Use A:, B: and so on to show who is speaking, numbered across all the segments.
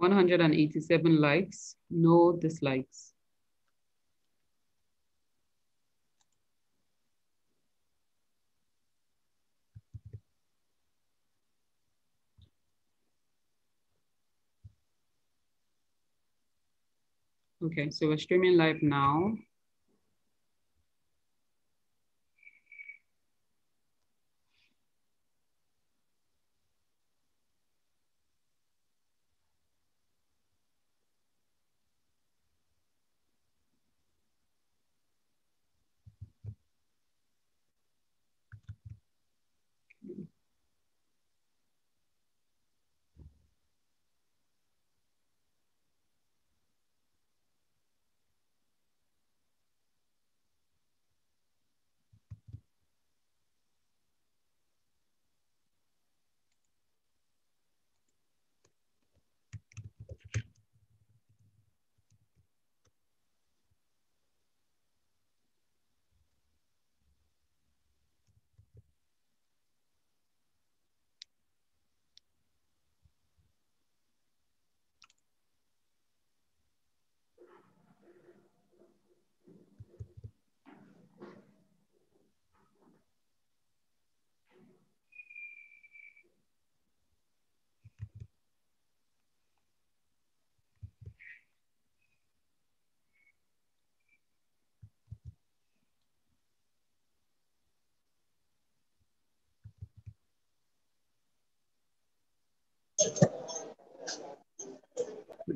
A: 187 likes, no dislikes. Okay, so we're streaming live now.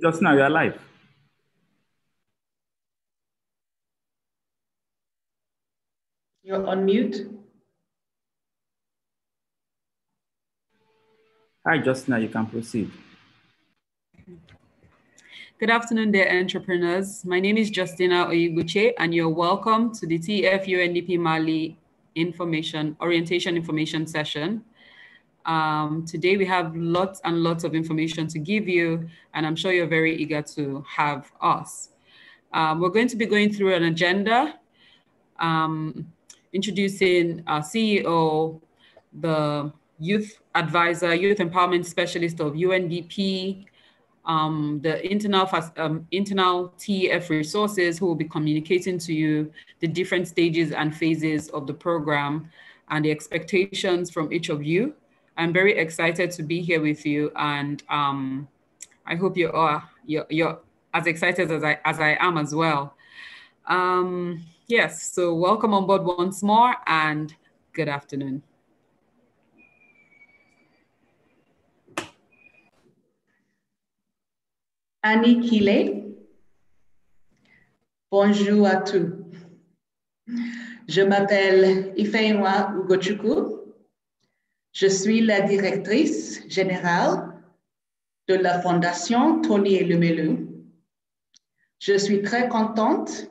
B: Just now, you're live.
C: You're on mute.
B: Hi, just now, you can proceed.
A: Good afternoon, dear entrepreneurs. My name is Justina Oyiguche, and you're welcome to the TEF UNDP Mali information orientation information session. Um, today we have lots and lots of information to give you, and I'm sure you're very eager to have us. Um, we're going to be going through an agenda, um, introducing our CEO, the youth advisor, youth empowerment specialist of UNDP, um, the internal, um, internal TEF resources who will be communicating to you the different stages and phases of the program and the expectations from each of you. I'm very excited to be here with you, and um, I hope you are you're, you're, as excited as I as I am as well. Um, yes, so welcome on board once more, and good afternoon.
C: Annie Kile. Bonjour à tous. Je m'appelle Ifeanwa Ugochukwu. Je suis la directrice générale de la Fondation Tony Elumelu. Je suis très contente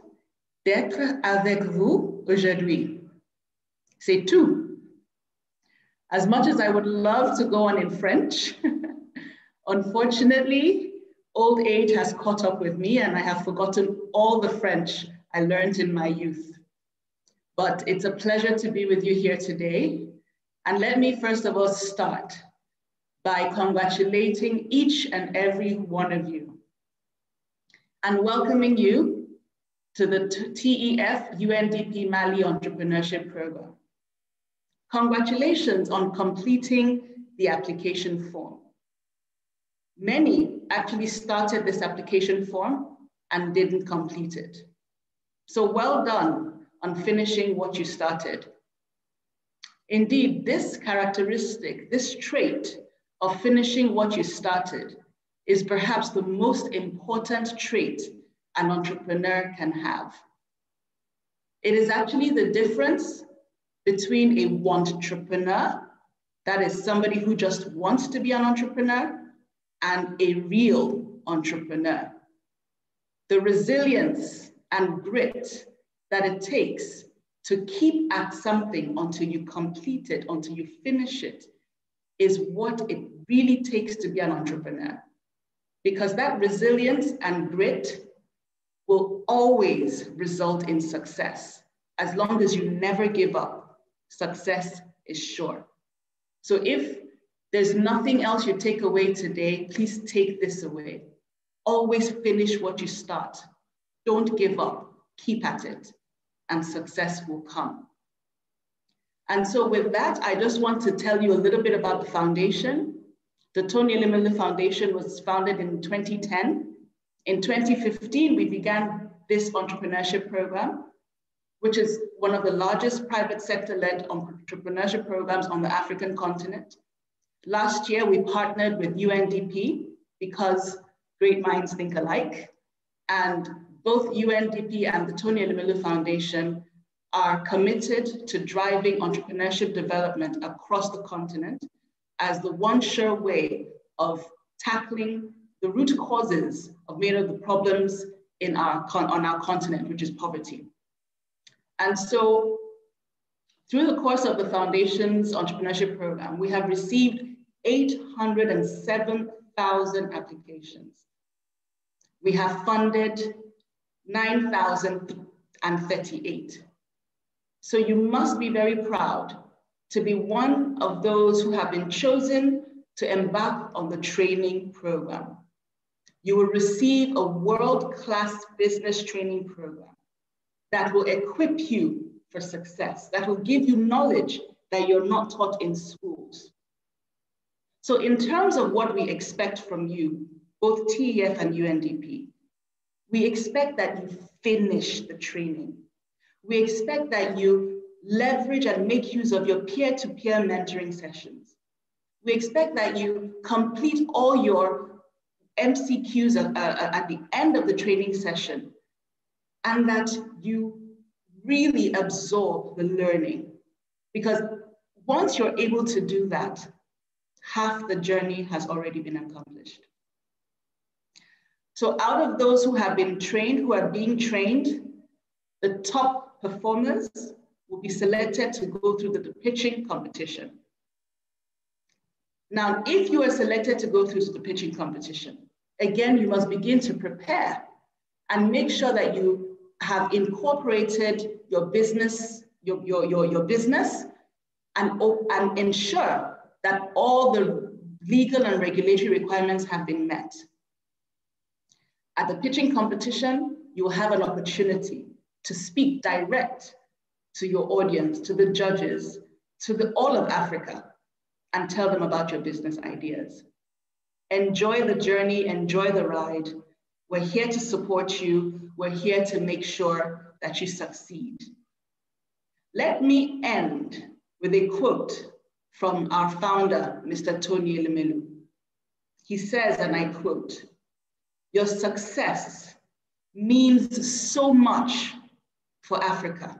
C: d'être avec vous aujourd'hui. C'est tout. As much as I would love to go on in French, unfortunately, old age has caught up with me and I have forgotten all the French I learned in my youth. But it's a pleasure to be with you here today and let me first of all start by congratulating each and every one of you and welcoming you to the TEF UNDP Mali Entrepreneurship Program. Congratulations on completing the application form. Many actually started this application form and didn't complete it. So well done on finishing what you started. Indeed, this characteristic, this trait of finishing what you started is perhaps the most important trait an entrepreneur can have. It is actually the difference between a want entrepreneur, that is somebody who just wants to be an entrepreneur, and a real entrepreneur. The resilience and grit that it takes to keep at something until you complete it, until you finish it, is what it really takes to be an entrepreneur. Because that resilience and grit will always result in success. As long as you never give up, success is sure. So if There's nothing else you take away today. Please take this away. Always finish what you start. Don't give up. Keep at it, and success will come. And so, with that, I just want to tell you a little bit about the foundation. The Tony Elumelu Foundation was founded in 2010. In 2015, we began this entrepreneurship program, which is one of the largest private sector led entrepreneurship programs on the African continent. Last year, we partnered with UNDP because great minds think alike. And both UNDP and the Tony Elumelu Foundation are committed to driving entrepreneurship development across the continent as the one sure way of tackling the root causes of many of the problems in our, on our continent, which is poverty. And so through the course of the Foundation's entrepreneurship program, we have received 807,000 applications. We have funded 9,038. So you must be very proud to be one of those who have been chosen to embark on the training program. You will receive a world-class business training program that will equip you for success, that will give you knowledge that you're not taught in schools. So in terms of what we expect from you, both TEF and UNDP, we expect that you finish the training. We expect that you leverage and make use of your peer-to-peer mentoring sessions. We expect that you complete all your MCQs at, uh, at the end of the training session and that you really absorb the learning. Because once you're able to do that, half the journey has already been accomplished. So out of those who have been trained, who are being trained, the top performers will be selected to go through the pitching competition. Now, if you are selected to go through the pitching competition, again, you must begin to prepare and make sure that you have incorporated your business, your, your, your, your business and, and ensure that all the legal and regulatory requirements have been met. At the pitching competition, you will have an opportunity to speak direct to your audience, to the judges, to the, all of Africa, and tell them about your business ideas. Enjoy the journey, enjoy the ride. We're here to support you. We're here to make sure that you succeed. Let me end with a quote from our founder, Mr. Tony Elumelu. He says, and I quote, your success means so much for Africa.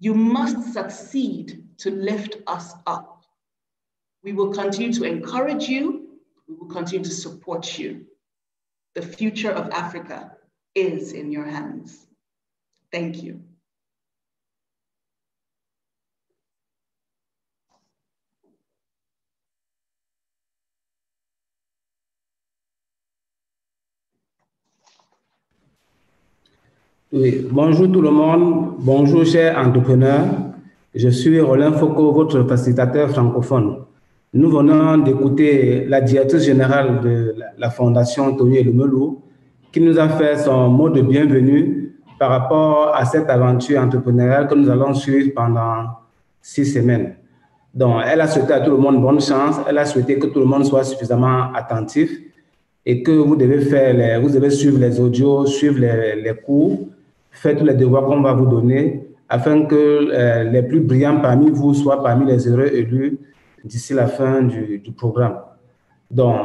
C: You must succeed to lift us up. We will continue to encourage you. We will continue to support you. The future of Africa is in your hands. Thank you.
D: Oui, bonjour tout le monde, bonjour chers entrepreneurs. Je suis Roland Foucault, votre facilitateur francophone. Nous venons d'écouter la directrice générale de la Fondation Tony Elumelou qui nous a fait son mot de bienvenue par rapport à cette aventure entrepreneuriale que nous allons suivre pendant six semaines. Donc, elle a souhaité à tout le monde bonne chance. Elle a souhaité que tout le monde soit suffisamment attentif et que vous devez faire, les, vous devez suivre les audios, suivre les, les cours faites les devoirs qu'on va vous donner afin que euh, les plus brillants parmi vous soient parmi les heureux élus d'ici la fin du, programme. Donc,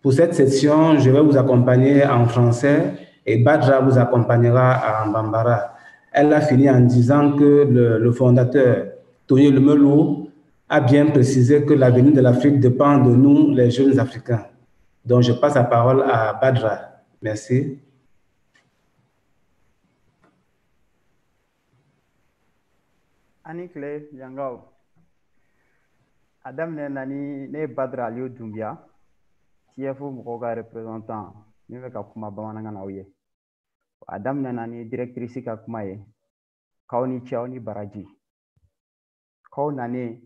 D: pour cette session, je vais vous accompagner en français et Badra vous accompagnera en Bambara. Elle a fini en disant que le, le fondateur, Tony Lemelou, a bien précisé que l'avenir de l'Afrique dépend de nous, les jeunes Africains. Donc, je passe la parole à Badra. Merci.
E: Ani kile yangaw a daminɛ na ni ne ye badra aliyu dunbiya tf mɔgɔw ka représentant. Min bɛ ka kuma bamanankan na aw ye a daminɛ na ni directrice ka kuma ye. K'aw ni ce aw ni baraji. K'aw nanen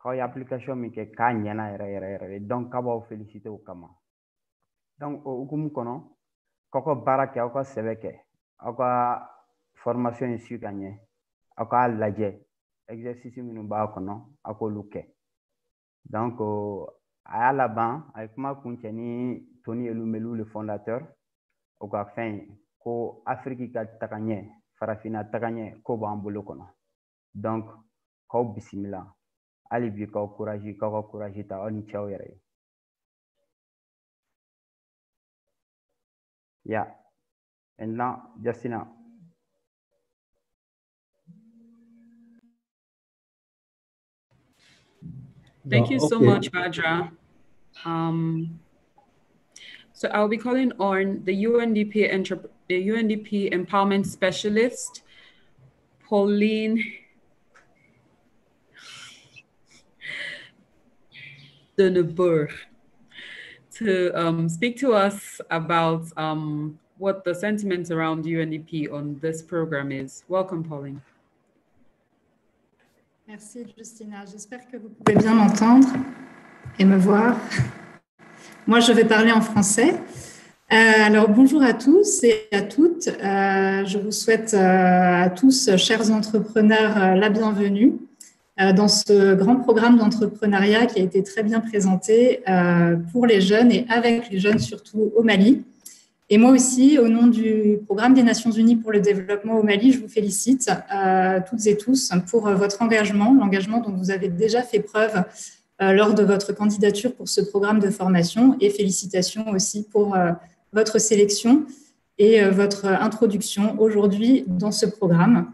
E: k'aw ye application min kɛ k'a ɲɛna yɛrɛ yɛrɛ yɛrɛ donc k'a b'aw félicité o kama. Donc o hukumu kɔnɔ k'aw ka baara kɛ aw ka sɛbɛ kɛ aw ka formation in su ka ɲɛ aw k'a lajɛ exercice minnu b'a kɔnɔ aw k'olu kɛ donc a y'a laban a ye kuma kuncɛ ni toni elumelu le fondateur o ka fɛn ko afiriki ka tagaɲɛ farafina tagaɲɛ k'o b'an bolo kɔnɔ donc k'aw bisimila hali bi k'aw courage k'aw ka courage ta aw ni cɛw yɛrɛ ye ya. Maintenant justina
A: Thank you so okay. much, Badra. Um, so I'll be calling on the UNDP, the UNDP Empowerment Specialist, Pauline to um, speak to us about um, what the sentiment around UNDP on this program is. Welcome, Pauline.
F: Merci, Justina. J'espère que vous pouvez bien m'entendre et me voir. Moi, je vais parler en français. Euh, alors, bonjour à tous et à toutes. Euh, je vous souhaite euh, à tous, chers entrepreneurs, la bienvenue dans ce grand programme d'entrepreneuriat qui a été très bien présenté pour les jeunes et avec les jeunes surtout au Mali. Et moi aussi, au nom du Programme des Nations Unies pour le développement au Mali, je vous félicite euh, toutes et tous pour euh, votre engagement, l'engagement dont vous avez déjà fait preuve euh, lors de votre candidature pour ce programme de formation et félicitations aussi pour votre sélection et votre introduction aujourd'hui dans ce programme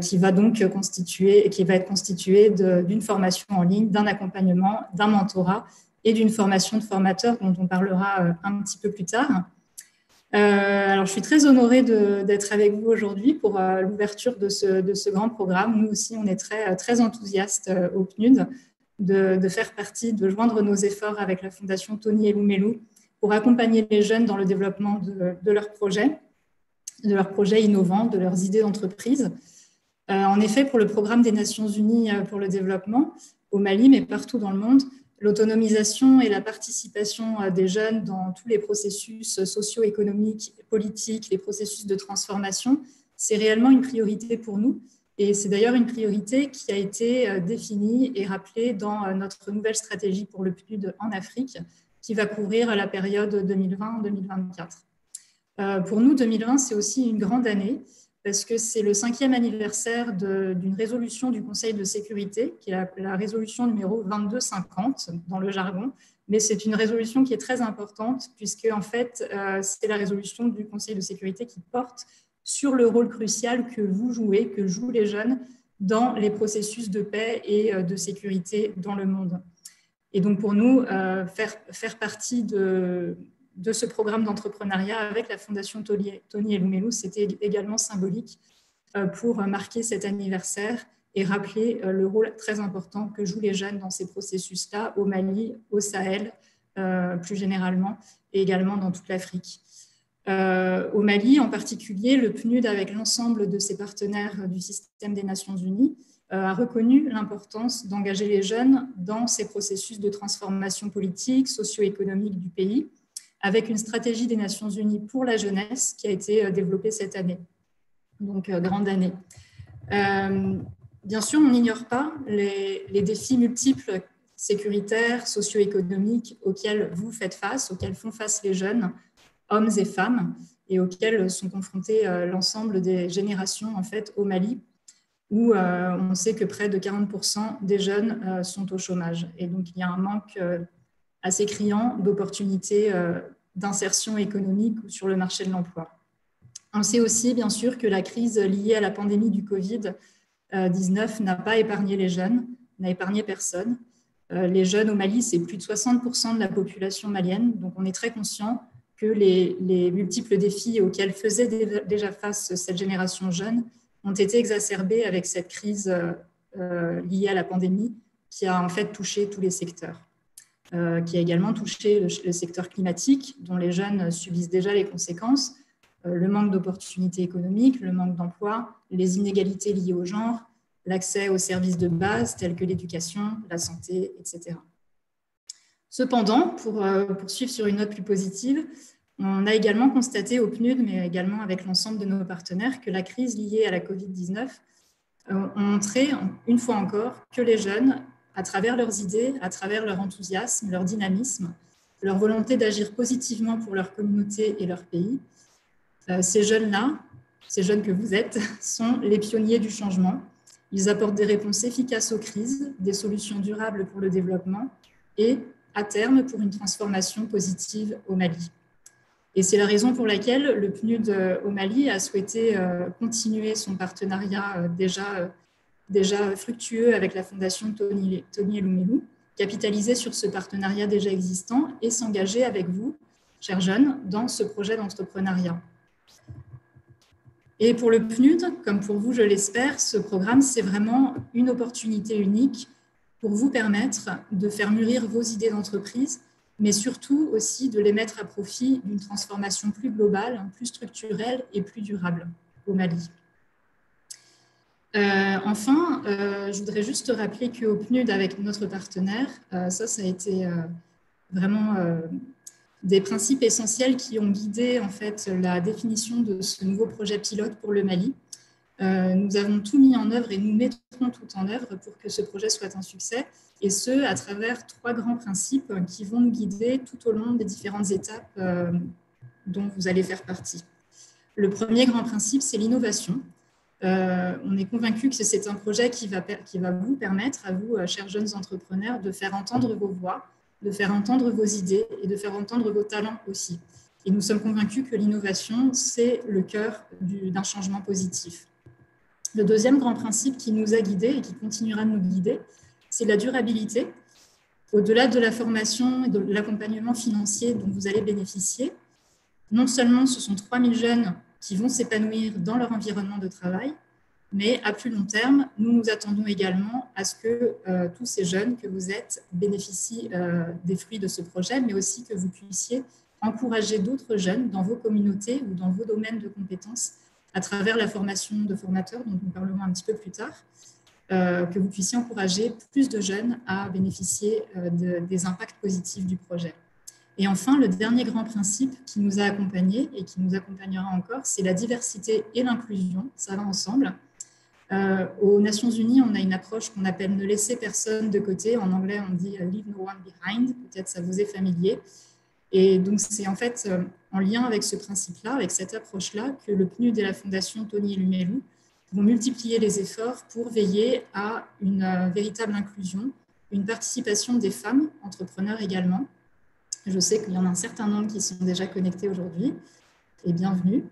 F: qui va donc constituer, qui va être constitué d'une formation en ligne, d'un accompagnement, d'un mentorat et d'une formation de formateur dont on parlera un petit peu plus tard. Euh, alors, je suis très honorée d'être avec vous aujourd'hui pour euh, l'ouverture de ce, grand programme. Nous aussi, on est très, très enthousiastes euh, au PNUD de, faire partie, de joindre nos efforts avec la Fondation Tony Eloumelou pour accompagner les jeunes dans le développement de leurs projets, de leurs projets innovants, de leurs idées d'entreprise. en effet, pour le programme des Nations Unies pour le développement au Mali, mais partout dans le monde, l'autonomisation et la participation euh, des jeunes dans tous les processus socio-économiques, politiques, les processus de transformation, c'est réellement une priorité pour nous. Et c'est d'ailleurs une priorité qui a été euh, définie et rappelée dans euh, notre nouvelle stratégie pour le PNUD en Afrique, qui va couvrir la période 2020-2024. Pour nous, 2020, c'est aussi une grande année parce que c'est le cinquième anniversaire d'une résolution du Conseil de sécurité, qui est la, résolution numéro 2250 dans le jargon, mais c'est une résolution qui est très importante, puisque en fait, euh, c'est la résolution du Conseil de sécurité qui porte sur le rôle crucial que vous jouez, que jouent les jeunes dans les processus de paix et euh, de sécurité dans le monde. Et donc pour nous, euh, faire, faire partie de, de ce programme d'entrepreneuriat avec la Fondation Tony Eloumelou, c'était également symbolique euh, pour marquer cet anniversaire et rappeler euh, le rôle très important que jouent les jeunes dans ces processus-là au Mali, au Sahel, euh, plus généralement, et également dans toute l'Afrique. au Mali, en particulier, le PNUD, avec l'ensemble de ses partenaires du système des Nations Unies, a reconnu l'importance d'engager les jeunes dans ces processus de transformation politique, socio-économique du pays, avec une stratégie des Nations Unies pour la jeunesse qui a été euh, développée cette année. Donc, euh, grande année. Euh, bien sûr, on n'ignore pas les, défis multiples sécuritaires, socio-économiques auxquels vous faites face, auxquels font face les jeunes, hommes et femmes, et auxquels sont confrontés l'ensemble des générations en fait au Mali, où on sait que près de 40% des jeunes sont au chômage. Et donc, il y a un manque assez criant d'opportunités d'insertion économique sur le marché de l'emploi. On sait aussi, bien sûr, que la crise liée à la pandémie du Covid-19 n'a pas épargné les jeunes, n'a épargné personne. Euh, les jeunes au Mali, c'est plus de 60% de la population malienne, donc on est très conscient que les, multiples défis auxquels faisait déjà face cette génération jeune ont été exacerbés avec cette crise euh, liée à la pandémie qui a en fait touché tous les secteurs. Euh, qui a également touché le, secteur climatique, dont les jeunes subissent déjà les conséquences, euh, le manque d'opportunités économiques, le manque d'emploi, les inégalités liées au genre, l'accès aux services de base tels que l'éducation, la santé, etc. Cependant, pour poursuivre sur une note plus positive, on a également constaté au PNUD, mais également avec l'ensemble de nos partenaires, que la crise liée à la COVID-19 ont montré, une fois encore, que les jeunes, à travers leurs idées, à travers leur enthousiasme, leur dynamisme, leur volonté d'agir positivement pour leur communauté et leur pays, euh, ces jeunes-là, ces jeunes que vous êtes, sont les pionniers du changement. Ils apportent des réponses efficaces aux crises, des solutions durables pour le développement et, à terme, pour une transformation positive au Mali. Et c'est la raison pour laquelle le PNUD euh, au Mali a souhaité euh, continuer son partenariat déjà, déjà fructueux avec la Fondation Tony, Tony Elumelou, capitaliser sur ce partenariat déjà existant et s'engager avec vous, chers jeunes, dans ce projet d'entrepreneuriat. Et pour le PNUD, comme pour vous, je l'espère, ce programme, c'est vraiment une opportunité unique pour vous permettre de faire mûrir vos idées d'entreprise mais surtout aussi de les mettre à profit d'une transformation plus globale, plus structurelle et plus durable au Mali. Euh, enfin, euh, je voudrais juste rappeler qu'au PNUD, avec notre partenaire, euh, ça, a été vraiment des principes essentiels qui ont guidé en fait la définition de ce nouveau projet pilote pour le Mali. nous avons tout mis en œuvre et nous mettrons tout en œuvre pour que ce projet soit un succès et ce, à travers trois grands principes qui vont nous guider tout au long des différentes étapes dont vous allez faire partie. Le premier grand principe, c'est l'innovation. Euh, on est convaincu que c'est un projet qui va, qui va vous permettre, à vous, euh, chers jeunes entrepreneurs, de faire entendre vos voix, de faire entendre vos idées et de faire entendre vos talents aussi. Et nous sommes convaincus que l'innovation, c'est le cœur d'un changement positif. Le deuxième grand principe qui nous a guidés et qui continuera de nous guider, c'est la durabilité. Au-delà de la formation et de l'accompagnement financier dont vous allez bénéficier, non seulement ce sont 3000 jeunes qui vont s'épanouir dans leur environnement de travail, mais à plus long terme, nous nous attendons également à ce que euh, tous ces jeunes que vous êtes bénéficient euh, des fruits de ce projet, mais aussi que vous puissiez encourager d'autres jeunes dans vos communautés ou dans vos domaines de compétences à travers la formation de formateurs dont nous parlerons un petit peu plus tard, euh, que vous puissiez encourager plus de jeunes à bénéficier des impacts positifs du projet. Et enfin, le dernier grand principe qui nous a accompagnés et qui nous accompagnera encore, c'est la diversité et l'inclusion. Ça va ensemble. Euh, aux Nations Unies, on a une approche qu'on appelle ne laisser personne de côté. En anglais, on dit leave no one behind. Peut-être ça vous est familier. Et donc, c'est en fait en lien avec ce principe-là, avec cette approche-là, que le PNUD et la Fondation Tony Lumelou vont multiplier les efforts pour veiller à une euh, véritable inclusion, une participation des femmes entrepreneurs également. Je sais qu'il y en a un certain nombre qui sont déjà connectés aujourd'hui et bienvenue.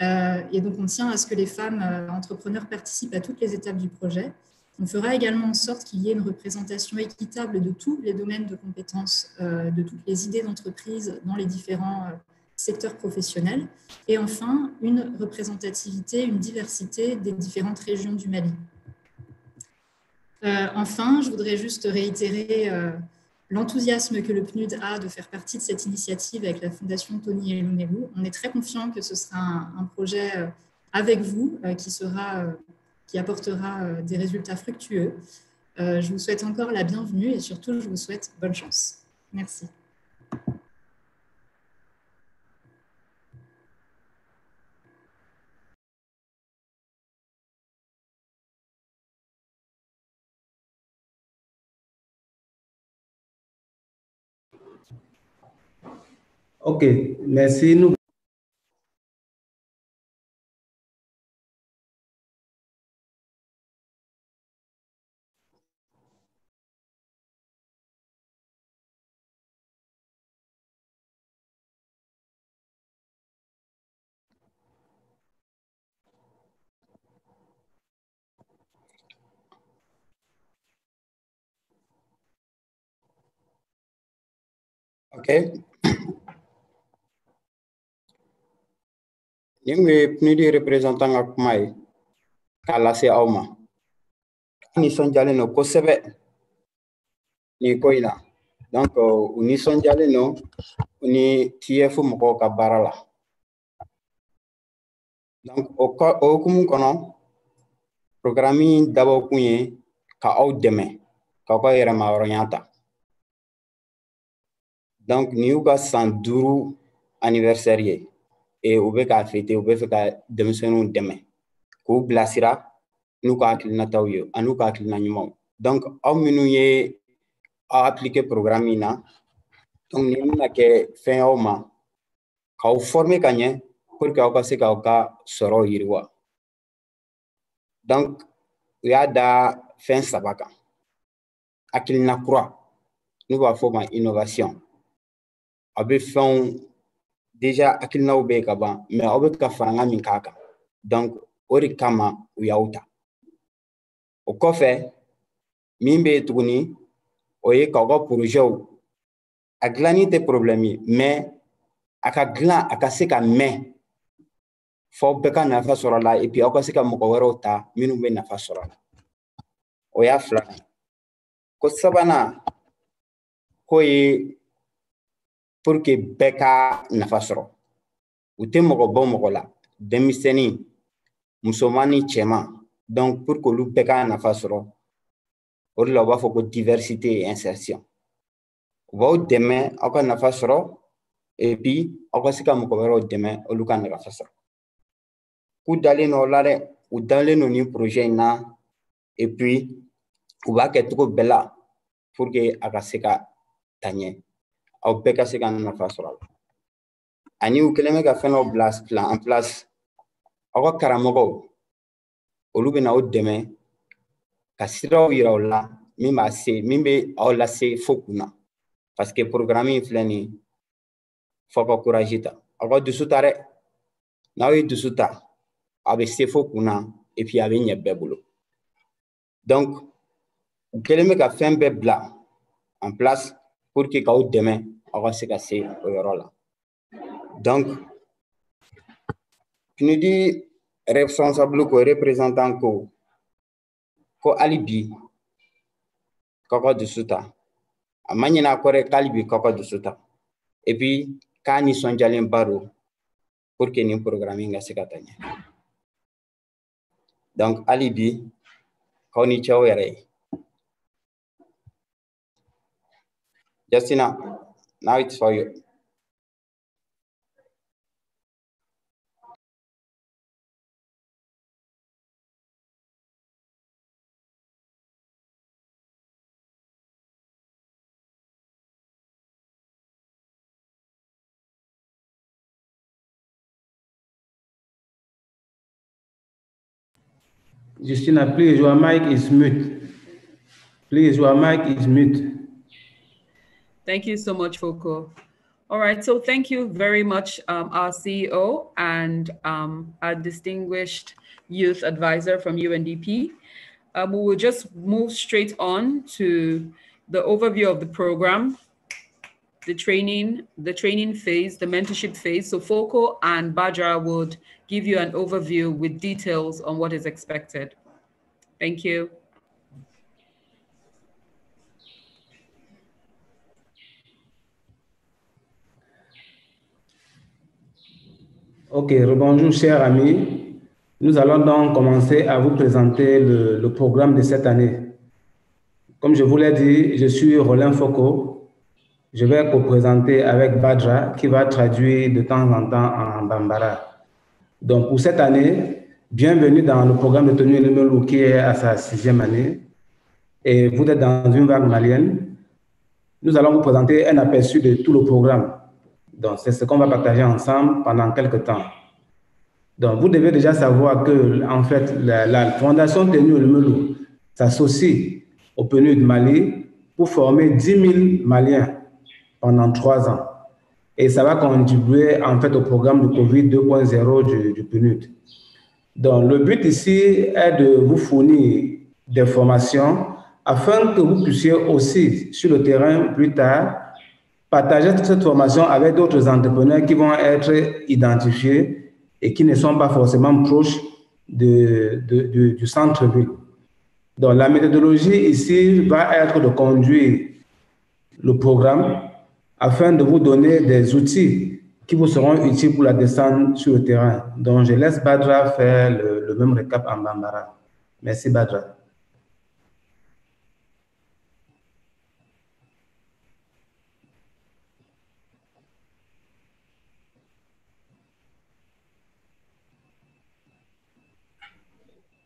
F: Euh, et donc, on tient à ce que les femmes euh, entrepreneurs participent à toutes les étapes du projet. On fera également en sorte qu'il y ait une représentation équitable de tous les domaines de compétences, de toutes les idées d'entreprise dans les différents secteur professionnel, et enfin une représentativité, une diversité des différentes régions du Mali. Euh, enfin, je voudrais juste réitérer euh, l'enthousiasme que le PNUD a de faire partie de cette initiative avec la Fondation Tony Elunelu. On est très confiant que ce sera un, projet euh, avec vous qui, sera, qui apportera des résultats fructueux. je vous souhaite encore la bienvenue et surtout, je vous souhaite bonne chance. Merci.
D: Ok, merci. Nous
G: Okay. Nin bɛ PNUD représentant ka kuma ye k'a lase aw ma nisɔndiyalen don kosɛbɛ nin ko in na donc u nisɔndiyalen don ni TF mɔgɔw ka baara la. Donc o hukumu kɔnɔ programme in dabɔ kun ye ka aw dɛmɛ k'aw ka yɛrɛma hɔrɔnya ta donc nin y'u ka san duuru anniversaire ye. e u bɛ k'a fete u bɛ fɛ ka denmisɛnninw dɛmɛ. K'u bilasira n'u ka hakilinataw ye ani n'u ka hakilina ɲumanw. Donc aw minnu ye aw appliqué programme in na donc nin bɛna kɛ fɛn y'aw ma k'aw former ka ɲɛ pour que aw ka se k'aw ka sɔrɔw yiriwa. Donc u y'a da fɛn saba kan. Hakilina kura n'u b'a fɔ o ma innovation. Aw bɛ fɛnw déjà hakilinaw bɛ yen ka ban mais aw bɛ ka faranga min k'a kan. Donc o de kama u y'aw ta. O kɔfɛ min bɛ yen tuguni o ye k'aw ka projɛw a dilanni tɛ problème ye mais a ka dilan a ka se ka mɛn f'aw bɛɛ ka nafa sɔrɔ a la et puis aw ka se ka mɔgɔ wɛrɛw ta minnu bɛ nafa sɔrɔ a la. O y'a filanan ko sabanan k'o ye pour que bɛɛ ka nafa sɔrɔ. U tɛ mɔgɔ bɔ mɔgɔ la denmisɛnnin musoman ni cɛman. Donc pour que olu bɛɛ ka nafa sɔrɔ o de la u b'a fɔ ko diversité et insertion. U b'aw dɛmɛ aw ka nafa sɔrɔ et puis aw ka se ka mɔgɔ wɛrɛw dɛmɛ olu ka nafa sɔrɔ. K'u dalen don o la dɛ u dalen don nin projet in na et puis u b'a kɛ cogo bɛɛ la pour que a ka se ka ta ɲɛ aw bɛɛ ka se ka nafa sɔrɔ a la. Ani u kɛlen bɛ ka fɛn dɔw bila bila en place. Aw ka karamɔgɔw olu bɛ na aw dɛmɛ ka siraw yira aw la min b'a se min bɛ aw lase fo kunna parce que programme in filɛ nin ye f'aw ka courage ta. Aw ka dusu ta dɛ. N'aw ye dusu ta a bɛ se fo kunna et puis a bɛ ɲɛ bɛɛ bolo. Donc u kɛlen bɛ ka fɛn bɛɛ bila en place pour que k'aw dɛmɛ aw ka se ka se o yɔrɔ la donc PNUD responsable ko représentant ko ko hali bi ka dusu ta a ma ɲinɛ a kɔ k'hali bi ka dusu ta et puis k'a nisɔndiyalenba don pour que nin programme in ka se ka taa ɲɛ donc hali bi k'aw ni cɛw yɛrɛ ye Justina, now it's for you.
D: Justina, please, your mic is mute. Please, your mic is mute.
A: Thank you so much, Foko. All right, so thank you very much, um, our CEO and um, our distinguished youth advisor from UNDP. Um, we will just move straight on to the overview of the program, the training, the training phase, the mentorship phase. So Foko and Badra would give you an overview with details on what is expected. Thank you.
D: Ok, bonjour chers amis. Nous allons donc commencer à vous présenter le, programme de cette année. Comme je vous l'ai dit, je suis Roland Foucault. Je vais vous présenter avec Badra qui va traduire de temps en temps en Bambara. Donc pour cette année, bienvenue dans le programme de tenue Lemelu qui est à sa sixième année. Et vous êtes dans une vague malienne. Nous allons vous présenter un aperçu de tout le programme. Donc, c'est ce qu'on va partager ensemble pendant quelques temps. Donc, vous devez déjà savoir que, en fait, la, la Fondation Tenu Melou s'associe au PNU de Mali pour former 10 000 Maliens pendant trois ans. Et ça va contribuer, en fait, au programme de Covid 2.0 du, du PNUD. Donc, le but ici est de vous fournir des formations afin que vous puissiez aussi, sur le terrain plus tard, partager cette formation avec d'autres entrepreneurs qui vont être identifiés et qui ne sont pas forcément proches du centre-ville. Donc, la méthodologie ici va être de conduire le programme afin de vous donner des outils qui vous seront utiles pour la descente sur le terrain. Donc, je laisse Badra faire le, le même récap en Bambara. Merci, Badra.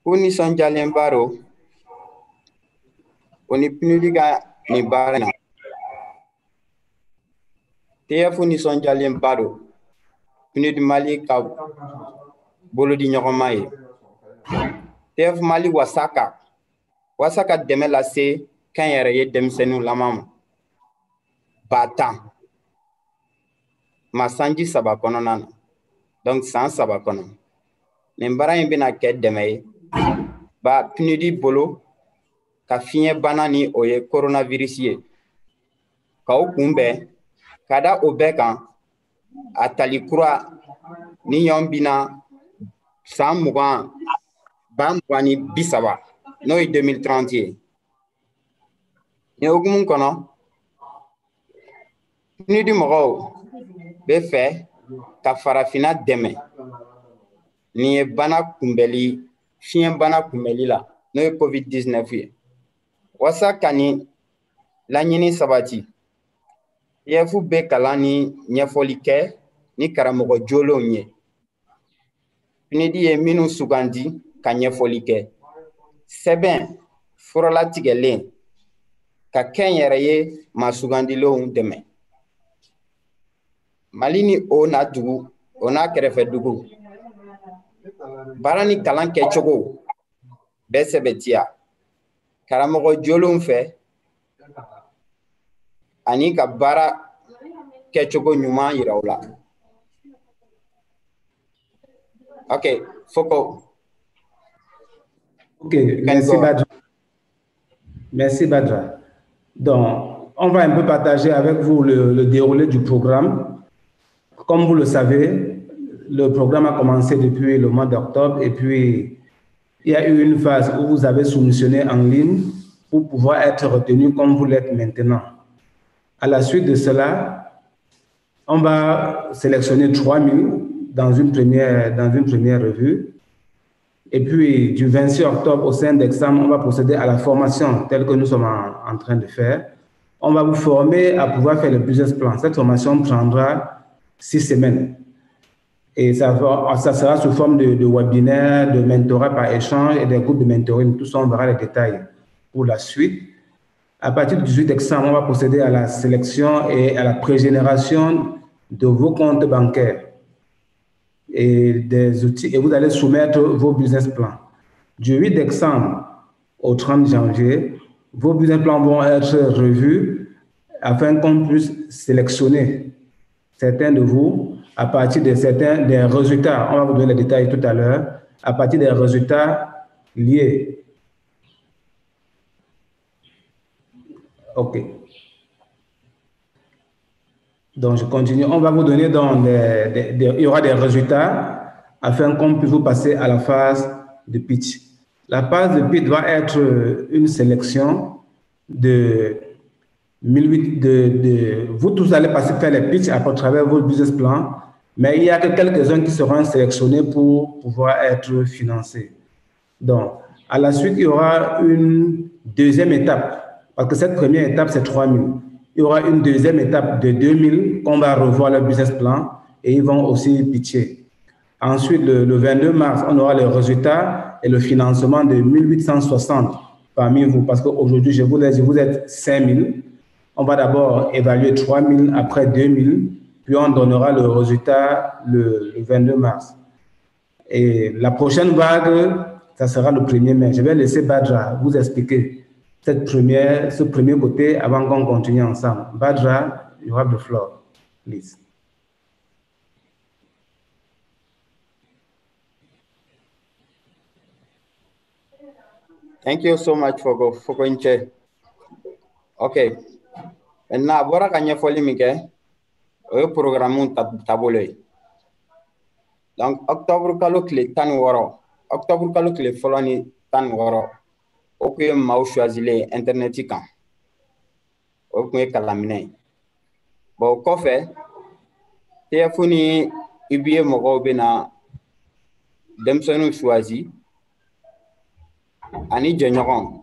G: U nisɔndiyalenba do o ni pinidi ka nin baara in na tf nisɔndiyalenba do pinidi mali ka bolodi ɲɔgɔnma ye tf mali wasa ka wasa ka dɛmɛ lase kɛn yɛrɛ ye denmisɛnninw lama ma ba tan ma sanji saba kɔnɔna na donc san saba kɔnɔ nin baara in bɛna kɛ dɛmɛ ye ba pinidi bolo ka fiɲɛ bana ni o ye coronavirus ye. K'aw kunbɛn ka da o bɛɛ kan a tali kura ni ɲɔn bina san mugan ba mugan ni bi saba n'o ye 2030 ye. Nin hukumu kɔnɔ pinidi mɔgɔw bɛ fɛ ka farafinna dɛmɛ. Nin ye bana kunbɛli fiɲɛ bana kunbɛli la n'o ye covid-19 ye. Walasa ka nin laɲini sabati. IEF bɛ kalan ni ɲɛfɔli kɛ ni karamɔgɔ jolenw ye PNUD ye minnu sugandi ka ɲɛfɔli kɛ sɛbɛn furalatigɛlen ka kɛnyɛrɛ ye maa sugandilenw dɛmɛ mali ni o n'a dugu o n'a kɛrɛfɛ dugu baara ni kalan kɛcogo bɛɛ sɛbɛtiya karamɔgɔ jolenw fɛ ani ka baara kɛcogo ɲuman yira u la ok foko
D: Ok, merci Badra. Merci Badra. Donc, on va un peu partager avec vous le, le déroulé du programme. Comme vous le savez, le programme a commencé depuis le mois d'octobre et puis il y a eu une phase où vous avez soumissionné en ligne pour pouvoir être retenu comme vous l'êtes maintenant. À la suite de cela, on va sélectionner 3000 dans une première, dans une première revue. Et puis, du 26 octobre au sein d'examen, on va procéder à la formation telle que nous sommes en, en, train de faire. On va vous former à pouvoir faire le business plan. Cette formation prendra six semaines. Et ça, va, ça sera sous forme de, de webinaire, de mentorat par échange et des groupes de mentoring. Tout ça, on verra les détails pour la suite. À partir du 18 décembre, on va procéder à la sélection et à la pré-génération de vos comptes bancaires et des outils et vous allez soumettre vos business plans. Du 8 décembre au 30 janvier, vos business plans vont être revus afin qu'on puisse sélectionner certains de vous à partir de certains des résultats. On va vous donner les détails tout à l'heure. À partir des résultats liés. OK. Donc, je continue. On va vous donner il y aura des résultats afin qu'on puisse vous passer à la phase de pitch. La phase de pitch va être une sélection de 1008 de, vous tous allez passer faire les pitchs à travers vos business plans, mais il y a que quelques-uns qui seront sélectionnés pour pouvoir être financés. Donc, à la suite, il y aura une deuxième étape, parce que cette première étape, c'est 3000 il y aura une deuxième étape de 2000 qu'on va revoir le business plan et ils vont aussi pitcher. Ensuite, le, le, 22 mars, on aura les résultats et le financement de 1860 parmi vous. Parce qu'aujourd'hui, je vous laisse, vous êtes 5000. On va d'abord évaluer 3000, après 2000, puis on donnera le résultat le, le 22 mars. Et la prochaine vague, ça sera le 1er mai. Je vais laisser Badra vous expliquer cette première, ce premier côté avant qu'on continue ensemble. Badra, you have the floor, please.
G: Thank you so much for for going. Okay. Maintenant, bɔra ka ɲɛfɔli min kɛ o ye donc octobre kalo tile tan octobre kalo tile fɔlɔ ni tan ni wɔɔrɔ o kun ye maaw choisilen ye. Bon o kɔfɛ tf ni uba mɔgɔw choisi ani jɛɲɔgɔn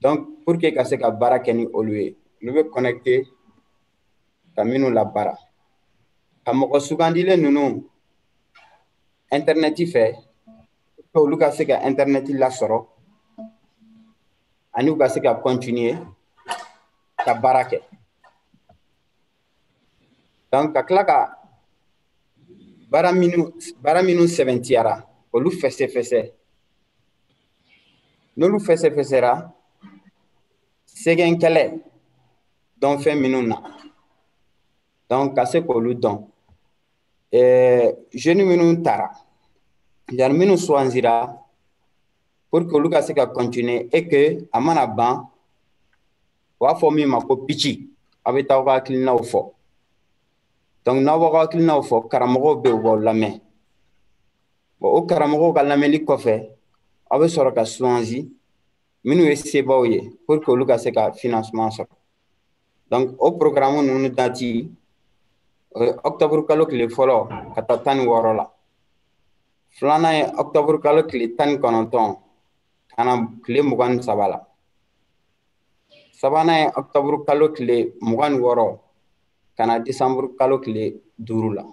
G: donc pour que ka se ka baara kɛ ni connecté ka minnu labaara ka mɔgɔ sugandilen ninnu internɛti fɛ olu ka se ka internɛti lasɔrɔ ani u ka se ka continuer ka baara kɛ. Donc ka tila ka baara minnu baara minnu sɛbɛntiyara olu fɛsɛfɛsɛ. N'olu fɛsɛfɛsɛra sɛgɛn kɛlɛ dɔn fɛn minnu na. donc ka se k'olu dɔn. Jeune minnu tara yani minnu suwansira pour que olu ka se ka continuer et que a mana ban u b'a fɔ min ma ko pici a bɛ taa aw ka hakilinaw fɔ. Donc n'aw b'aw ka hakilinaw fɔ karamɔgɔw bɛ yen u b'aw lamɛn. Bon o karamɔgɔw ka lamɛnni kɔfɛ aw bɛ sɔrɔ ka suwansi minnu ye sebaw ye pour que olu ka se ka financement sɔrɔ. Donc o programme ninnu dati o ye octobre kalo tile fɔlɔ ka taa tan ni wɔɔrɔ la filanan ye octobre kalo tile tan ni kɔnɔntɔn ka na tile mugan ni saba la sabanan ye octobre kalo tile mugan ni wɔɔrɔ ka na decembre kalo tile duuru la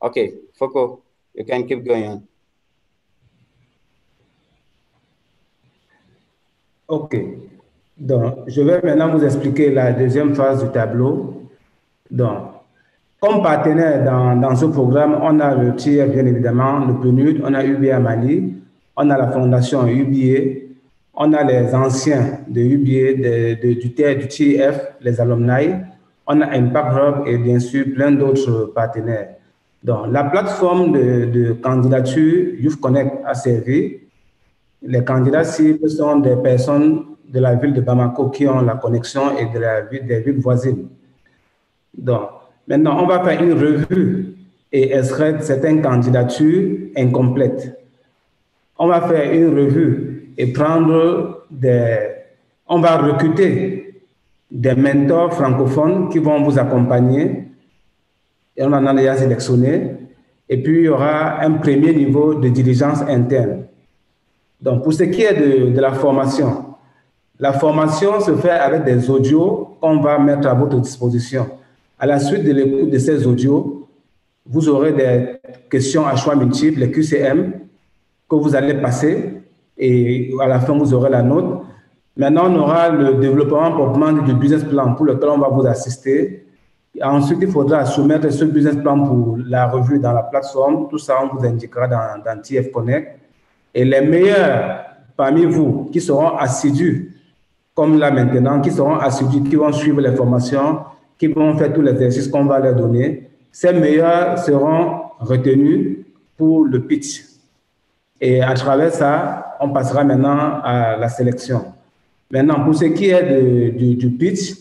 G: ok foko you can keep going on
D: Ok. Donc, je vais maintenant vous expliquer la deuxième phase du tableau. Donc, comme partenaire dans, ce programme, on a le TIR, bien évidemment, le PNUD, on a UBA Mali, on a la fondation UBA, on a les anciens de UBA, de, du, TIR, du TIF, les alumni, on a Impact Hub et bien sûr plein d'autres partenaires. Donc, la plateforme de, de candidature Youth Connect a servi. Les candidats cibles sont des personnes de la ville de Bamako qui ont la connexion et de la ville, des villes voisines. Donc, maintenant, on va faire une revue et extraire certaines candidatures incomplètes. On va faire une revue et prendre des... On va recruter des mentors francophones qui vont vous accompagner. Et on en a déjà sélectionné. Et puis, il y aura un premier niveau de diligence interne. Donc, pour ce qui est de, de, la formation, la formation se fait avec des audios qu'on va mettre à votre disposition. À la suite de l'écoute de ces audios, vous aurez des questions à choix multiples, les QCM, que vous allez passer et à la fin, vous aurez la note. Maintenant, on aura le développement proprement du business plan pour lequel on va vous assister. Ensuite, il faudra soumettre ce business plan pour la revue dans la plateforme. Tout ça, on vous indiquera dans, dans TF Connect. Et les meilleurs parmi vous qui seront assidus, comme là maintenant, qui seront assidus, qui vont suivre les formations, qui vont faire tous les exercices qu'on va leur donner, ces meilleurs seront retenus pour le pitch. Et à travers ça, on passera maintenant à la sélection. Maintenant, pour ce qui est du, pitch,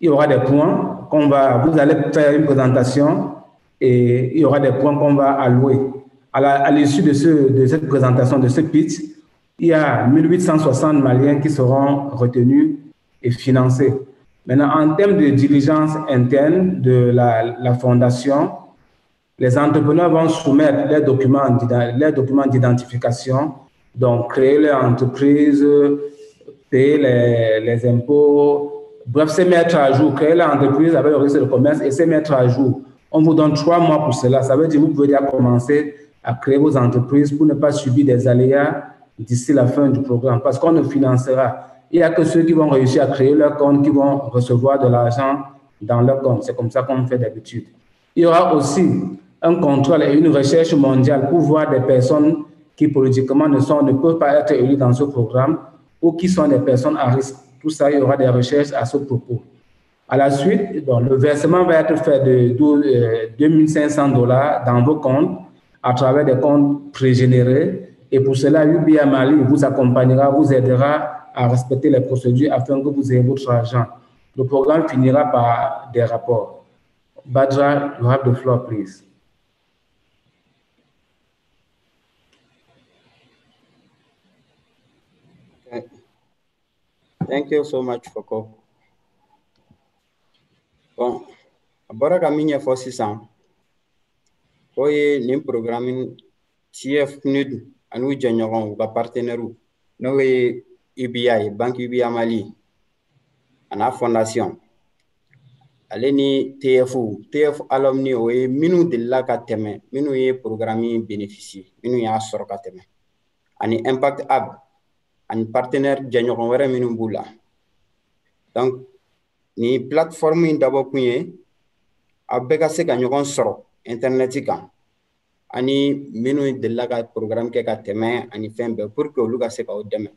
D: il y aura des points qu'on va, vous allez faire une présentation et il y aura des points qu'on va allouer à l'issue de, de cette présentation, de ce pitch, il y a 1860 Maliens qui seront retenus et financés. Maintenant, en termes de diligence interne de la, fondation, les entrepreneurs vont soumettre leurs documents, leurs documents d'identification, donc créer leur entreprise, payer les, les impôts, bref, se mettre à jour, créer leur entreprise avec le registre de commerce et se mettre à jour. On vous donne trois mois pour cela. Ça veut dire que vous pouvez déjà commencer à créer vos entreprises pour ne pas subir des aléas d'ici la fin du programme. Parce qu'on ne financera. Il n'y a que ceux qui vont réussir à créer leur compte qui vont recevoir de l'argent dans leur compte. C'est comme ça qu'on fait d'habitude. Il y aura aussi un contrôle et une recherche mondiale pour voir des personnes qui politiquement ne, sont, ne peuvent pas être élues dans ce programme ou qui sont des personnes à risque. Tout ça, il y aura des recherches à ce propos. À la suite, le versement va être fait de 12, euh, 2500 dollars dans vos comptes à travers des comptes pré-générés. Et pour cela, UBA Mali vous accompagnera, vous aidera à respecter les procédures afin que vous ayez votre argent. Le programme finira par des rapports. Badra, you have the floor, please.
G: Thank you so much, Foko. Bon, a bɔra ka min ɲɛfɔ sisan o ye nin programme ani u jɛɲɔgɔnw u ka partenaires n'o ye UBI Banque UBI Mali a fondation. Ale ni TF TF alumni o ye minnu delila ka tɛmɛ minnu ye programme in bénéficier minnu y'a sɔrɔ ka tɛmɛ ani Impact Hub. Ani partenaire jɛɲɔgɔn wɛrɛ minnu b'u la. Donc ni plateforme in dabɔ kun ye aw bɛɛ ka se ka ɲɔgɔn sɔrɔ internet kan ani minnu delila ka programme kɛ ka tɛmɛ ani fɛn bɛɛ pour que olu ka se k'aw dɛmɛ.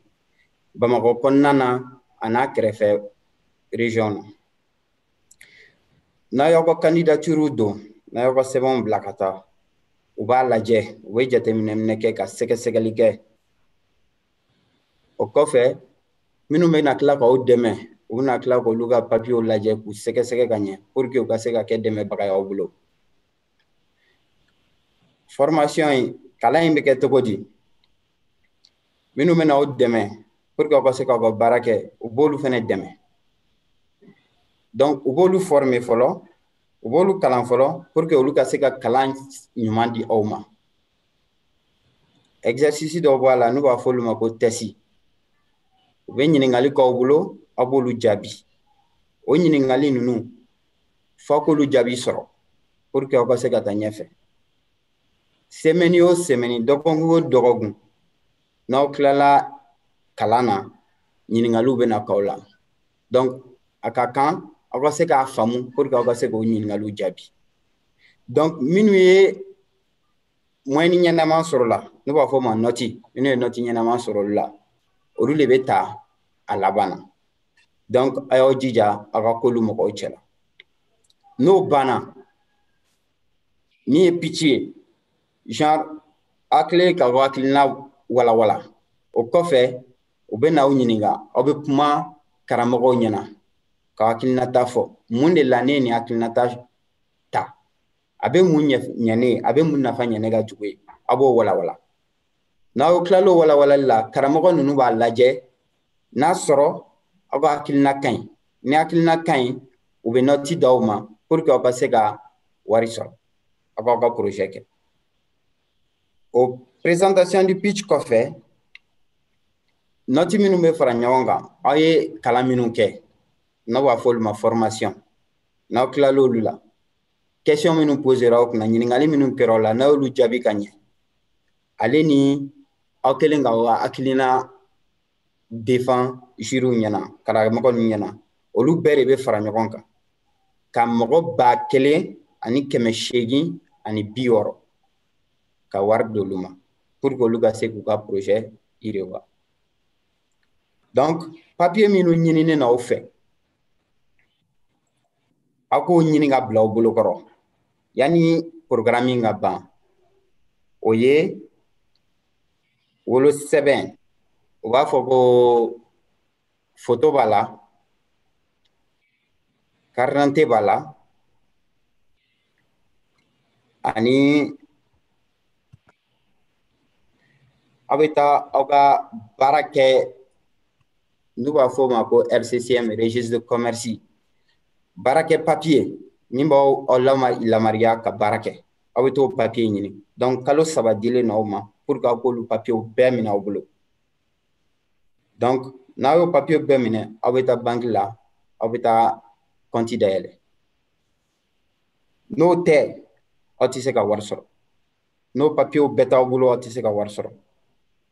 G: Bamakɔ kɔnɔna na a n'a kɛrɛfɛ région na. N'a y'aw ka candidature don n'a y'aw ka sɛbɛnw bila ka taa u b'a lajɛ u bɛ jateminɛ minɛ kɛ ka sɛgɛsɛgɛli kɛ. O kɔfɛ minnu bɛna tila k'aw dɛmɛ u bɛna tila k'olu ka papiyew lajɛ k'u sɛgɛsɛgɛ ka ɲɛ pour que u ka se ka kɛ dɛmɛbaga y'aw bolo formation in kalan in bɛ kɛ cogo di? Minnu bɛna aw dɛmɛ pour que aw ka se k'aw ka baara kɛ u b'olu fana dɛmɛ. Donc u b'olu former fɔlɔ u b'olu kalan fɔlɔ pour que olu ka se ka kalan ɲuman di aw ma. Exercice dɔw b'a la n'u b'a fɔ olu ma ko test u bɛ ɲininkali k'aw bolo aw b'olu jaabi. O ɲininkali ninnu f'a k'olu jaabi sɔrɔ pour que aw ka se ka taa ɲɛfɛ semaine o semaine dɔgɔkun o dɔgɔkun n'aw tilala kalan na ɲininkaliw bɛ na k'aw la. Donc a ka kan aw ka se k'a faamu pour que aw ka se k'o ɲininkaliw jaabi. Donc minnu ye moyenne ɲɛnama sɔrɔ la ne b'a fɔ ma nɔti minnu ye nɔti ɲɛnama sɔrɔ olu la olu de bɛ ta a laban na. Donc a y'aw jija aw ka k'olu mɔgɔw cɛ la n'o banna min ye pitch ye genre a kɛlen ka hakilina walawala o kɔfɛ u bɛ n'aw ɲininka aw bɛ kuma karamɔgɔw ɲɛna ka hakilinata fɔ mun de la ne ye nin hakilinata ta. A bɛ mun ɲɛ ne ye a bɛ mun nafa ɲɛ ne ka jugu ye a b'o walawala n'aw tilala o walawalali la karamɔgɔ ninnu b'a lajɛ n'a sɔrɔ aw ka hakilina ka ɲi ni hakilina ka ɲi u bɛ nɔti d'aw ma pour que aw ka se ka wari sɔrɔ aw k'aw ka projet kɛ o présentation du pitch kɔfɛ nɔti minnu bɛ fara ɲɔgɔn kan. Aw ye kalan minnu kɛ. N'a b'a fɔ olu ma formation. N'aw tilala olu la. Question minnu posera aw kunna ɲininkali minnu kɛra aw la n'a y'olu jaabi ka ɲɛ. Ale ni aw kɛlen ka hakilina défend juryw ɲɛna karamɔgɔ ninnu ɲɛna. Olu bɛɛ de bɛ fara ɲɔgɔn kan. Ka mɔgɔ ba kelen ani kɛmɛ seegin ani bi wɔɔrɔ ka wari d'olu ma pour que olu ka se k'u ka projet yiriwa. Donc papier minnu ɲinini na aw fɛ aw k'o ɲini ka bila aw bolokɔrɔ. Yanni programme ka ban o ye wolosɛbɛn u b'a fɔ ko photo b'a la carte d'identité b'a la ani aw bɛ taa aw ka baara kɛ n'u b'a fɔ o ma ko RCCM registre de commerce. Baara kɛ papier min b'aw aw lamariya ka baara kɛ aw bɛ t'o papier ɲini donc kalo saba dilen no aw ma pour que aw k'olu papier bɛɛ minɛ aw bolo donc n'a y'o papier bɛɛ minɛ aw bɛ taa banque la aw bɛ taa compte dayɛlɛ n'o tɛ aw tɛ se ka wari sɔrɔ n'o papier bɛɛ t'aw bolo aw tɛ se ka wari sɔrɔ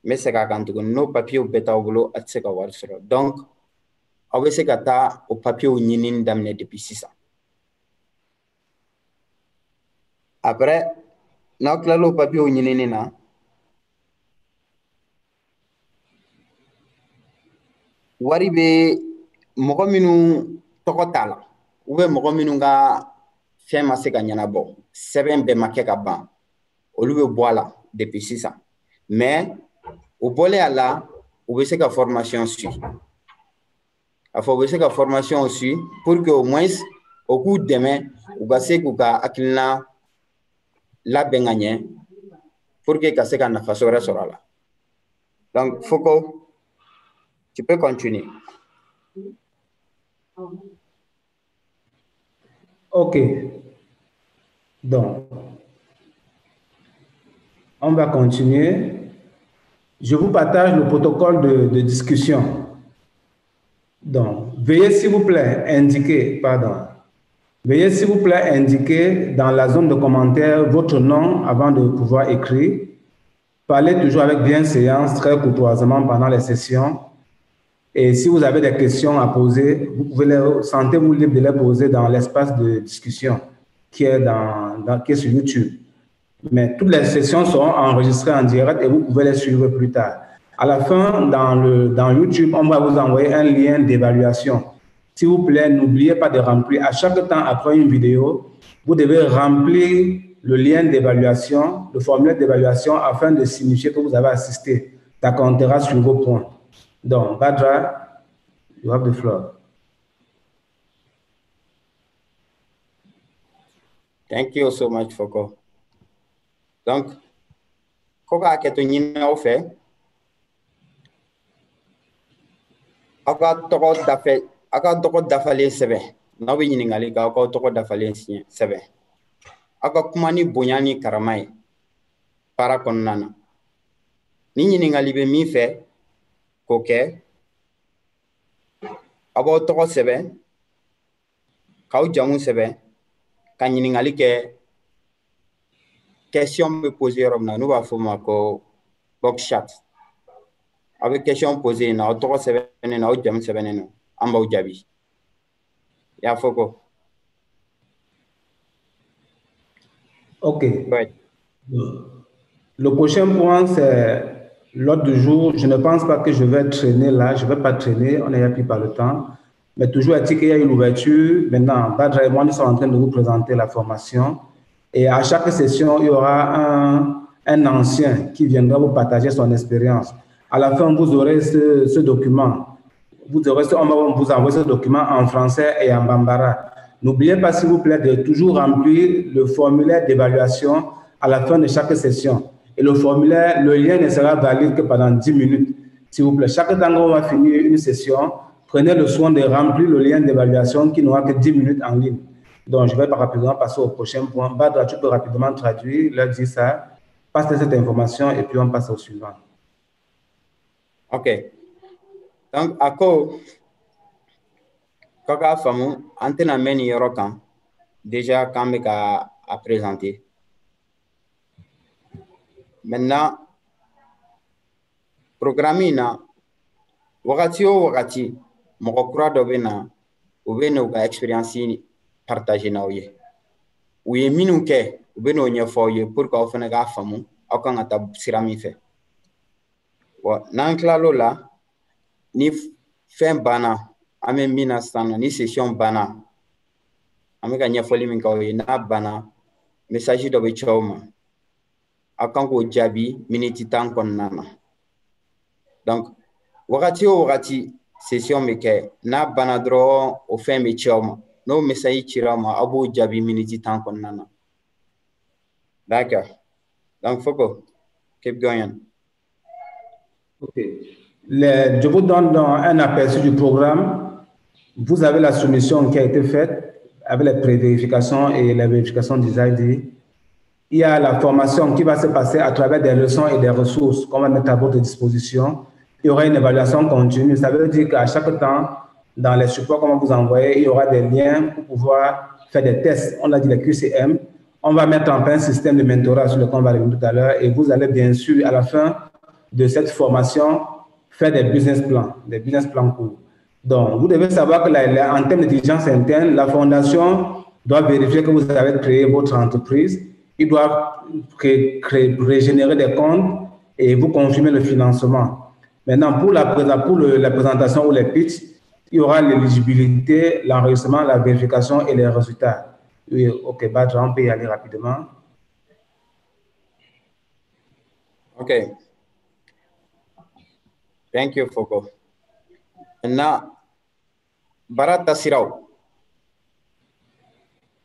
G: n bɛ segin a kan tuguni n'o papier bɛɛ t'aw bolo a tɛ se ka wari sɔrɔ donc aw bɛ se ka taa o papier ɲinini daminɛ depuis sisan après n'aw tilala o papier ɲinini na. Wari bɛ mɔgɔ minnu tɔgɔ t'a la ou bien mɔgɔ minnu ka fɛn ma se ka ɲɛnabɔ sɛbɛn bɛɛ ma kɛ ka ban. Olu bɛ bɔ a la depuis sisan mais o bɔlen a la u bɛ se ka formation suivre a fɔ u bɛ se ka formation suivre pour que au moins o k'u dɛmɛ u ka se k'u ka hakilina labɛn ka ɲɛ pour que ka nafa wɛrɛ sɔrɔ a la donc Foko tu peux continuer.
D: Ok. Donc, on va continuer. Je vous partage le protocole de, discussion. Donc, veuillez s'il vous plaît indiquer, pardon, veuillez s'il vous plaît indiquer dans la zone de commentaires votre nom avant de pouvoir écrire. Parlez toujours avec bienséance, très courtoisement pendant les sessions. Et si vous avez des questions à poser, vous pouvez les, sentez-vous libre de les poser dans l'espace de discussion qui est, dans, dans, qui est sur YouTube. Mais toutes les sessions seront enregistrées en direct et vous pouvez les suivre plus tard. À la fin, dans, le, dans YouTube, on va vous envoyer un lien d'évaluation. S'il vous plaît, n'oubliez pas de remplir. À chaque temps, après une vidéo, vous devez remplir le lien d'évaluation, le formulaire d'évaluation, afin de signifier que vous avez assisté. Ça comptera sur vos points. Donc, Badra, you have the floor.
G: Thank you so much. Donc, ko k'a kɛ to ɲininaw fɛ aw ka tɔgɔ dafɛ aw ka tɔgɔ dafalen sɛbɛn n'aw bɛ ɲininkali kɛ aw ka tɔgɔ dafalen sɛbɛn aw ka kuma ni bonya ni karama ye baara kɔnɔna na ni ɲininkali bɛ min fɛ k'o kɛ aw b'aw tɔgɔ sɛbɛn k'aw jamu sɛbɛn ka ɲininkali kɛ question bɛ posé yɔrɔ min na n'u b'a fɔ o ma ko aw bɛ question posé yen nɔ aw tɔgɔ sɛbɛnnen don aw jamu sɛbɛnnen don an b'aw jaabi i y'a fɔ ko.
D: Ok. Ouais. Le prochain point, c'est l'ordre du jour. Je ne pense pas que je vais traîner là. Je ne vais pas traîner. On est pris par le temps. Mais toujours est-il qu'il y a une ouverture. Maintenant, Badra et moi, nous sommes en train de vous présenter la formation. Et à chaque session, il y aura un, un ancien qui viendra vous partager son expérience. À la fin, vous aurez ce, ce document. Vous aurez on va vous envoyer ce document en français et en bambara. N'oubliez pas, s'il vous plaît, de toujours remplir le formulaire d'évaluation à la fin de chaque session. Et le formulaire, le lien ne sera valide que pendant 10 minutes. S'il vous plaît, chaque temps qu'on va finir une session, prenez le soin de remplir le lien d'évaluation qui n'aura que 10 minutes en ligne. Donc, je vais rapidement passer au prochain point. Badra, tu peux rapidement traduire, leur dire ça, passer cette information et puis on passe au suivant.
G: OK. Donc, à quoi k'a faamu an a présenter maintenant programme in na o wagati mɔgɔ kura dɔ bɛ na u bɛ expérience partager n'aw ye u ye minnu kɛ u bɛ n'o ɲɛfɔ aw ye pour que aw fana k'a faamu aw kan ka taa sira min fɛ bon n'an tilal'o la ni fɛn banna an bɛ min na sisan nɔ ni session banna an bɛ ka ɲɛfɔli min kɛ aw ye n'a banna message dɔ bɛ ci aw ma. Aw kan k'o jaabi miniti tan kɔnɔna na donc wagati o wagati session bɛ kɛ n'a banna dɔrɔn o fɛn bɛ ci aw ma
D: je vous donne un aperçu du programme. Vous avez la soumission qui a été faite avec les pré-vérifications et les vérifications des ID. Il y a la formation qui va se passer à travers des leçons et des ressources qu'on va mettre à votre disposition. Il y aura une évaluation continue. Ça veut dire qu'à chaque temps, dans les supports qu'on va vous envoyer, il y aura des liens pour pouvoir faire des tests. On a dit les QCM. On va mettre en place un système de mentorat sur lequel on va revenir tout à l'heure. Et vous allez bien sûr, à la fin de cette formation, faire des business plans, des business plans courts. Donc, vous devez savoir que en termes de diligence interne, la fondation doit vérifier que vous avez créé votre entreprise. Il doit créer, créer, régénérer des comptes et vous confirmer le financement. Maintenant, pour la, la présentation ou les pitchs, il y aura l'éligibilité, l'enregistrement, la vérification et les résultats. Oui, OK, Badra, on peut y aller rapidement.
G: OK. Thank you, Foko. Na baara tasiraw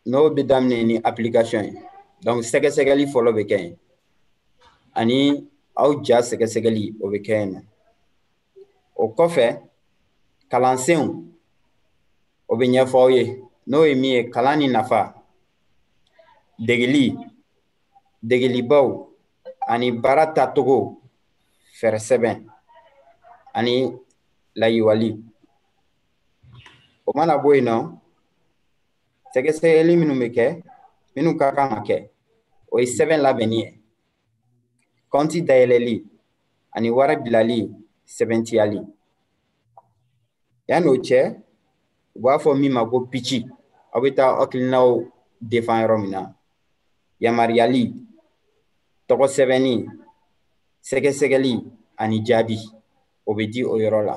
G: n'o bɛ daminɛ ni application ye donc sɛgɛsɛgɛli fɔlɔ bɛ kɛ yen ani aw ja sɛgɛsɛgɛli o bɛ kɛ yen nɔ o kɔfɛ kalansenw o bɛ ɲɛfɔ aw ye n'o ye min ye kalan ni nafa degeli degelibaw ani baara tacogo fɛɛrɛ sɛbɛn ani layiwali o mana bɔ yen nɔ sɛgɛsɛgɛli minnu bɛ kɛ minnu ka kan ka kɛ o ye sɛbɛn labɛnni ye kɔnti dayɛlɛli ani wari bilali sɛbɛntiyali yan'o cɛ u b'a fɔ min ma ko pici aw bɛ taa hakilinaw defan yɔrɔ min na yamaruyali tɔgɔ sɛbɛnni sɛgɛsɛgɛli ani jaabi o bɛ di o yɔrɔ la.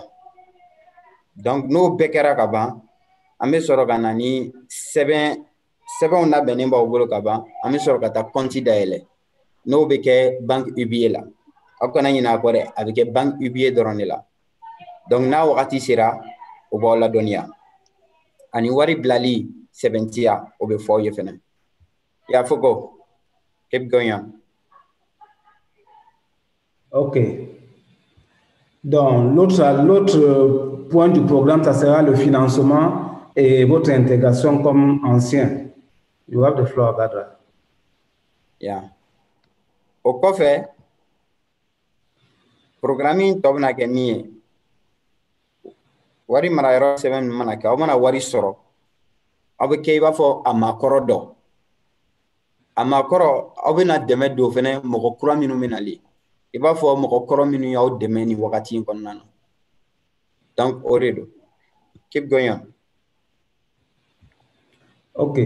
G: N'o bɛɛ kɛra ka ban an bɛ sɔrɔ ka na ni sɛbɛn sɛbɛnw labɛnnen b'aw bolo ka ban an bɛ sɔrɔ ka taa kɔnti dayɛlɛ n'o bɛ kɛ banque UBA la. Aw kana ɲinɛ a kɔ dɛ a bɛ kɛ banque UBA dɔrɔn de la. N'a wagati sera o b'aw ladɔnniya ani wari bilali sɛbɛntiya o bɛ fɔ aw ye fɛnɛ y'a fɔ ko keep going on.
D: Ok. Donc, l'autre point du programme, ça sera le financement et votre intégration comme ancien. You have the floor, Badra.
G: Yeah. O kɔfɛ, programme tɔ bɛna kɛ min ye, wari marayɔrɔ sɛbɛn min mana kɛ, aw mana wari sɔrɔ, aw bɛ kɛ i b'a fɔ a makɔrɔ dɔ. A makɔrɔ, aw bɛna dɛmɛ don fɛnɛ mɔgɔ kura minnu bɛ nalen. i b'a fɔ mɔgɔ kɔrɔ minnu y'aw dɛmɛ ni wagati in kɔnɔna na donc o de don keep going on.
D: ok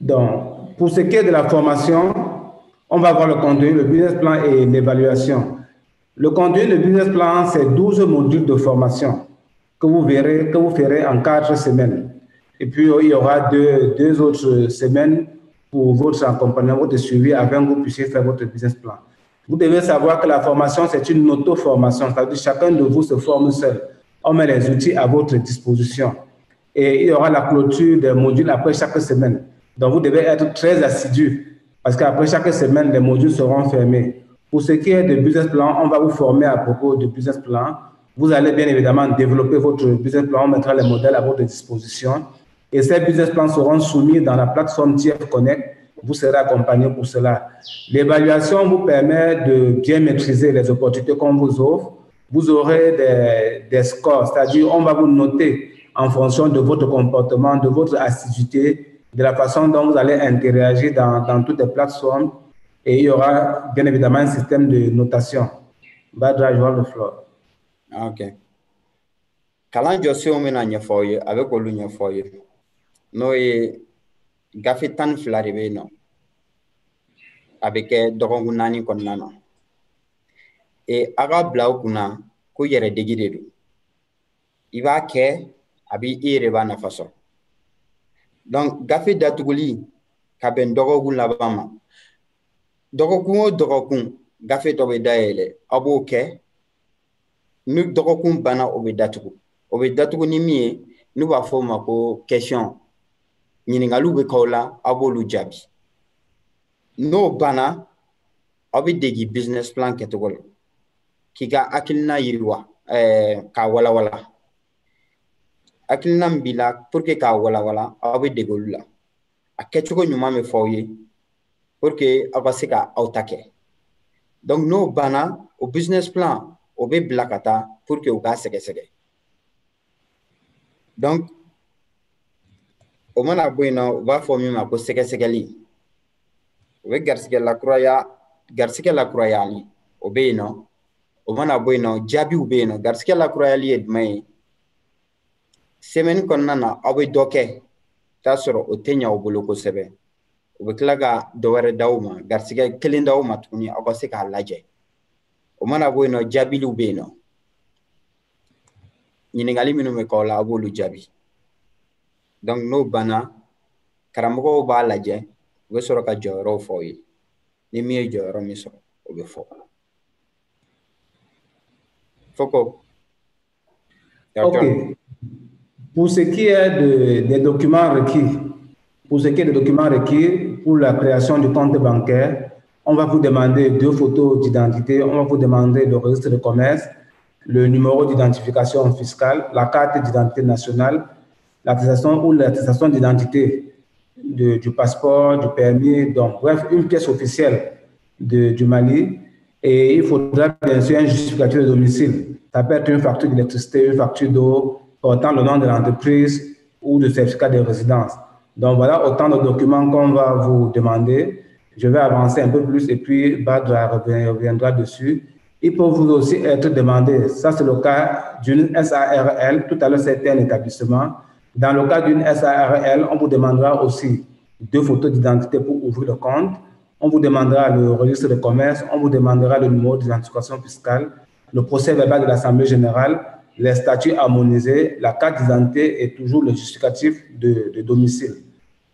D: donc pour ce qui est de la formation on va voir le contenu le business plan et l'évaluation le contenu le business plan c'est 12 modules de formation que vous verrez que vous ferez en quatre semaines et puis il y aura deux, deux autres semaines pour votre accompagnement votre suivi afin que vous puissiez faire votre business plan vous devez savoir que la formation, c'est une auto-formation. C'est-à-dire chacun de vous se forme seul. On met les outils à votre disposition. Et il y aura la clôture des modules après chaque semaine. Donc, vous devez être très assidu parce qu'après chaque semaine, les modules seront fermés. Pour ce qui est de business plan, on va vous former à propos de business plan. Vous allez bien évidemment développer votre business plan. On mettra les modèles à votre disposition. Et ces business plans seront soumis dans la plateforme TF Connect vous serez accompagné pour cela. L'évaluation vous permet de bien maîtriser les opportunités qu'on vous offre. Vous aurez des, scores, c'est-à-dire on va vous noter en fonction de votre comportement, de votre assiduité, de la façon dont vous allez interagir dans, toutes les plateformes. Et il y aura bien évidemment un système de notation. Badra, je le floor.
G: Ok. Kalan jɔ senw bɛna ɲɛfɔ aw ye a bɛ k'olu ɲɛfɔ aw ye n'o ye gafe tan ni fila de bɛ yen nɔ. A bɛ kɛ dɔgɔkun naani kɔnɔna na. E a ka bila aw kunna ko yɛrɛdegi de don i b'a kɛ a b'i i yɛrɛ b'a nafa sɔrɔ. Donc gafe datuguli ka bɛn dɔgɔkun laban ma. Dɔgɔkun o dɔgɔkun gafe dɔ bɛ dayɛlɛ. Aw b'o kɛ ni dɔgɔkun banna o bɛ datugu. O bɛ datugu ni min ye n'u b'a fɔ o ma ko question. Ɲininkaliw bɛ k'aw la aw b'olu jaabi n'o banna aw bɛ degi business plan kɛcogo la k'i ka hakilina yiriwa ɛɛ k'a walawala hakilina min b'i la pour que k'a walawala aw bɛ dege olu la a kɛcogo ɲuman bɛ fɔ aw ye pour que aw ka se ka aw ta kɛ donc n'o banna o business plan o bɛ bila ka taa pour que u k'a sɛgɛsɛgɛ. Donc o mana bɔ yen nɔ u b'a fɔ min ma ko sɛgɛsɛgɛli. U bɛ garisɛgɛ lakuraya garisɛgɛ lakurayali o bɛ yen nɔ. O mana bɔ yen nɔ jaabiw bɛ yen nɔ. Garisɛgɛ lakurayali ye jumɛn ye? Sɛmɛni kɔnɔna na aw bɛ dɔ kɛ. T'a sɔrɔ o tɛ ɲɛ aw bolo kosɛbɛ. U bɛ tila ka dɔ wɛrɛ d'aw ma. Garisɛgɛ kelen d'aw ma tuguni aw ka se k'a lajɛ o mana bɔ yen nɔ jaabiliw bɛ yen nɔ ɲininkali minnu bɛ k'aw la aw b'olu jaabi donc n'o banna karamɔgɔw b'a lajɛ u bɛ sɔrɔ ka jɔyɔrɔw fɔ aw ye ni min ye jɔyɔrɔ min sɔrɔ o bɛ fɔ Foko.
D: Ok. Pour ce qui est de, des documents requis, pour ce qui est des documents requis pour la création du compte bancaire, on va vous demander deux photos d'identité, on va vous demander le registre de commerce, le numéro d'identification fiscale, la carte d'identité nationale, l'attestation ou l'attestation d'identité du passeport, du permis, donc bref, une pièce officielle de, du Mali. Et il faudra bien sûr un justificatif de domicile. Ça peut être une facture d'électricité, une facture d'eau, portant le nom de l'entreprise ou de certificat de résidence. Donc voilà autant de documents qu'on va vous demander. Je vais avancer un peu plus et puis Badra reviendra dessus. Il peut vous aussi être demandé, ça c'est le cas d'une SARL, tout à l'heure c'était un établissement. Dans le cas d'une SARL, on vous demandera aussi deux photos d'identité pour ouvrir le compte. On vous demandera le registre de commerce, on vous demandera le numéro d'identification fiscale, le procès verbal de l'Assemblée générale, les statuts harmonisés, la carte d'identité et toujours le justificatif de, domicile.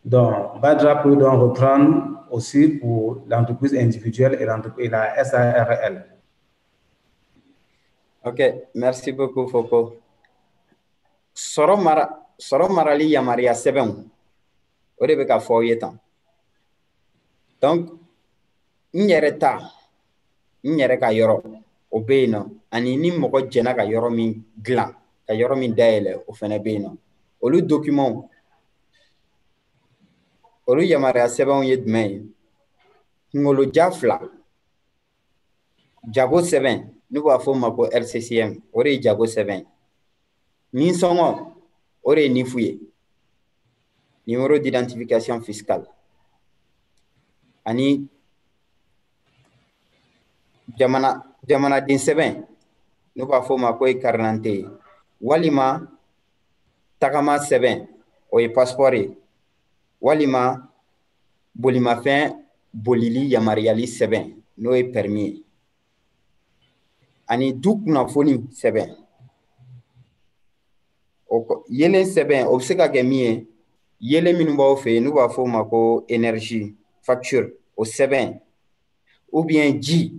D: Donc, Badra peut donc reprendre aussi pour l'entreprise individuelle et, la SARL.
G: Ok, merci beaucoup, Foko. Soro, marali yamaria sɛbɛnw o de donc n ta n yɛrɛ ka yɔrɔ o bɛ yen nɔ ani ni ka yɔrɔ min ka o olu dokimanw olu yamaruya sɛbɛnw ye jumɛn ye? Kunkoloja fila. Jago sɛbɛn. N'u b'a fɔ o ma ko rccm o de ye jago sɛbɛn. Ninsɔngɔ. O de ye nifu ye. Numéro d'identification fiscale. Ani jamana jamanaden sɛbɛn. N'u b'a fɔ o ma ko ye karinante ye. Walima tagama sɛbɛn. O ye pasipɔri ye walima bolimafɛn bolili yamaruyali sɛbɛn n'o ye pɛrimi ye. Ani du kunnafoni sɛbɛn. O yelen sɛbɛn o bɛ se ka kɛ min ye yelen minnu b'aw fɛ yen n'u b'a fɔ o ma ko énergie facture o sɛbɛn. Ou bien ji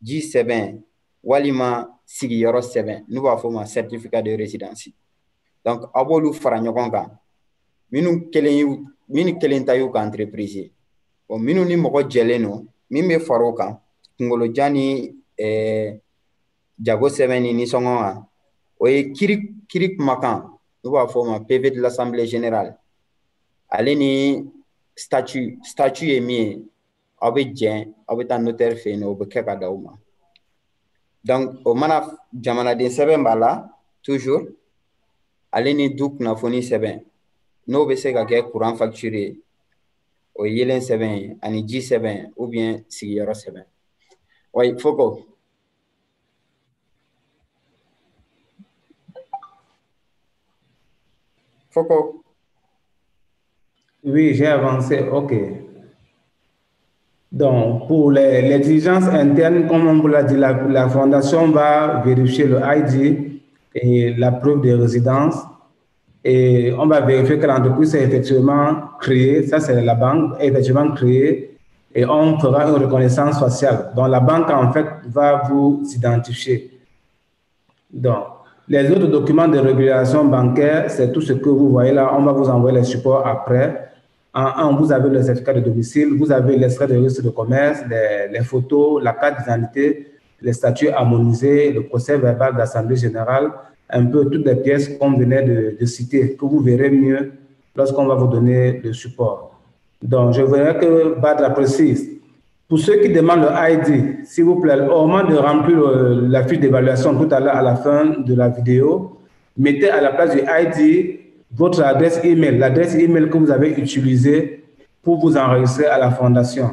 G: ji sɛbɛn walima sigiyɔrɔ sɛbɛn n'u b'a fɔ o ma certificat de résidence. Donc aw b'olu fara ɲɔgɔn kan. Minnu kelen y'u minnu kelen ta y'u ka entreprise ye. Bon minnu ni mɔgɔ jɛlen don min bɛ fara o kan kunkolojan ni jago sɛbɛn ni nisɔngɔ kan o ye kiri kiri kumakan n'u b'a fɔ o ma pv de l'assemblée générale. Ale ni statut statut ye min ye aw bɛ jɛn aw bɛ taa notaire fɛ yen nɔ o bɛ kɛ ka d'aw ma. Donc o mana jamanaden sɛbɛn b'a la toujours ale ni du kunnafoni sɛbɛn n'o bɛ se ka kɛ courant facture ye o ye yelen sɛbɛn ye ani ji sɛbɛn ou bien sigiyɔrɔ sɛbɛn oui Foko Foko
D: Oui, j'ai avancé. OK. Donc, pour l'exigence interne, comme on vous l'a dit, la, fondation va vérifier le ID et la preuve de résidence. Et on va vérifier que l'entreprise est effectivement créée. Ça, c'est la banque, est effectivement créée. Et on fera une reconnaissance faciale. Donc, la banque, en fait, va vous identifier. Donc, les autres documents de régulation bancaire, c'est tout ce que vous voyez là. On va vous envoyer les supports après. En un, vous avez le certificat de domicile, vous avez l'extrait de registre de commerce, les, les photos, la carte d'identité, les statuts harmonisés, le procès verbal d'Assemblée générale, un peu toutes les pièces qu'on venait de, citer, que vous verrez mieux lorsqu'on va vous donner le support. Donc, je voudrais que Badra précise. Pour ceux qui demandent le ID, s'il vous plaît, au moment de remplir le, la fiche d'évaluation tout à l'heure à la fin de la vidéo, mettez à la place du ID votre adresse email, l'adresse email que vous avez utilisée pour vous enregistrer à la fondation.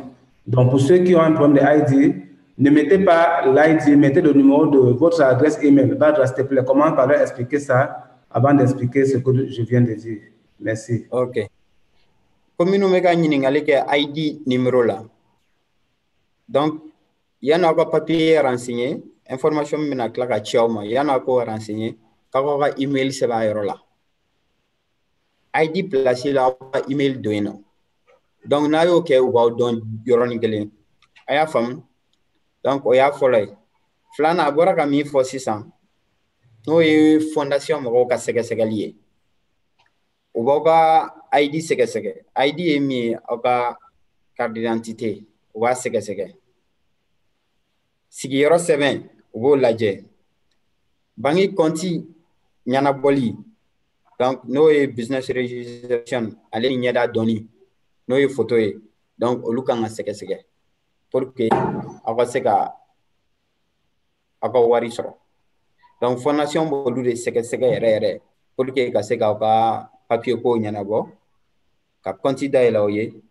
D: Donc, pour ceux qui ont un problème de ID, ne mettez pas l'ID, mettez le numéro de votre adresse email. Badra, s'il comment par expliquer ça avant d'expliquer ce que je viens de dire. Merci.
G: OK. Comme nous avons ID numéro là. Donc, il y a un papier renseigné, information min na tila ka ci aw ma yan'a ko renseigné k'aw ka email sɛbɛn a yɔrɔ la id aw ka email don yen nɔ donc n'a y'o kɛ u b'aw dɔn yɔrɔnin kelen a y'a faamu donc o y'a fɔlɔ ye filanan a bɔra ka min fɔ sisan n'o ye fondation mɔgɔw ka sɛgɛsɛgɛli ye u b'aw ka id sɛgɛsɛgɛ id ye min ye aw ka carte d'identité u b'a sɛgɛsɛgɛ sigiyɔrɔ sɛbɛn u b'o lajɛ banki kɔnti ɲɛnabɔli donc n'o ye business registration ale ni ɲɛda dɔnni n'o ye photo ye. Donc olu kan ka sɛgɛsɛgɛ pour que aw ka se ka aw ka wari sɔrɔ. Donc fondation b'olu de sɛgɛsɛgɛ yɛrɛ yɛrɛ pour que ka se k'aw ka papier ko ɲɛnabɔ ka compte dayɛlɛ aw ye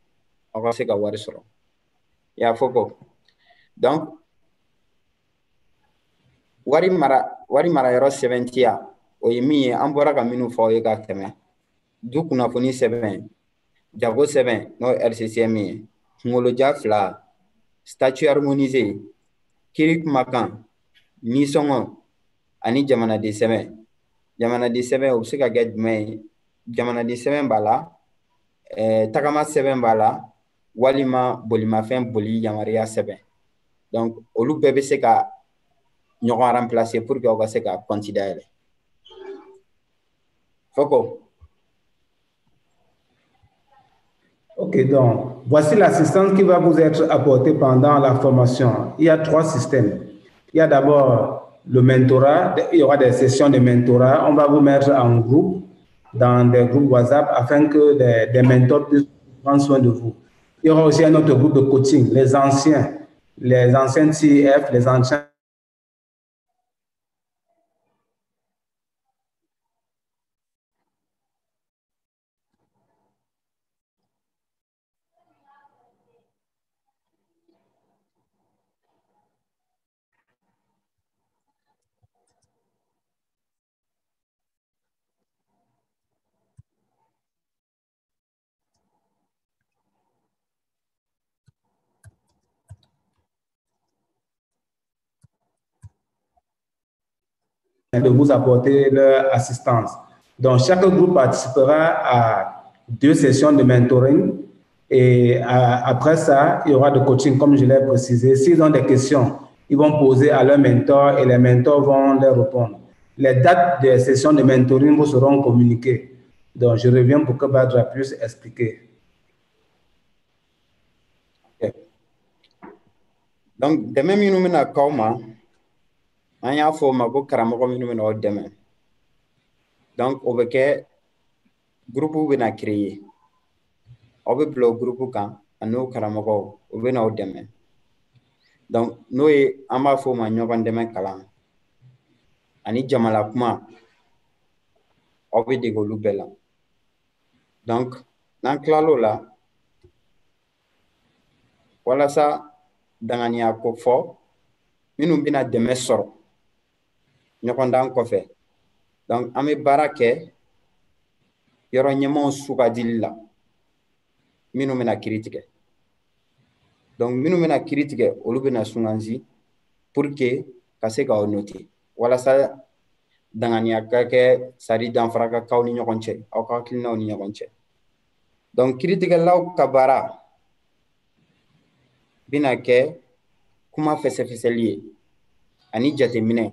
G: aw ka se ka wari sɔrɔ. I y'a fɔ ko. Donc wari mara wari mara yɔrɔ sɛbɛntiya o ye min ye an bɔra ka minnu fɔ aw ye ka tɛmɛ. Du kunnafoni sɛbɛn jago sɛbɛn n'o ye rccm ye. Kunkoloja fila statut harmonisé. Kiri kumakan nisɔngɔ ani jamanaden sɛbɛn jamanaden sɛbɛn o bɛ se ka kɛ jumɛn ye? Jamanaden sɛbɛn b'a la eh, tagama sɛbɛn b'a la walima bolimafɛn boli yamaruya sɛbɛn donc olu bɛɛ bɛ se ka ɲɔgɔn remplacer pour que aw ka se ka compte dayɛlɛ foko
D: Ok, donc voici l'assistance qui va vous être apportée pendant la formation. Il y a trois systèmes. Il y a d'abord le mentorat, il y aura des sessions de mentorat. On va vous mettre en groupe, dans des groupes WhatsApp, afin que des, des mentors puissent prendre soin de vous. Il y aura aussi un autre groupe de coaching, les anciens, les anciens TIF, les anciens de vous apporter leur assistance. Donc, chaque groupe participera à deux sessions de mentoring et après ça, il y aura de coaching, comme je l'ai précisé. S'ils ont des questions, ils vont poser à leur mentor et les mentors vont leur répondre. Les dates des sessions de mentoring vous seront communiquées. Donc, je reviens pour que Badra puisse expliquer.
G: donc minnu bɛna k'aw ma an y'a fɔ o ma ko karamɔgɔ minnu bɛna aw dɛmɛ. Donc o bɛ kɛ gurupuw bɛna créer aw bɛ bila o gurupu kan ani o karamɔgɔw o bɛna aw dɛmɛ. Donc n'o ye an b'a fɔ o ma ɲɔgɔn dɛmɛ kalan. Ani jamala kuma aw bɛ dege olu bɛɛ la. Donc n'an tilal'o la walasa danganiya ko fɔ minnu bɛna dɛmɛ sɔrɔ ɲɔgɔndan kɔfɛ donc an bɛ baara kɛ yɔrɔ ɲɛmaw sugandili la minnu bɛna kiiri tigɛ donc minnu bɛna kiiri tigɛ olu bɛna sugansi pour que ka se k'aw noter walasa danganiya ka kɛ sari danfara ka k'aw ni ɲɔgɔn cɛ aw ka hakilinaw ni ɲɔgɔn cɛ donc kiiritigɛlaw ka baara bɛna kɛ kuma fɛsɛfɛsɛli ye ani jateminɛ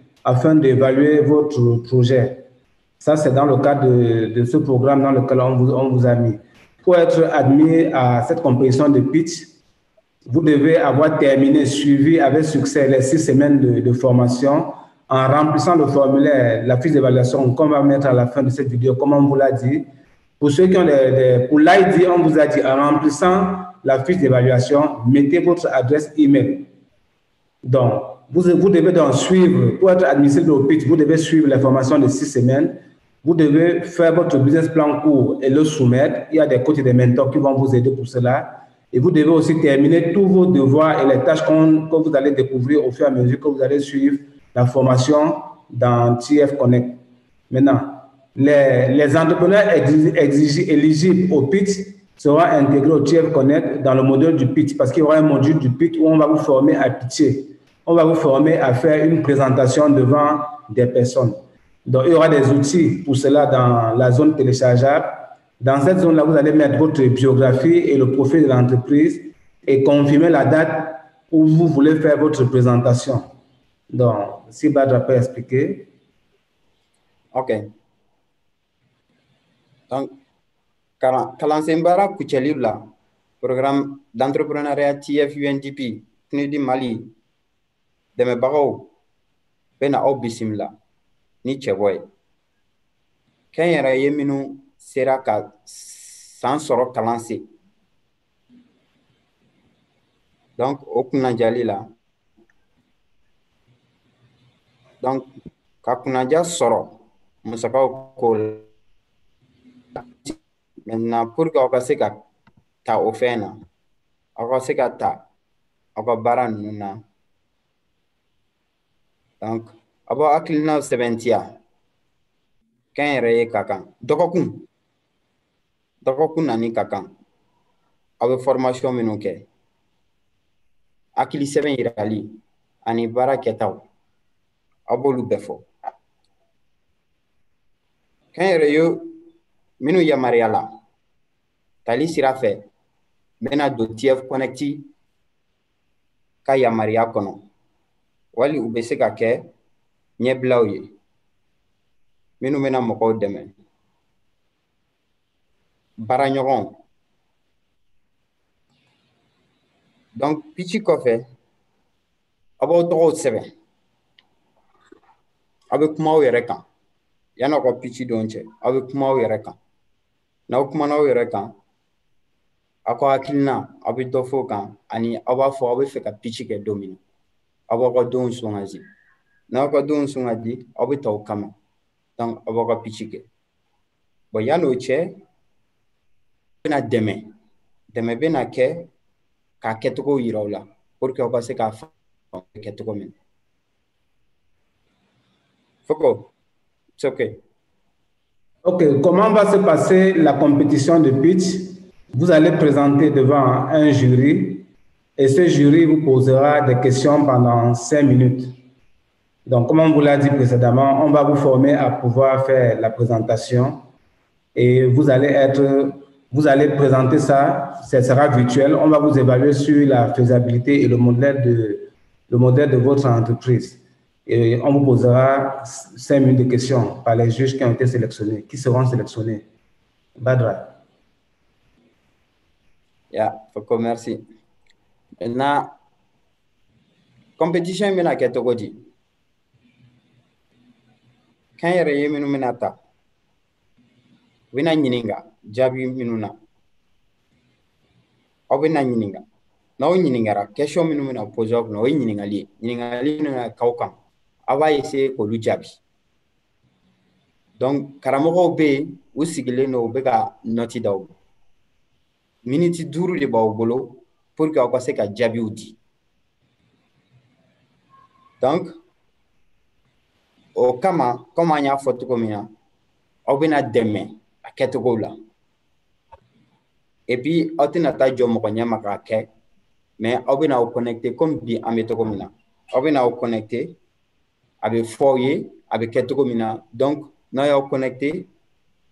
D: afin d'évaluer votre projet. Ça, c'est dans le cadre de, ce programme dans lequel on vous, a mis. Pour être admis à cette compétition de pitch, vous devez avoir terminé, suivi avec succès les six semaines de, formation en remplissant le formulaire, la fiche d'évaluation qu'on va mettre à la fin de cette vidéo, comme on vous l'a dit. Pour ceux qui ont des pour l'ID, on vous a dit en remplissant la fiche d'évaluation, mettez votre adresse email. Donc, vous, devez donc suivre, pour être admissible au pitch, vous devez suivre les formations de six semaines. Vous devez faire votre business plan court et le soumettre. Il y a des coachs et des mentors qui vont vous aider pour cela. Et vous devez aussi terminer tous vos devoirs et les tâches que vous allez découvrir au fur et à mesure que vous allez suivre la formation dans TF Connect. Maintenant, les, entrepreneurs éligibles au pitch seront intégrés au TF Connect dans le modèle du pitch parce qu'il y aura un module du pitch où on va vous former à pitcher. On va vous former à faire une présentation devant des personnes. Donc, il y aura des outils pour cela dans la zone téléchargeable. Dans cette zone-là, vous allez mettre votre biographie et le profil de l'entreprise et confirmer la date où vous voulez faire votre présentation. Donc, si Badra peut expliquer.
G: Ok. Donc, kalansen baara kucɛli la programme d'entrepreneuriat TF UNDP PNUD Mali. Dɛmɛbagaw bɛ na aw bisimila ni cɛbɔ ye kɛnyɛrɛye minnu sera ka san sɔrɔ kalan se donc o kunnajali la donc ka kunnaja sɔrɔ musakaw ko la pour que aw ka se ka ta o fɛn na aw ka se ka ta aw ka baara ninnu na donc a b'aw hakilinaw sɛbɛntiya kɛn yɛrɛ ye ka kan dɔgɔkun dɔgɔkun nani ka kan aw bɛ formation minnu kɛ hakili sɛbɛn yirali ani baara kɛtaw aw b'olu bɛɛ fɔ kɛn yɛrɛ ye minnu yamaruya la tali sira fɛ n bɛna don tf connect ka yamaruya kɔnɔ wali u bɛ se ka kɛ ɲɛbilaw ye minnu bɛna mɔgɔw dɛmɛ baaraɲɔgɔnw donc pici kɔfɛ aw b'aw tɔgɔw sɛbɛn aw bɛ kuma aw yɛrɛ kan yan'aw ka pici don cɛ aw bɛ kuma aw yɛrɛ kan n'aw kumana aw yɛrɛ kan aw ka hakilina aw bɛ dɔ fɔ o kan ani aw b'a fɔ aw bɛ fɛ ka pici kɛ don min na. Aw b'aw ka donw sugandi n'aw ka donw sugandi aw bɛ ta o kama. Donc aw b'aw ka pici kɛ. Bon yan'o cɛ bɛna dɛmɛ. Dɛmɛ bɛna kɛ k'a kɛcogo yira aw la pour que aw ka se k'a faamu kɛcogo min Foko, c'est OK.
D: OK, comment va se passer la compétition de pitch? Vous allez présenter devant un jury et ce jury vous posera des questions pendant cinq minutes. Donc, comme on vous l'a dit précédemment, on va vous former à pouvoir faire la présentation et vous allez être, vous allez présenter ça, ce sera virtuel. On va vous évaluer sur la faisabilité et le modèle de, le modèle de votre entreprise. Et on vous posera cinq minutes de questions par les juges qui ont été sélectionnés, qui seront sélectionnés. Badra.
G: Yeah, merci. Maintenant, compétition bɛna kɛ cogo di kan yɛrɛ ye minnu bɛna ta u bɛna ɲininka jaabi minnu na question minnu bɛna pose aw kunna o ye ɲininkali ye aw b'a essayer k'olu jaabi donc karamɔgɔw bɛ yen u sigilen don u bɛ ka nɔti d'aw bolo miniti duuru de b'aw bolo pour que aw ka se ka jaabiw di. Donc o kama comme an y'a fɔ cogo min na aw bɛna dɛmɛ a kɛcogo la. Et puis aw tɛna taa jɔ mɔgɔ ɲɛma k'a kɛ mais aw bɛna aw connecté comme bi an bɛ cogo min na. Aw bɛna aw connecté a bɛ fɔ aw bɛ donc n'a y'aw connecté.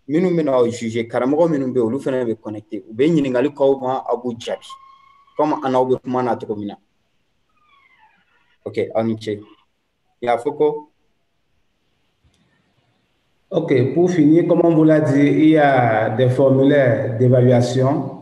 G: Minnu bɛna aw juger. Karamɔgɔ minnu bɛ yen olu fana bɛ connecté. U bɛ ɲininkali comme an n'aw bɛ kuma na cogo min ok aw ni ce y'a fɔ ko
D: OK, pour finir, comme on vous l'a dit, il y a des formulaires d'évaluation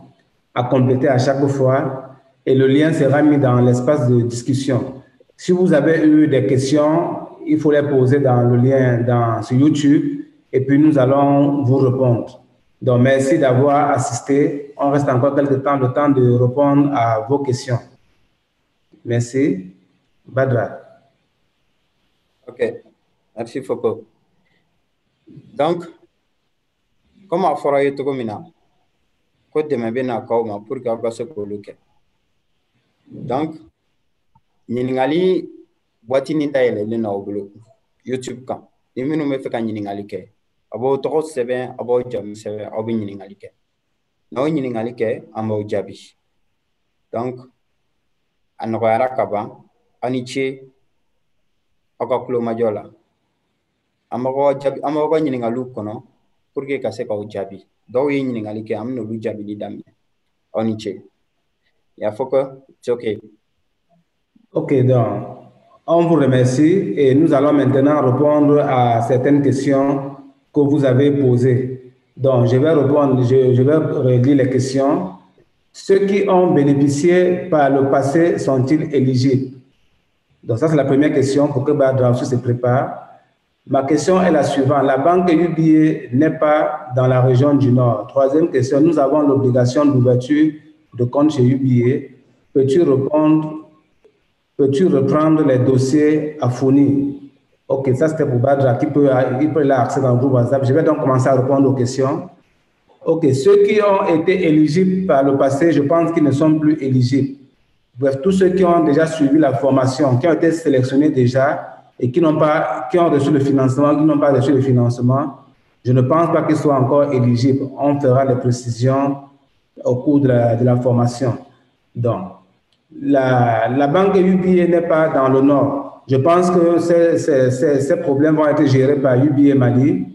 D: à compléter à chaque fois et le lien sera mis dans l'espace de discussion. Si vous avez eu des questions, il faut les poser dans le lien dans, sur YouTube et puis nous allons vous répondre. Donc, merci d'avoir assisté. On reste encore quelques temps, le temps de répondre à vos questions. Merci. Badra.
G: Ok, merci Foko. Donc, comme a fɔra ye cogo min na ko dɛmɛ bɛ pour que aw donc buwatini dayɛlɛlen n'aw bolo. Youtube kan. Ni minnu bɛ fɛ ka ɲininkali kɛ a b'aw tɔgɔ sɛbɛn a b'aw jamu sɛbɛn aw bɛ ɲininkali kɛ. N'aw ye ɲininkali kɛ an b'aw jaabi. Donc a nɔgɔyara ka ban. Aw ni ce aw ka kulomajɔ la. An b'aw jaabi an b'aw ka ɲininkaliw kɔnɔ pour que ka se k'aw jaabi. Dɔw ye ɲininkali kɛ an bɛna olu jaabili daminɛ. Aw ni ce. Y'a fɔ que c'est ok.
D: OK, donc On vous remercie et nous allons maintenant répondre à certaines questions que vous avez posées. Donc, je vais répondre, je, vais relire les questions. Ceux qui ont bénéficié par le passé sont-ils éligibles? Donc, ça, c'est la première question pour que se prépare. Ma question est la suivante. La banque UBA n'est pas dans la région du Nord. Troisième question, nous avons l'obligation d'ouverture de compte chez UBA. Peux-tu répondre, peux-tu reprendre les dossiers à fournir Ok, ça c'était pour Badra qui peut, il peut l'accès dans le groupe WhatsApp. Je vais donc commencer à répondre aux questions. Ok, ceux qui ont été éligibles par le passé, je pense qu'ils ne sont plus éligibles. Bref, tous ceux qui ont déjà suivi la formation, qui ont été sélectionnés déjà, et qui n'ont pas, qui ont reçu le financement, qui n'ont pas reçu le financement, je ne pense pas qu'ils soient encore éligibles. On fera les précisions au cours de la, de la formation. Donc, la, la banque UBA n'est pas dans le nord. Je pense que ces, ces, ces, problèmes vont être gérés par UBA Mali.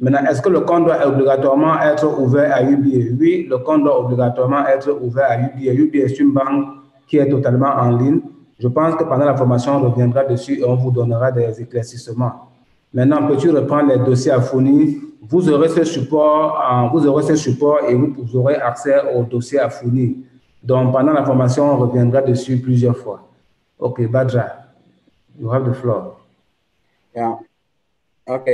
D: Maintenant, est-ce que le compte doit obligatoirement être ouvert à UBA Oui, le compte doit obligatoirement être ouvert à UBA. UBA est une banque qui est totalement en ligne. Je pense que pendant la formation, on reviendra dessus et on vous donnera des éclaircissements. Maintenant, peux-tu reprendre les dossiers à fournir? Vous aurez ce support, vous aurez ce support et vous aurez accès aux dossiers à fournir. Donc, pendant la formation, on reviendra dessus plusieurs fois. OK, Badra, you have the floor.
G: Yeah. OK.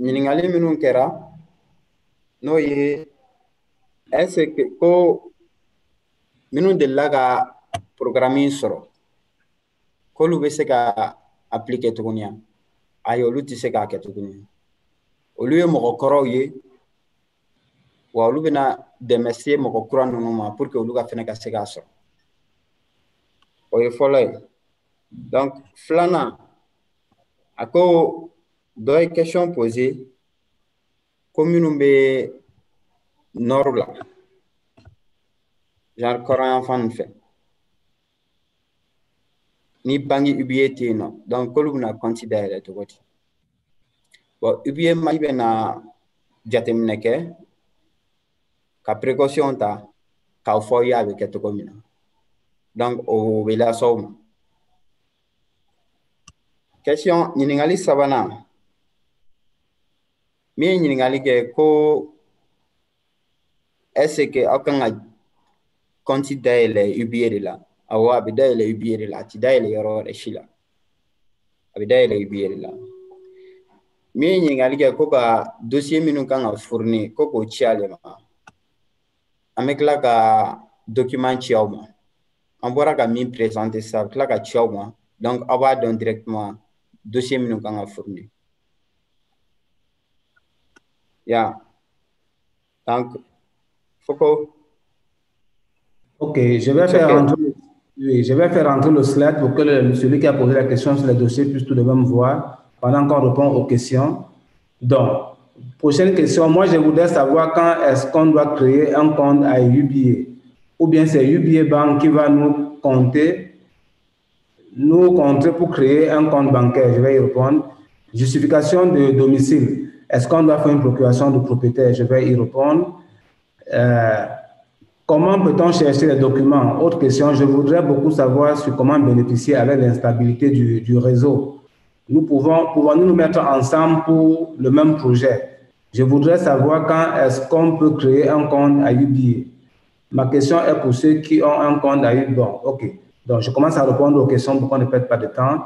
G: ɲininkali minnu kɛra n'o ye est ce que ko minnu delila ka programme sɔrɔ k'olu bɛ se ka appliquer tuguni wa ayi olu tɛ se k'a kɛ tuguni olu ye mɔgɔkɔrɔw ye wa olu bɛna dɛmɛ se mɔgɔ kura ninnu ma pour que olu ka fɛnɛ ka se k'a sɔrɔ. O ye fɔlɔ ye. Donc filanan a ko dɔ ye question posé ko minnu bɛ nord la genre kɔrɔnyanfan nin fɛ. Ni bangi UBA tɛ yen nɔ donc k'olu bɛna compte dayɛlɛ cogo di? Bon UBA Mali bɛna jateminɛ kɛ ka précaution ta k'a fɔ aw ye a bɛ kɛ cogo min na. Donc o bɛ las'aw ma. Question ɲininkali sabanan. Min ye ɲininkali kɛ ko est ce que aw kan ka compte dayɛlɛ UBA de la? Awɔ a bɛ dayɛlɛ UBA de la. A tɛ dayɛlɛ yɔrɔ wɛrɛ si la. A bɛ dayɛlɛ UBA de la. Min ye ɲininkali kɛ ko ka dossier minnu kan ka fournir ko k'o ci ale ma an bɛ tila ka document ci aw ma an bɔra ka min présenter sisan a bɛ tila ka ci aw ma donc aw b'a dɔn directement dossier minnu kan ka fournir ya. Donc Foko.
D: Ok, je vais faire entrer oui, je vais faire entrer le slide pour que le, celui qui a posé la question sur le dossier puisse tout de même voir. Pendant qu'on répond aux questions. Donc, prochaine question, moi je voudrais savoir quand est-ce qu'on doit créer un compte à UBA ou bien c'est UBA Bank qui va nous compter, nous compter pour créer un compte bancaire? Je vais y répondre. Justification de domicile. Est-ce qu'on doit faire une procuration de propriétaire? Je vais y répondre. Euh, Comment peut-on chercher les documents? Autre question, je voudrais beaucoup savoir sur comment bénéficier avec l'instabilité du, du, réseau. Nous pouvons, pouvons-nous nous mettre ensemble pour le même projet? Je voudrais savoir quand est-ce qu'on peut créer un compte à UBA. Ma question est pour ceux qui ont un compte à UBA. Bon, OK. Donc, je commence à répondre aux questions pour qu'on ne perde pas de temps.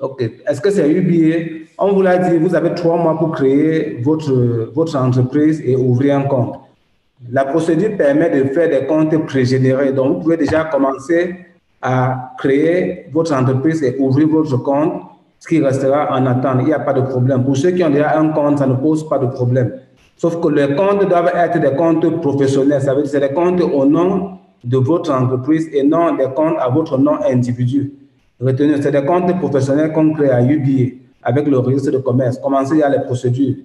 D: OK. Est-ce que c'est UBA On vous l'a dit, vous avez trois mois pour créer votre, votre entreprise et ouvrir un compte. La procédure permet de faire des comptes pré-générés. Donc, vous pouvez déjà commencer à créer votre entreprise et ouvrir votre compte, ce qui restera en attente. Il n'y a pas de problème. Pour ceux qui ont déjà un compte, ça ne pose pas de problème. Sauf que les comptes doivent être des comptes professionnels. Ça veut dire que c'est des comptes au nom de votre entreprise et non des comptes à votre nom individu. Retenez, c'est des comptes professionnels qu'on crée à UBA avec le registre de commerce. Commencez à les procédures.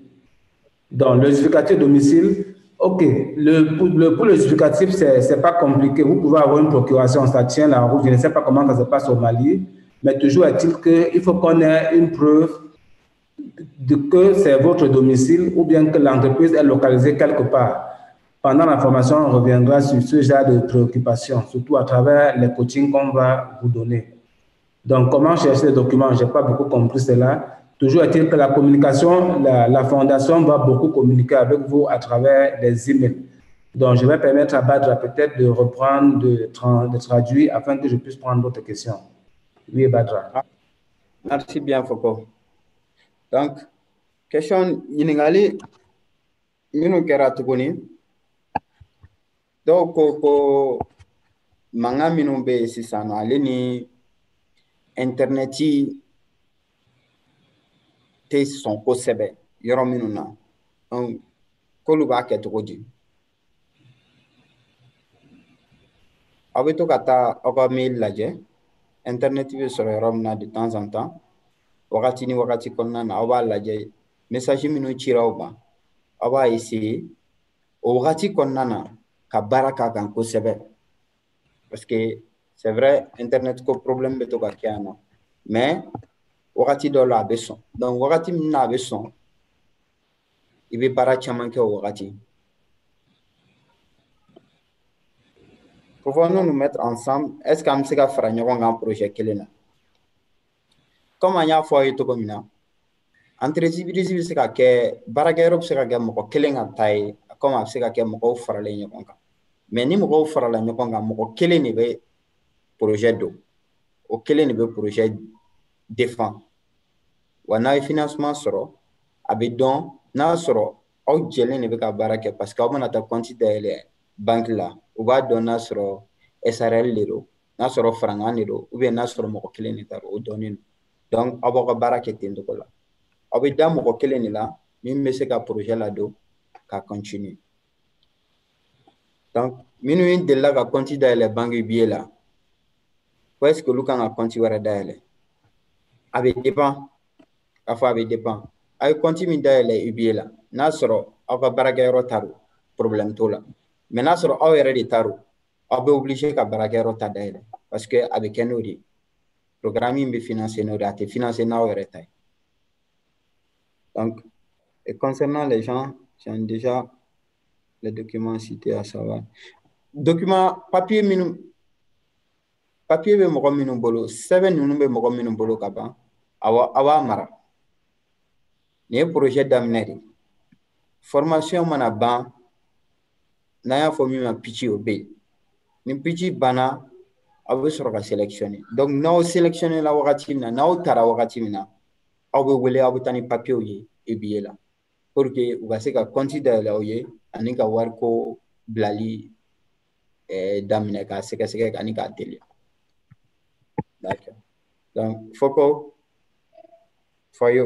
D: Donc, le justificatif domicile, OK. Le, le, pour le justificatif, ce n'est pas compliqué. Vous pouvez avoir une procuration, ça tient la route. Je ne sais pas comment ça se passe au Mali, mais toujours est-il qu'il faut qu'on ait une preuve de que c'est votre domicile ou bien que l'entreprise est localisée quelque part. Pendant la formation, on reviendra sur ce genre de préoccupations, surtout à travers les coachings qu'on va vous donner. Donc, comment chercher les documents? Je n'ai pas beaucoup compris cela. Toujours est-il que la communication, la, fondation va beaucoup communiquer avec vous à travers des emails. Donc, je vais permettre à Badra peut-être de reprendre, de, de, traduire afin que je puisse prendre d'autres questions. Oui, Badra. Ah,
G: merci bien, Foucault. Donc, question ɲininkali minnu kɛra tuguni dɔw ko ko mankan minnu bɛ yen sisan nɔ ale ni intɛrɛnɛti tɛ sɔn kosɛbɛ yɔrɔ minnu na k'olu b'a kɛ cogo di aw bɛ to ka taa aw ka mail lajɛ intɛrɛnɛti bɛ sɔrɔ yɔrɔ min de temps en temps. Wagati ni wagati kɔnɔna na aw b'a lajɛ message minnu cira aw ma aw b'a essayer o wagati kɔnɔna na parce que c'est vrai internet ko problème bɛ to ka kɛ yan nɔ mais wagati dɔw la a bɛ sɔn donc wagati min na a bɛ sɔn i bɛ baara caman kɛ o pouvons-nous nous mettre ensemble est-ce que an bɛ se ka fara ɲɔgɔn kan projet kelen na comme an y'a fɔ aw ye cogo min na entreprise bɛ se ka kɛ baarakɛyɔrɔ bɛ se ka kɛ mɔgɔ kelen ka ta ye comme a bɛ se ka kɛ mɔgɔw faralen ɲɔgɔn kan mais ni mɔgɔw farala ɲɔgɔn kan mɔgɔ kelen de bɛ projet don o kelen de bɛ projet défend wa n'a ye financement sɔrɔ a bɛ dɔn n'a sɔrɔ aw jɛlen de bɛ ka baara kɛ parce que aw mana taa compte dayɛlɛ banque la u b'a dɔn n'a sɔrɔ SARL de don n'a sɔrɔ farankan de don n'a sɔrɔ mɔgɔ kelen de ta don o dɔnnen don. Aw b'aw ka baara kɛ ten cogo la. Aw bɛ da mɔgɔ kelen de la min bɛ se ka ladon ka continuer donc minnu delila ka compte dayɛlɛ banque billet la ko est ce que olu kan ka compte wɛrɛ dayɛlɛ? A bɛ dépend. K'a fɔ a bɛ dépend. A ye compte min dayɛlɛ UBA la n'a sɔrɔ aw ka baarakɛyɔrɔ ta don problème t'o la mais n'a sɔrɔ aw yɛrɛ de ta aw bɛ obligé ka baarakɛyɔrɔ ta parce que a bɛ kɛ n'o de ye. Programme in bɛ financer n'o de ye. A tɛ n'aw yɛrɛ ta ye. Document papier minnu papier bɛ mɔgɔ minnu bolo sɛbɛn ninnu bɛ mɔgɔ minnu bolo ka ban awa a b'a mara. Nin ye daminɛ de n'an y'a fɔ min ma pitch o bɛ yen. Ni pitch banna aw bɛ sɔrɔ ka sélectionner. Donc n'aw sélectionner la wagati min na n'aw taara wagati min na aw bɛ wele aw bɛ taa ni papiyew ye EBA la. Pour que u ka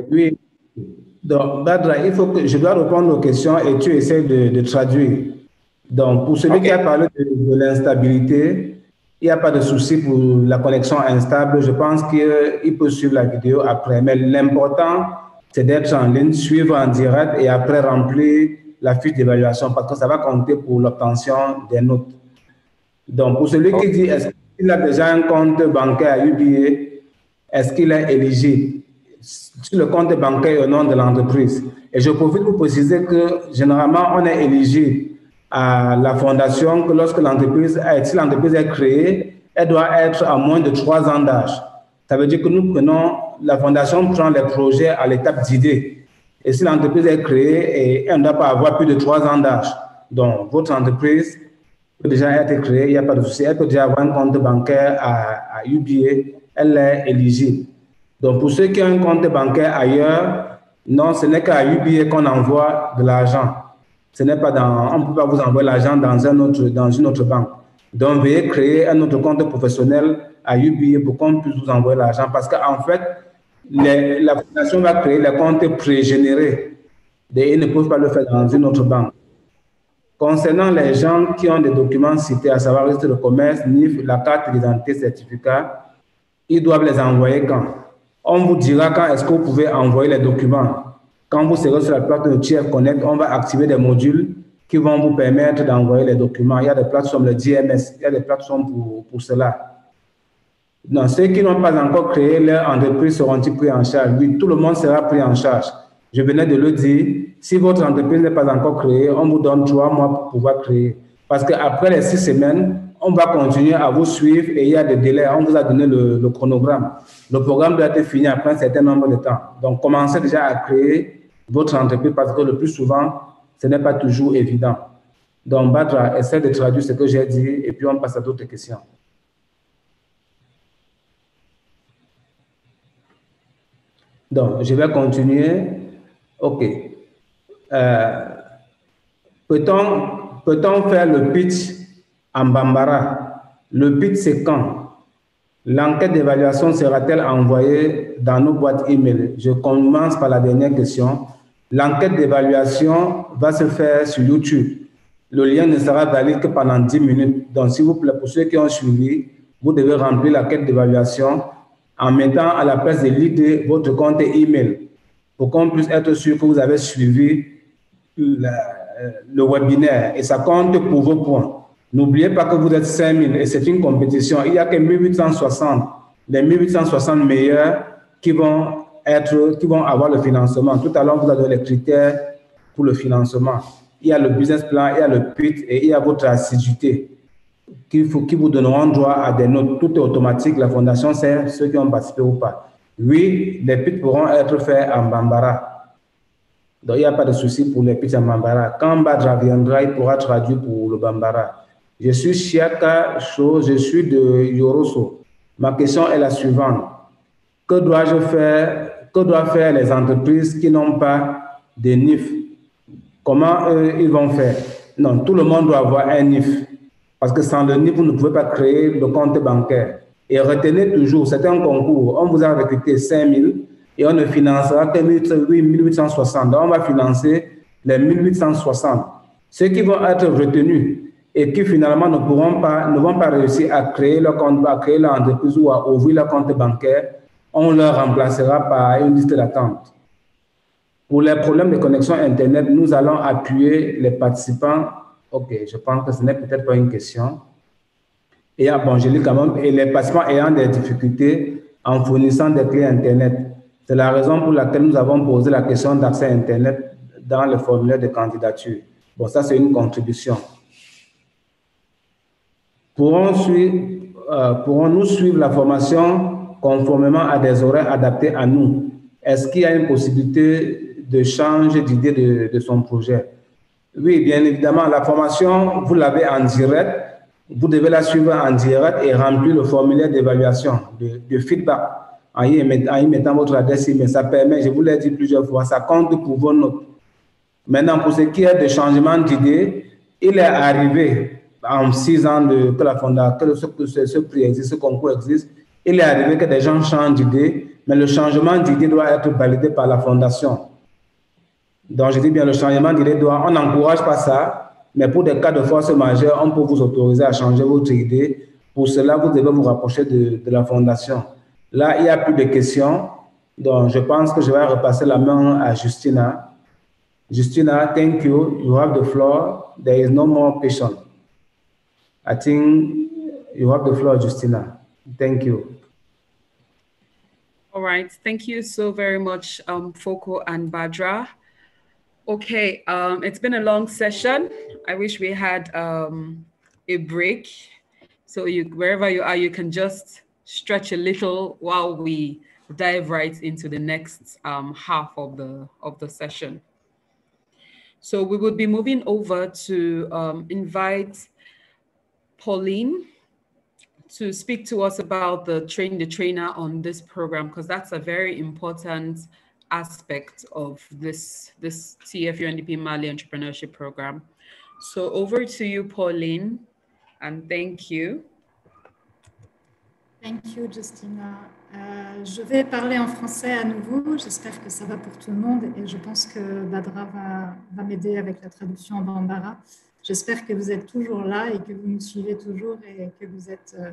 D: oui. Donc il faut que je dois répondre aux questions et tu essaies de traduire donc pour celui okay. qui a parlé de, de l'instabilité il n'y a pas de souci pour la connexion instable. Je pense qu'il peut suivre la vidéo après. Mais l'important, c'est d'être en ligne, suivre en direct et après remplir la fiche d'évaluation parce que ça va compter pour l'obtention des notes. Donc, pour celui qui dit est-ce qu'il a déjà un compte bancaire à UBA, est-ce qu'il est éligible sur le compte bancaire au nom de l'entreprise? Et je profite pour préciser que généralement, on est éligible à la fondation que lorsque l'entreprise, si l'entreprise est créée, elle doit être à moins de trois ans d'âge. Ça veut dire que nous prenons, la fondation prend les projets à l'étape d'idée. Et si l'entreprise est créée, elle ne doit pas avoir plus de trois ans d'âge. Donc, votre entreprise peut déjà être créée, il n'y a pas de souci. Elle peut déjà avoir un compte bancaire à, à UBA, elle est éligible. Donc, pour ceux qui ont un compte bancaire ailleurs, non, ce n'est qu'à UBA qu'on envoie de l'argent. Ce n'est pas dans, on ne peut pas vous envoyer l'argent dans, une autre banque. Donc, veuillez créer un autre compte professionnel à UBA pour qu'on puisse vous envoyer l'argent parce qu'en fait, la fondation va créer les comptes pré-générés et ils ne peuvent pas le faire dans une autre banque. Concernant les gens qui ont des documents cités, à savoir registre de commerce, NIF, la carte d'identité, certificat, ils doivent les envoyer quand? On vous dira quand est-ce que vous pouvez envoyer les documents. Quand vous serez sur la plateforme de TF Connect, on va activer des modules qui vont vous permettre d'envoyer les documents. Il y a des plateformes, le DMS, il y a des plateformes pour, pour cela. Non, ceux qui n'ont pas encore créé leur entreprise seront-ils pris en charge? Oui, tout le monde sera pris en charge. Je venais de le dire, si votre entreprise n'est pas encore créée, on vous donne trois mois pour pouvoir créer. Parce qu'après les six semaines, on va continuer à vous suivre et il y a des délais. On vous a donné le, le chronogramme. Le programme doit être fini après un certain nombre de temps. Donc, commencez déjà à créer votre entreprise parce que le plus souvent, ce n'est pas toujours évident. Donc, Badra, essaie de traduire ce que j'ai dit et puis on passe à d'autres questions. Donc, je vais continuer. OK. Euh, Peut-on peut faire le pitch en Bambara? Le pitch, c'est quand? L'enquête d'évaluation sera-t-elle envoyée dans nos boîtes email? Je commence par la dernière question. L'enquête d'évaluation va se faire sur YouTube. Le lien ne sera valide que pendant 10 minutes. Donc, s'il vous plaît, pour ceux qui ont suivi, vous devez remplir la quête d'évaluation en mettant à la place de l'idée votre compte email pour qu'on puisse être sûr que vous avez suivi le webinaire et ça compte pour vos points. N'oubliez pas que vous êtes 5000 et c'est une compétition. Il n'y a que 1860, les 1860 meilleurs qui vont, être, qui vont avoir le financement. Tout à l'heure, vous avez les critères pour le financement. Il y a le business plan, il y a le PIT et il y a votre assiduité qui, vous donneront droit à des notes. Tout est automatique. La fondation sert ceux qui ont participé ou pas. Oui, les PIT pourront être faits en Bambara. Donc, il n'y a pas de souci pour les PIT en Bambara. Quand Badra viendra, il pourra traduire pour le Bambara. Je suis Chiaka Cho, je suis de Yoroso. Ma question est la suivante. Que dois-je faire, que doivent faire les entreprises qui n'ont pas de NIF Comment ils vont faire? Non, tout le monde doit avoir un NIF. Parce que sans le NIF, vous ne pouvez pas créer le compte bancaire. Et retenez toujours, c'est un concours. On vous a recruté 5 000 et on ne financera que 1860. Donc, on va financer les 1860. Ceux qui vont être retenus et qui finalement ne, pourront pas, ne vont pas réussir à créer leur compte, à créer leur entreprise ou à ouvrir leur compte bancaire, on leur remplacera par une liste d'attente. Pour les problèmes de connexion Internet, nous allons appuyer les participants Ok, je pense que ce n'est peut-être pas une question. Et quand même. Et les participants ayant des difficultés en fournissant des clés Internet. C'est la raison pour laquelle nous avons posé la question d'accès Internet dans le formulaire de candidature. Bon, ça, c'est une contribution. Pourrons-nous suivre, euh, pourrons suivre la formation conformément à des horaires adaptés à nous? Est-ce qu'il y a une possibilité de changer d'idée de, de son projet? Oui, bien évidemment, la formation, vous l'avez en direct. Vous devez la suivre en direct et remplir le formulaire d'évaluation, de, feedback, en y, mettant, votre adresse email. Ça permet, je vous l'ai dit plusieurs fois, ça compte pour vos notes. Maintenant, pour ce qui est de changement d'idée, il est arrivé en six ans de, que la fondation, que ce, prix existe, ce concours existe, il est arrivé que des gens changent d'idée, mais le changement d'idée doit être validé par la fondation. Donc, je dis bien, le changement d'idée doit, on n'encourage pas ça, mais pour des cas de force majeure, on peut vous autoriser à changer votre idée. Pour cela, vous devez vous rapprocher de, la fondation. Là, il n'y a plus de questions. Donc, je pense que je vais repasser la main à Justina. Justina, thank you. You have the floor. There is no more question. I think you have the floor, Justina. Thank you.
A: All right. Thank you so very much, um, Foko and Badra. Okay, um, it's been a long session. I wish we had um, a break. So you, wherever you are, you can just stretch a little while we dive right into the next um, half of the, of the session. So we would be moving over to um, invite Pauline to speak to us about the train the trainer on this program, because that's a very important aspect of this, this TFU NDP Mali Entrepreneurship Program. So over to you, Pauline, and thank you.
F: Thank you, Justina. Euh, je vais parler en français à nouveau. J'espère que ça va pour tout le monde et je pense que Badra va, va m'aider avec la traduction en bambara. J'espère que vous êtes toujours là et que vous nous suivez toujours et que vous êtes euh,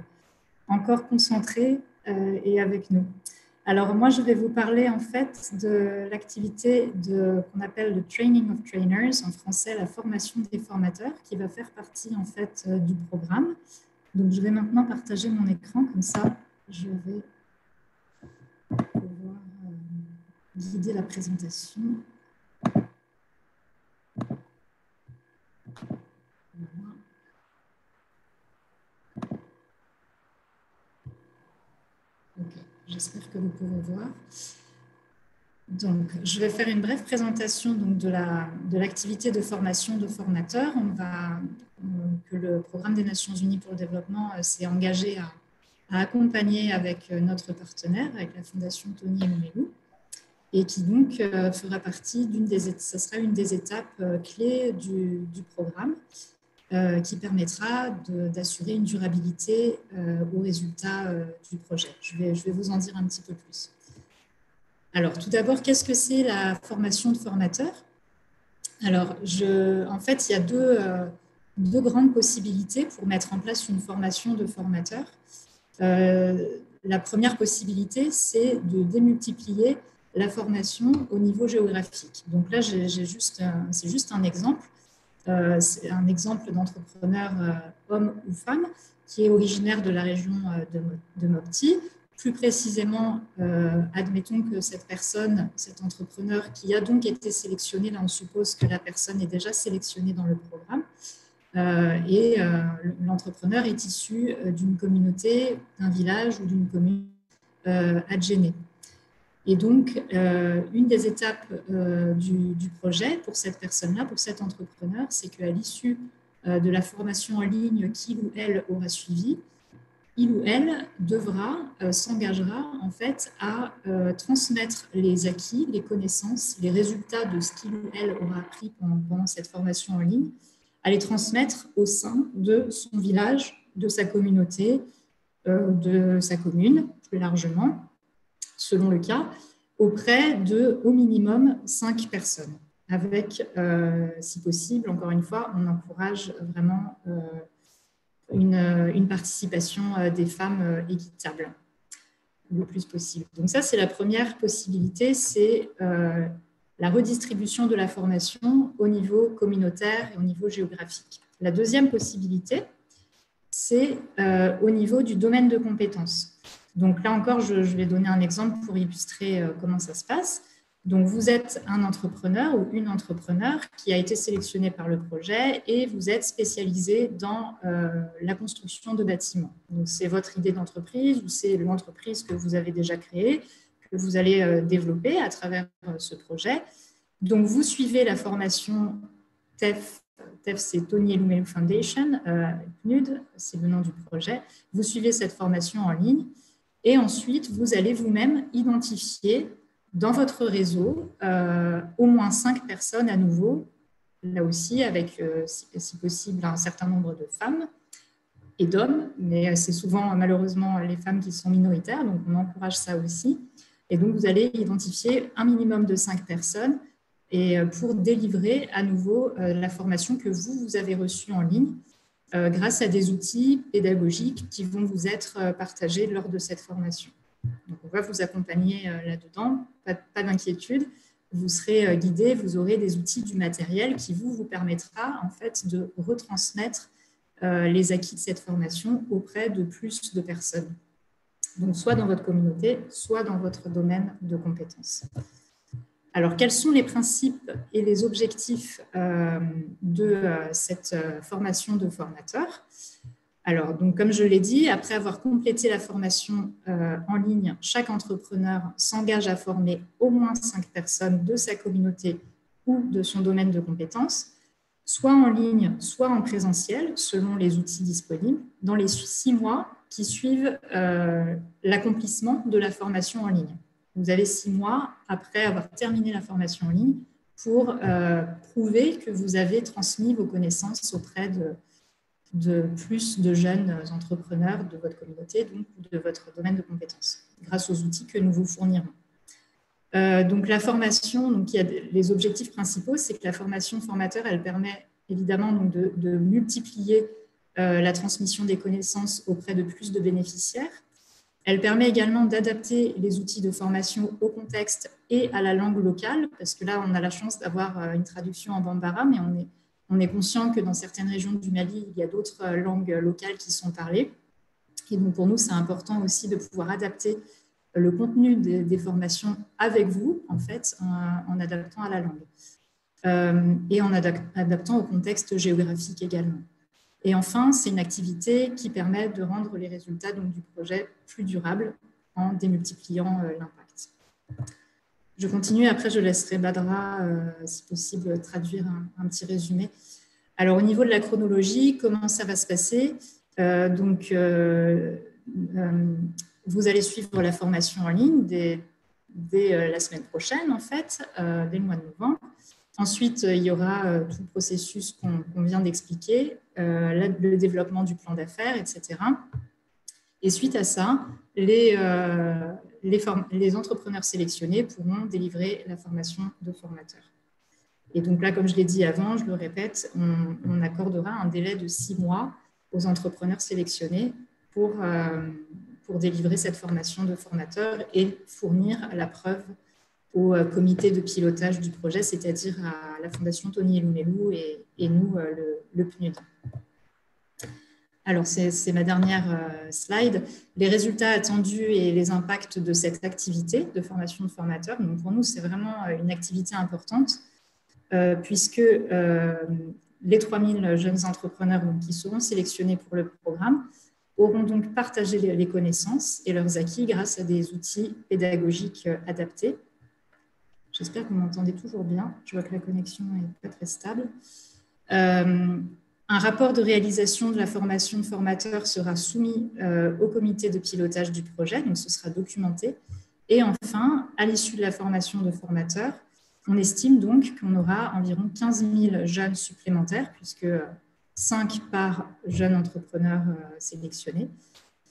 F: encore concentrés euh, et avec nous. Alors moi, je vais vous parler en fait de l'activité qu'on appelle le Training of Trainers, en français la formation des formateurs, qui va faire partie en fait euh, du programme. Donc je vais maintenant partager mon écran, comme ça je vais pouvoir guider la présentation. Mhm. Okay. J'espère que vous pouvez voir. Donc, je vais faire une brève présentation donc, de l'activité la, de, de formation de formateurs. On va, que le programme des Nations Unies pour le développement euh, s'est engagé à, à, accompagner avec euh, notre partenaire, avec la Fondation Tony Melou et qui donc euh, fera partie d'une des, ça sera une des étapes euh, clés du, programme euh, qui permettra d'assurer une durabilité au résultat du projet. Je vais, je vais vous en dire un petit peu plus. Alors, tout d'abord, qu'est-ce que c'est la formation de formateur Alors, je, en fait, il y a deux, deux, grandes possibilités pour mettre en place une formation de formateur. la première possibilité, c'est de démultiplier la formation au niveau géographique. Donc là, c'est juste un exemple. Euh, c'est un exemple d'entrepreneur euh, homme ou femme qui est originaire de la région euh, de, Mopti. Plus précisément, admettons que cette personne, cet entrepreneur qui a donc été sélectionné, là on suppose que la personne est déjà sélectionnée dans le programme, et l'entrepreneur est issu d'une communauté, d'un village ou d'une commune euh, et donc, euh, une des étapes euh, du, projet pour cette personne-là, pour cet entrepreneur, c'est qu'à l'issue euh, de la formation en ligne qu'il ou elle aura suivi, il ou elle devra, s'engagera en fait à transmettre les acquis, les connaissances, les résultats de ce qu'il ou elle aura appris pendant cette formation en ligne, à les transmettre au sein de son village, de sa communauté, de sa commune plus largement selon le cas, auprès de au minimum cinq personnes. Avec, euh, si possible, encore une fois, on encourage vraiment euh, une, participation euh, des femmes équitable le plus possible. Donc ça, c'est la première possibilité, c'est la redistribution de la formation au niveau communautaire et au niveau géographique. La deuxième possibilité, c'est au niveau du domaine de compétences. Donc là encore, je, vais donner un exemple pour illustrer euh, comment ça se passe. Donc vous êtes un entrepreneur ou une entrepreneur qui a été sélectionné par le projet et vous êtes spécialisé dans euh, la construction de bâtiments. Donc c'est votre idée d'entreprise ou c'est l'entreprise que vous avez déjà créée que vous allez euh, développer à travers ce projet. Donc vous suivez la formation TEF TEF, c'est Tony Elumelu Foundation, PNUD, c'est le nom du projet. Vous suivez cette formation en ligne et ensuite, vous allez vous-même identifier dans votre réseau euh, au moins cinq personnes à nouveau, là aussi avec, euh, si, possible, un certain nombre de femmes et d'hommes, mais c'est souvent malheureusement les femmes qui sont minoritaires, donc on encourage ça aussi. Et donc, vous allez identifier un minimum de cinq personnes et euh, pour délivrer à nouveau la formation que vous, vous avez reçue en ligne euh, grâce à des outils pédagogiques qui vont vous être euh, partagés lors de cette formation. Donc, on va vous accompagner euh, là-dedans, pas, d'inquiétude. Vous serez guidé, vous aurez des outils du matériel qui vous, vous permettra en fait de retransmettre les acquis de cette formation auprès de plus de personnes. Donc, soit dans votre communauté, soit dans votre domaine de compétences. Alors, quels sont les principes et les objectifs euh, de euh, cette euh, formation de formateur Alors, donc, comme je l'ai dit, après avoir complété la formation en ligne, chaque entrepreneur s'engage à former au moins cinq personnes de sa communauté ou de son domaine de compétences, soit en ligne, soit en présentiel, selon les outils disponibles, dans les six mois qui suivent l'accomplissement de la formation en ligne. Vous avez six mois après avoir terminé la formation en ligne pour euh, prouver que vous avez transmis vos connaissances auprès de, plus de jeunes entrepreneurs de votre communauté, donc de votre domaine de compétences, grâce aux outils que nous vous fournirons. Euh, donc la formation, donc les objectifs principaux, c'est que la formation formateur, elle permet évidemment donc de, de multiplier euh, la transmission des connaissances auprès de plus de bénéficiaires, elle permet également d'adapter les outils de formation au contexte et à la langue locale, parce que là, on a la chance d'avoir euh, une traduction en bambara, mais on est, on est conscient que dans certaines régions du Mali, il y a d'autres euh, langues locales qui sont parlées. Et donc, pour nous, c'est important aussi de pouvoir adapter le contenu des, formations avec vous, en fait, en, adaptant à la langue euh, et en adaptant au contexte géographique également. Et enfin, c'est une activité qui permet de rendre les résultats donc, du projet plus durables en démultipliant l'impact. Je continue, après je laisserai Badra, si possible, traduire un, petit résumé. Alors au niveau de la chronologie, comment ça va se passer? Donc vous allez suivre la formation en ligne dès, dès la semaine prochaine, en fait, dès le mois de novembre. Ensuite, il y aura tout le processus qu'on vient d'expliquer, le développement du plan d'affaires, etc. Et suite à ça, les, entrepreneurs sélectionnés pourront délivrer la formation de formateurs. Et donc là, comme je l'ai dit avant, je le répète, on, accordera un délai de six mois aux entrepreneurs sélectionnés pour, pour délivrer cette formation de formateurs et fournir la preuve au euh, comité de pilotage du projet, c'est-à-dire à la Fondation Tony Elumelou et, nous, euh, le, PNUD. Alors, c'est ma dernière euh, slide. Les résultats attendus et les impacts de cette activité de formation de formateurs. Donc, pour nous, c'est vraiment une activité importante puisque les 3000 jeunes entrepreneurs qui seront sélectionnés pour le programme auront donc partagé les connaissances et leurs acquis grâce à des outils pédagogiques adaptés. J'espère que vous m'entendez toujours bien. Je vois que la connexion n'est pas très stable. Euh, un rapport de réalisation de la formation de formateurs sera soumis euh, au comité de pilotage du projet, donc ce sera documenté. Et enfin, à l'issue de la formation de formateurs, on estime donc qu'on aura environ 15 000 jeunes supplémentaires, puisque 5 par jeune entrepreneur euh, sélectionné.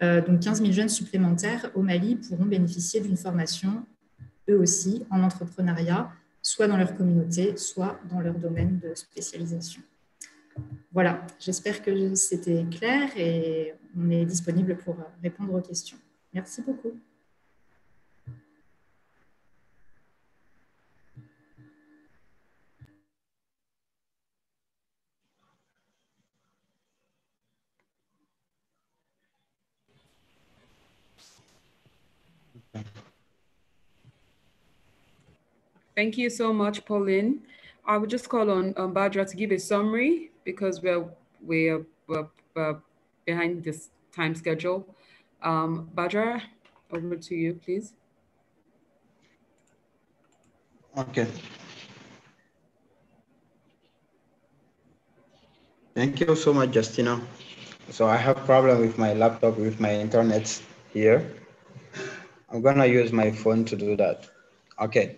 F: Donc 15 000 jeunes supplémentaires au Mali pourront bénéficier d'une formation, eux aussi, en entrepreneuriat, soit dans leur communauté, soit dans leur domaine de spécialisation. Voilà, j'espère que c'était clair et on est disponible pour répondre aux questions. Merci beaucoup.
A: Thank you so much, Pauline. I would just call on um, Badra to give a summary because we're, we're, we're, behind this time schedule. Um, Badra, over to you, please.
G: Okay. Thank you so much, Justina. So I have problem with my laptop, with my internet here. I'm gonna use my phone to do that. Okay.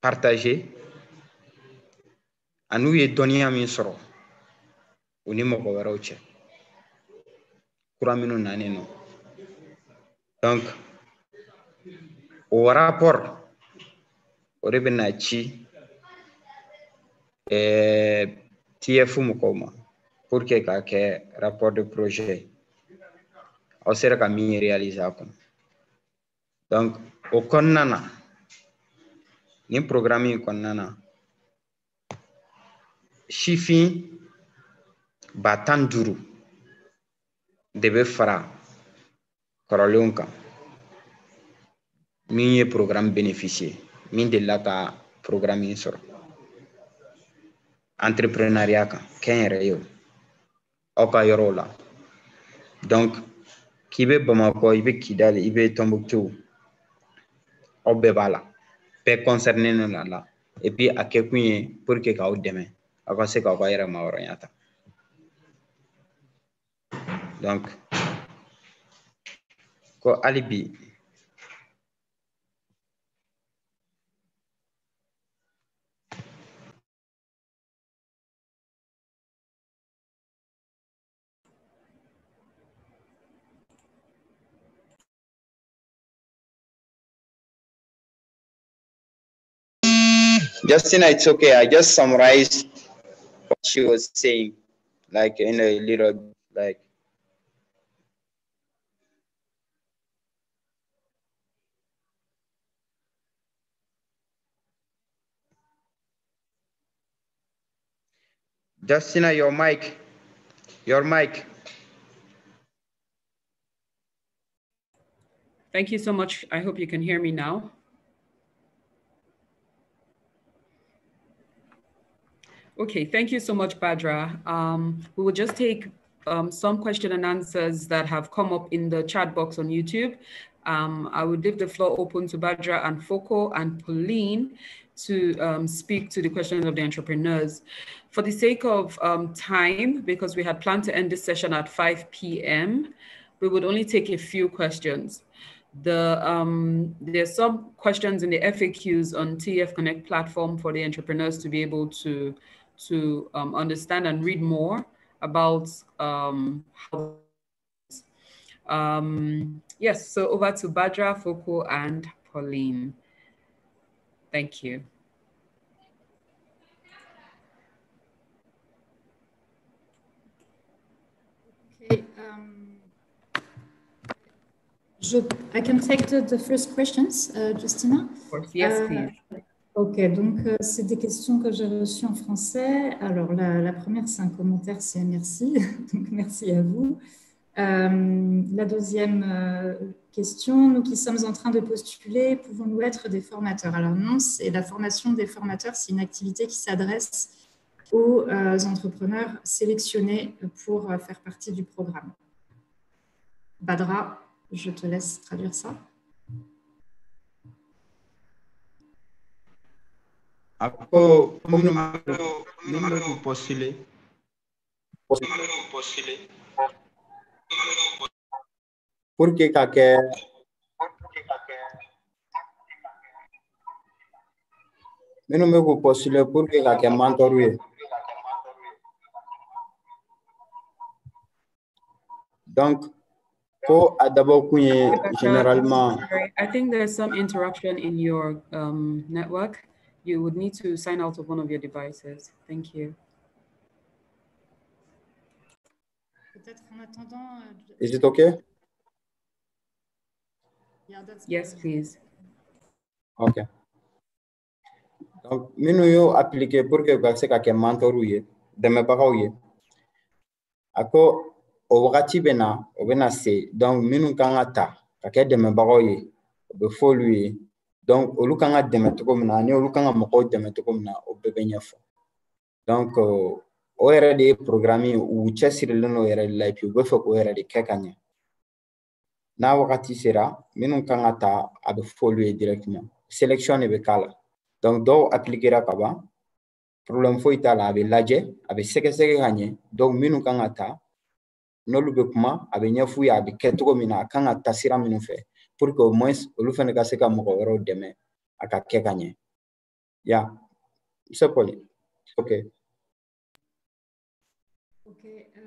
G: partager. Ani u ye dɔnniya min sɔrɔ u ni mɔgɔ wɛrɛw cɛ kura minnu nanen nɔ donc o rapport o de bɛna ci eh, tf mɔgɔw ma pour que kɛ rapport de projet aw sera a kɔnɔ donc o kɔnɔna na nin programme in kɔnɔna na sifin ba tan de bɛ fara. Kɔrɔlenw kan min ye programme bénéficier min delila ka programme in sɔrɔ entrepreneuriat kan kɛnyɛrɛ ye aw ka yɔrɔw la. Donc k'i bɛ bamakɔ i bɛ kidali i bɛ tɔnbuktu aw bɛɛ b'a la bɛɛ concerné no a la et puis a kɛ kun ye pour que k'aw dɛmɛ aw ka se k'aw ka yɛrɛ mahɔrɔnya ta donc ko hali bi Justina, it's okay. I just summarized what she was saying, like in a little, like. Justina, your mic, your mic.
A: Thank you so much. I hope you can hear me now. Okay, thank you so much, Badra. Um, we will just take um, some question and answers that have come up in the chat box on YouTube. Um, I would leave the floor open to Badra and Foko and Pauline to um, speak to the questions of the entrepreneurs. For the sake of um, time, because we had planned to end this session at 5 p.m., we would only take a few questions. The um, some questions in the FAQs on TF Connect platform for the entrepreneurs to be able to to um, understand and read more about um, how. Um, yes, so over to Badra, Foko, and Pauline. Thank you.
F: Okay, um, je, I can take the, the first questions, uh, Justina.
A: Of course, yes,
F: Uh,
A: please.
F: Ok, donc euh, c'est des questions que j'ai reçues en français. Alors la, première, c'est un commentaire, c'est merci. donc merci à vous. Euh, la deuxième euh, question, nous qui sommes en train de postuler, pouvons-nous être des formateurs? Alors non, c'est la formation des formateurs, c'est une activité qui s'adresse aux entrepreneurs sélectionnés pour faire partie du programme. Badra, je te laisse traduire ça.
G: Bɛ k'u postuler pour que ka kɛ minnu bɛ k'u pour que ka kɛ mentor ye donc ko a dabɔ kun ye généralement
A: I think there's some interruption in your um, network. You would need to sign out of one of your devices. Thank you.
F: Peut-être en attendant. euh,
G: is it okay
F: yeah,
A: Yes, please.
G: ok donc minnu y'o appliqué pour que u ka se ka kɛ mentorw ye dɛmɛbagaw ye a ko o wagati bɛ na o bɛ na se donc minnu kan ka ta ka kɛ dɛmɛbagaw ye o bɛ fɔ olu ye donc olu kan ka dɛmɛ cogo min na ani olu kan ka mɔgɔw dɛmɛ cogo min na o bɛɛ bɛ ɲɛfɔ. Donc euh, o yɛrɛ de ye programme ye u cɛsirilen don o yɛrɛ de la et puis u bɛ fɛ k'o yɛrɛ de kɛ ka ɲɛ. N'a wagati sera minnu kan ka ta a bɛ fɔ olu ye directement. Sélection de bɛ k'a la. Donc dɔw appliquera ka ban. Problème foyi t'a la a bɛ lajɛ a bɛ sɛgɛsɛgɛ ka ɲɛ. Donc minnu kan ka ta n'olu bɛ kuma a bɛ ɲɛf'u ye a bɛ kɛ cogo min na a kan ka ta sira minnu fɛ pour que au moins olu fana ka se ka mɔgɔ wɛrɛw dɛmɛ a ka kɛ ka ɲɛ Paul ok
F: Ok, euh,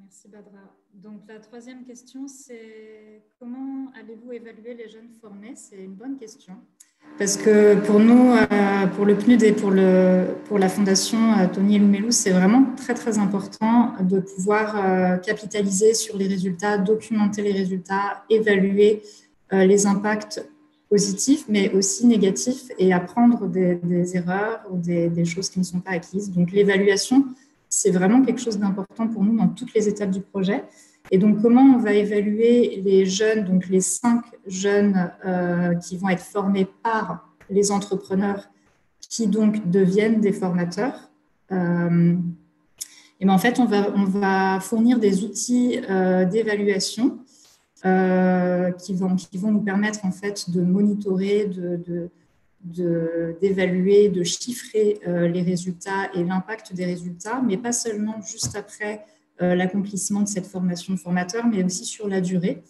F: merci Badra. Donc la troisième question, c'est comment allez-vous évaluer les jeunes formés? C'est une bonne question. Parce que pour nous, euh, pour le PNUD et pour, le, pour la Fondation euh, Tony Lumelou, c'est vraiment très très important de pouvoir capitaliser sur les résultats, documenter les résultats, évaluer les impacts positifs, mais aussi négatifs, et apprendre des, erreurs ou des, des, choses qui ne sont pas acquises. Donc l'évaluation, c'est vraiment quelque chose d'important pour nous dans toutes les étapes du projet. Et donc, comment on va évaluer les jeunes, donc les cinq jeunes euh, qui vont être formés par les entrepreneurs qui donc deviennent des formateurs euh, et ben, En fait, on va, on va fournir des outils euh, d'évaluation qui, vont, qui vont nous permettre en fait de monitorer, d'évaluer, de, chiffrer les résultats et l'impact des résultats, mais pas seulement juste après euh, l'accomplissement de cette formation formateur, mais aussi sur la durée.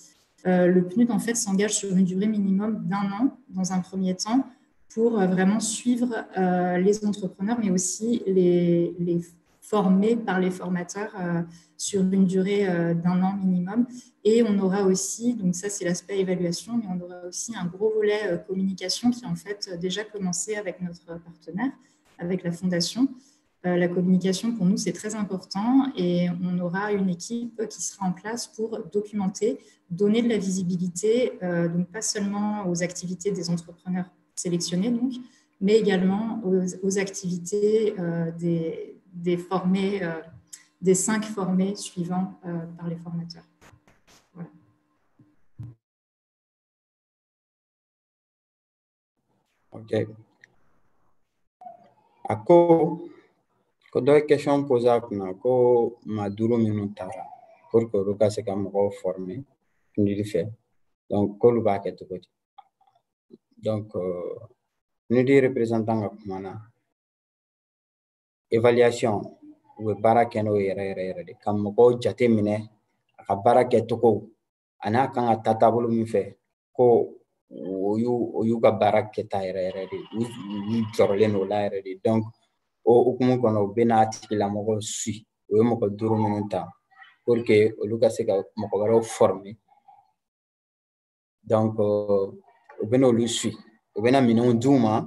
F: Euh, le PNUD, en fait, s'engage sur une durée minimum d'un an dans un premier temps pour euh, vraiment suivre les entrepreneurs, mais aussi les, former par les formateurs sur une durée d'un an minimum. Et on aura aussi, donc ça c'est l'aspect évaluation, mais on aura aussi un gros volet communication qui en fait déjà commencé avec notre partenaire, avec la fondation, euh, la communication, pour nous, c'est très important et on aura une équipe qui sera en place pour documenter, donner de la visibilité, euh, donc pas seulement aux activités des entrepreneurs sélectionnés, donc, mais également aux, activités euh, des, formés, des cinq formés suivants par les formateurs.
G: OK. À ko dɔ ye question posé a kunna ko maa duuru minnu taara pour que olu ka se ka mɔgɔw former PNUD fɛ donc k'olu b'a kɛ cogo di donc PNUD représentant ka kuma na évaluation u bɛ baara kɛ n'o yɛrɛ yɛrɛ yɛrɛ de. Ka mɔgɔw jate minɛ a ka baara kɛcogo ani a kan ka taa taabolo min fɛ ko o y'u o y'u ka baara kɛta yɛrɛ yɛrɛ de. U jɔrɔlen don o la yɛrɛ de. Donc o hukumu kɔnɔ u bɛ n'a tigilamɔgɔ si. O ye mɔgɔ duuru minnu ta olu ka se ka mɔgɔ wɛrɛw former. Donc u bɛ n'olu si. U bɛna minɛnw d'u ma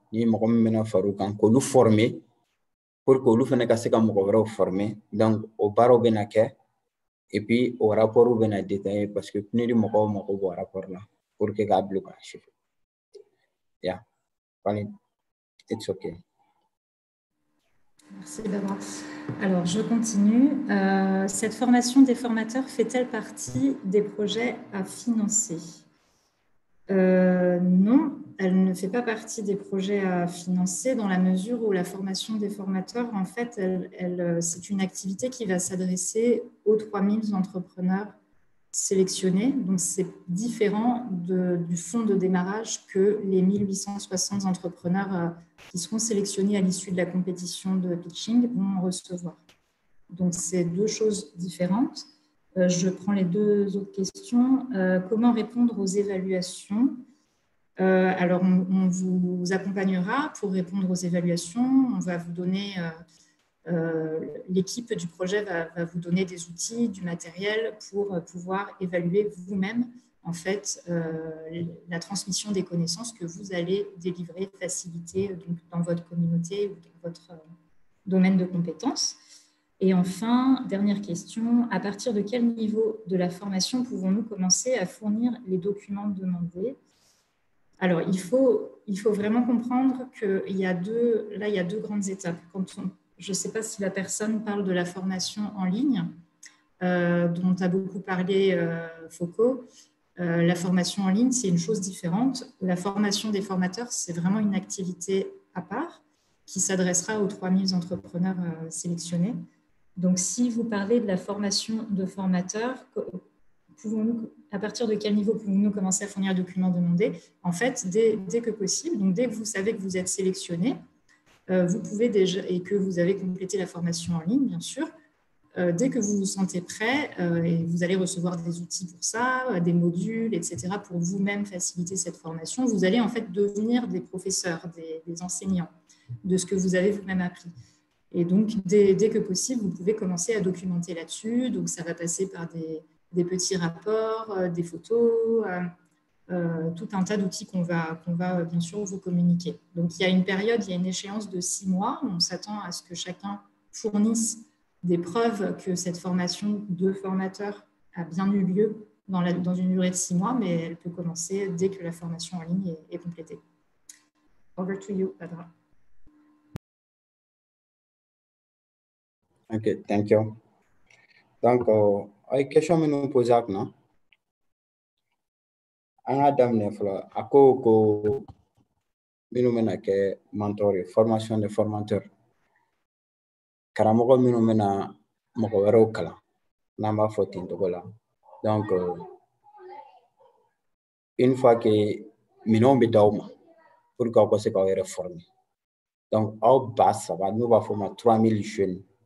G: ni mɔgɔ min bɛna far'u kan k'olu pour que olu fɛnɛ ka se ka mɔgɔ wɛrɛw donc o baaraw bɛna kɛ et puis o rapport bɛna détailler parce que PNUD mɔgɔw mako b'o rapport la pour que k'a bila ka chiffre yeah. It's okay.
F: Merci Barbara. Alors, je continue. Euh, cette formation des formateurs fait-elle partie des projets à financer? Non, elle ne fait pas partie des projets à financer dans la mesure où la formation des formateurs, en fait, elle, c'est une activité qui va s'adresser aux 3000 entrepreneurs sélectionnés. Donc, c'est différent du fonds de démarrage que les 1860 entrepreneurs euh, qui seront sélectionnés à l'issue de la compétition de pitching vont recevoir. Donc, c'est deux choses différentes. Euh, je prends les deux autres questions. Euh, comment répondre aux évaluations Alors, on, vous accompagnera pour répondre aux évaluations. On va vous donner euh, l'équipe du projet va, vous donner des outils, du matériel pour pouvoir évaluer vous-même en fait euh, la transmission des connaissances que vous allez délivrer, faciliter dans votre communauté ou dans votre euh, domaine de compétences. Et enfin, dernière question, à partir de quel niveau de la formation pouvons-nous commencer à fournir les documents demandés? Alors, il faut, il faut vraiment comprendre qu'il y a deux, là, il y a deux grandes étapes. Quand je ne sais pas si la personne parle de la formation en ligne, euh, dont a beaucoup parlé euh, Foucault. Euh, la formation en ligne, c'est une chose différente. La formation des formateurs, c'est vraiment une activité à part qui s'adressera aux 3000 entrepreneurs sélectionnés. Donc, si vous parlez de la formation de formateurs, à partir de quel niveau pouvons-nous commencer à fournir les documents demandés? En fait, dès, que possible, donc dès que vous savez que vous êtes sélectionné, euh, vous pouvez déjà, et que vous avez complété la formation en ligne, bien sûr, euh, dès que vous vous sentez prêt, euh, et vous allez recevoir des outils pour ça, des modules, etc., pour vous-même faciliter cette formation, vous allez en fait devenir des professeurs, des enseignants de ce que vous avez vous-même appris. Et donc, dès, que possible, vous pouvez commencer à documenter là-dessus. Donc, ça va passer par des, petits rapports, des photos, euh, tout un tas d'outils qu'on va, bien sûr vous communiquer. Donc il y a une période, il y a une échéance de six mois. On s'attend à ce que chacun fournisse des preuves que cette formation de formateur a bien eu lieu dans, une durée de six mois, mais elle peut commencer dès que la formation en ligne est, complétée. Over to you, Padra.
G: Ok, thank you. Donc, euh, ay question minnu posé a kunna an ka daminɛ fɔlɔ a ko ko minnu bɛna kɛ mentor ye formation de formateur. Karamɔgɔ minnu bɛna mɔgɔ wɛrɛw kalan n'an b'a fɔ ten togo la. Donc une fois que minɛnw bɛ d'aw ma pour que aw ka se k'aw yɛrɛ former? Donc aw ba saba n'u b'a fɔ o ma 3000 jeunes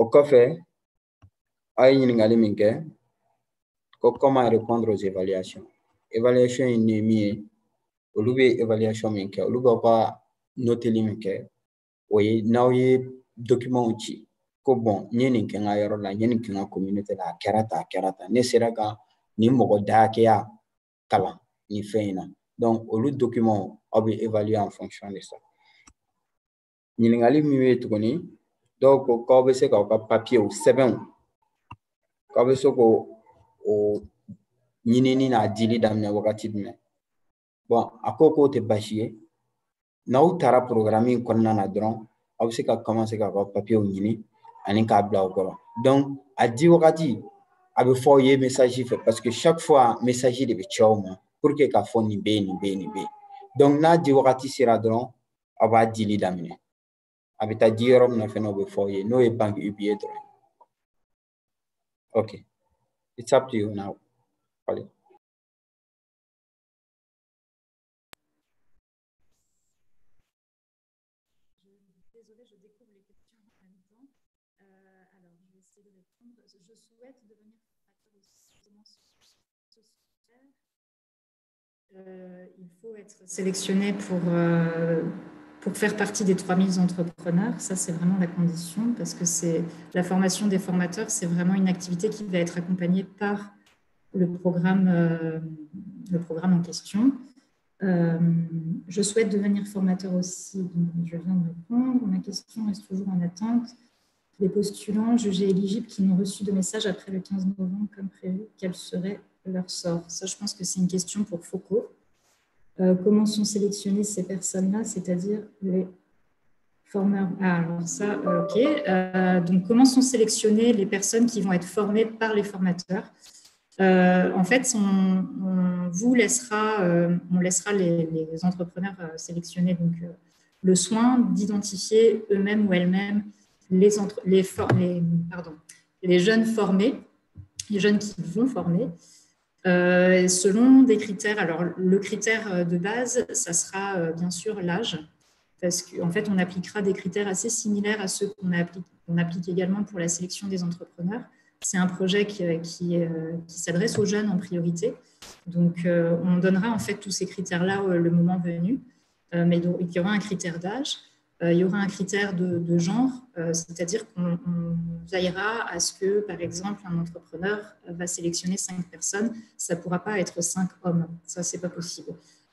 G: o kɔfɛ aw ye ɲininkali min kɛ comment répondre aux évaluations évaluation ye min ye olu bɛ évaluation min kɛ olu b'aw ka noteli min kɛ o ye ye ko n ye nin kɛ n la n ye nin communauté la a kɛra ne sera ka nin mɔgɔ da hakɛya kalan nin fɛn in na olu aw bɛ en fonction de ça. Ɲininkali min bɛ yen tuguni dɔw ko k'aw bɛ se k'aw ka papiyew sɛbɛnw k'aw bɛ se k'o o ɲinini n'a dili daminɛ wagati jumɛn bɔn a ko k'o tɛ baasi ye n'aw taara programme in kɔnɔna na dɔrɔn aw bɛ se ka commencer k'a ka papiyew ɲini ani k'a bila aw kɔrɔ donc a di wagati a bɛ fɔ aw ye message fɛ parce que chaque fois message de bɛ ci aw ma pour que k'a fɔ nin bɛ yen nin bɛ yen nin bɛ yen donc n'a di wagati sera dɔrɔn aw b'a dili daminɛ a bɛ taa di yɔrɔ min na fɛnɛ o bɛ fɔ ye n'o ye UBA dɔrɔn ok. It's up to you now,
F: temps. Euh. Je souhaite devenir euh, il faut être sélectionné pour, euh, pour faire partie des 3000 entrepreneurs. Ça, c'est vraiment la condition parce que c'est la formation des formateurs, c'est vraiment une activité qui va être accompagnée par le programme, euh, le programme en question. Euh, je souhaite devenir formateur aussi, donc je viens de répondre. Ma question reste toujours en attente. Les postulants jugés éligibles qui n'ont reçu de message après le 15 novembre comme prévu, quel serait leur sort? Ça, je pense que c'est une question pour Foucault. Euh, comment sont sélectionnées ces personnes-là, c'est-à-dire les formeurs ah, alors ça, euh, ok. Euh, donc, comment sont sélectionnées les personnes qui vont être formées par les formateurs En fait, on, vous laissera, on laissera les, entrepreneurs sélectionnés donc, le soin d'identifier eux-mêmes ou elles-mêmes les jeunes formés, les jeunes qui vont former, euh, selon des critères. Alors, le critère de base, ça sera euh, bien sûr l'âge, parce qu'en en fait, on appliquera des critères assez similaires à ceux qu'on applique, également pour la sélection des entrepreneurs. C'est un projet euh, qui s'adresse aux jeunes en priorité. Donc, on donnera en fait tous ces critères-là le moment venu, mais il y aura un critère d'âge. Euh, il y aura un critère de, genre, euh, c'est-à-dire qu'on veillera à ce que, par exemple, un entrepreneur va sélectionner cinq personnes, ça ne pourra pas être cinq hommes, ça, c'est pas possible.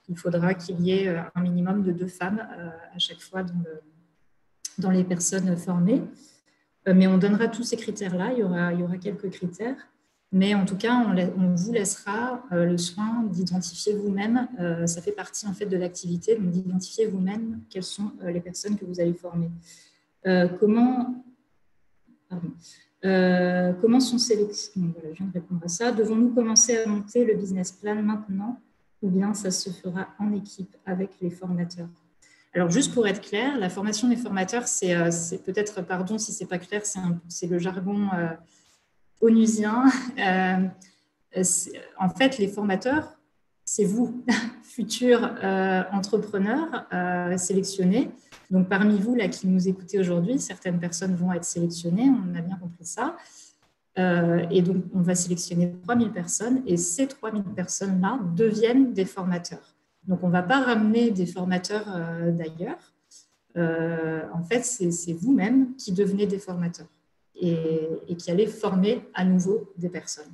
F: Il faudra qu'il y ait euh, un minimum de deux femmes à chaque fois dans, le, dans les personnes formées. mais on donnera tous ces critères-là, il y aura quelques critères. Mais en tout cas, on, vous laissera le soin d'identifier vous-même. ça fait partie en fait de l'activité, donc d'identifier vous-même quelles sont les personnes que vous allez former. comment, comment sont sélectionnés je viens de répondre à ça. Devons-nous commencer à monter le business plan maintenant ou bien ça se fera en équipe avec les formateurs? Alors, juste pour être clair, la formation des formateurs, c'est peut-être, pardon si ce n'est pas clair, c'est le jargon onusien. Euh, en fait, les formateurs, c'est vous, futurs euh, entrepreneurs euh, sélectionnés. Donc, parmi vous, là, qui nous écoutez aujourd'hui, certaines personnes vont être sélectionnées, on a bien compris ça. et donc, on va sélectionner 3000 personnes et ces 3000 personnes-là deviennent des formateurs. Donc, on ne va pas ramener des formateurs d'ailleurs. en fait, c'est vous-même qui devenez des formateurs et, qui allait former à nouveau des personnes.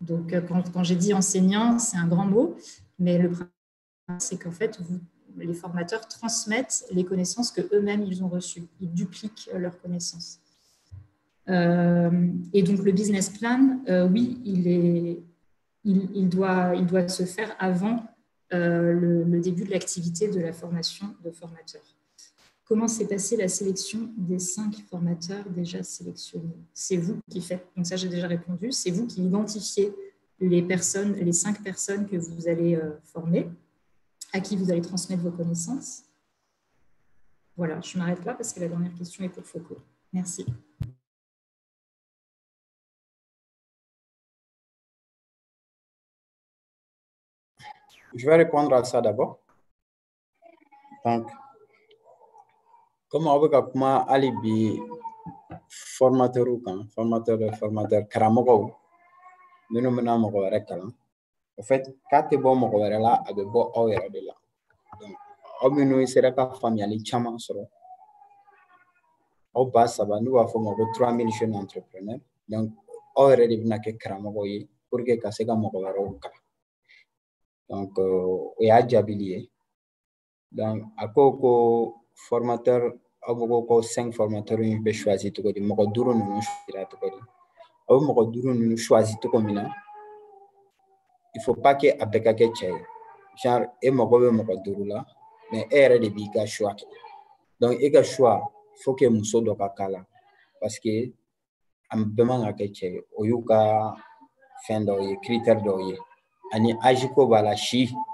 F: Donc, euh, quand, j'ai dit enseignant, c'est un grand mot, mais le principe, c'est qu'en fait, les formateurs transmettent les connaissances que eux-mêmes ils ont reçues. Ils dupliquent leurs connaissances. Euh, et donc, le business plan, euh, oui, il doit se faire avant le, début de l'activité de la formation de formateurs. Comment s'est passée la sélection des cinq formateurs déjà sélectionnés? C'est vous qui faites, donc ça j'ai déjà répondu, c'est vous qui identifiez les personnes, les cinq personnes que vous allez euh, former, à qui vous allez transmettre vos connaissances. Voilà, je m'arrête là parce que la dernière question est pour Foucault. Merci.
G: Je vais répondre à ça d'abord. Donc, comme aw bɛ ka kuma hali bi kan karamɔgɔw minnu bɛna mɔgɔ wɛrɛ kalan k'a tɛ bɔ mɔgɔ wɛrɛ la a bɛ bɔ aw yɛrɛ de la aw minnu sera ka faamuyali caman sɔrɔ aw ba saba n'u b'a fɔ ma ko 3000 jeunes entrepreneurs. Donc aw yɛrɛ de bɛna kɛ karamɔgɔ ye ka se ka mɔgɔ wɛrɛw kalan o y'a jaabili ye a ko ko aw ko ko cinq formateurs in bɛ choisi cogo di mɔgɔ duuru ninnu choisira cogo di. Aw bɛ mɔgɔ duuru ninnu choisi cogo min na il faut pas que a bɛɛ ka kɛ cɛ ye genre e mago bɛ mɔgɔ duuru la mais e yɛrɛ de b'i ka choix kɛ. Donc e ka choix faut que muso dɔ ka k'a la. Parce que a bɛɛ man ka kɛ cɛ ye. O y'u ka fɛn dɔw ye critère dɔw ye. Ani âge ko b'a la si. donc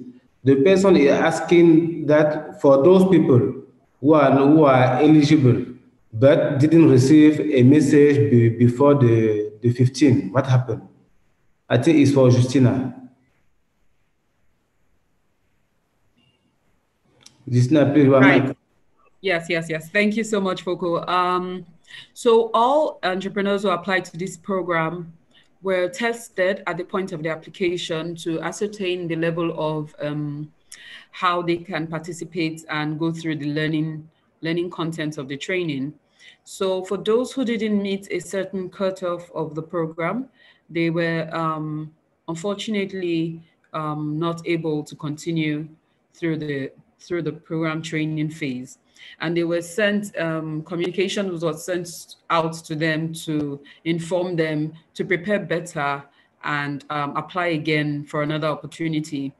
D: The person is asking that for those people who are, who are eligible but didn't receive a message be, before the, the 15, what happened? I think it's for Justina. Justina, please,
A: right. Yes, yes, yes. Thank you so much, Foko. Um, so all entrepreneurs who apply to this program were tested at the point of the application to ascertain the level of um, how they can participate and go through the learning learning content of the training. So for those who didn't meet a certain cutoff of the program, they were um, unfortunately um, not able to continue through the through the program training phase and they were sent um, communication was sent out to them to inform them to prepare better and um, apply again for another opportunity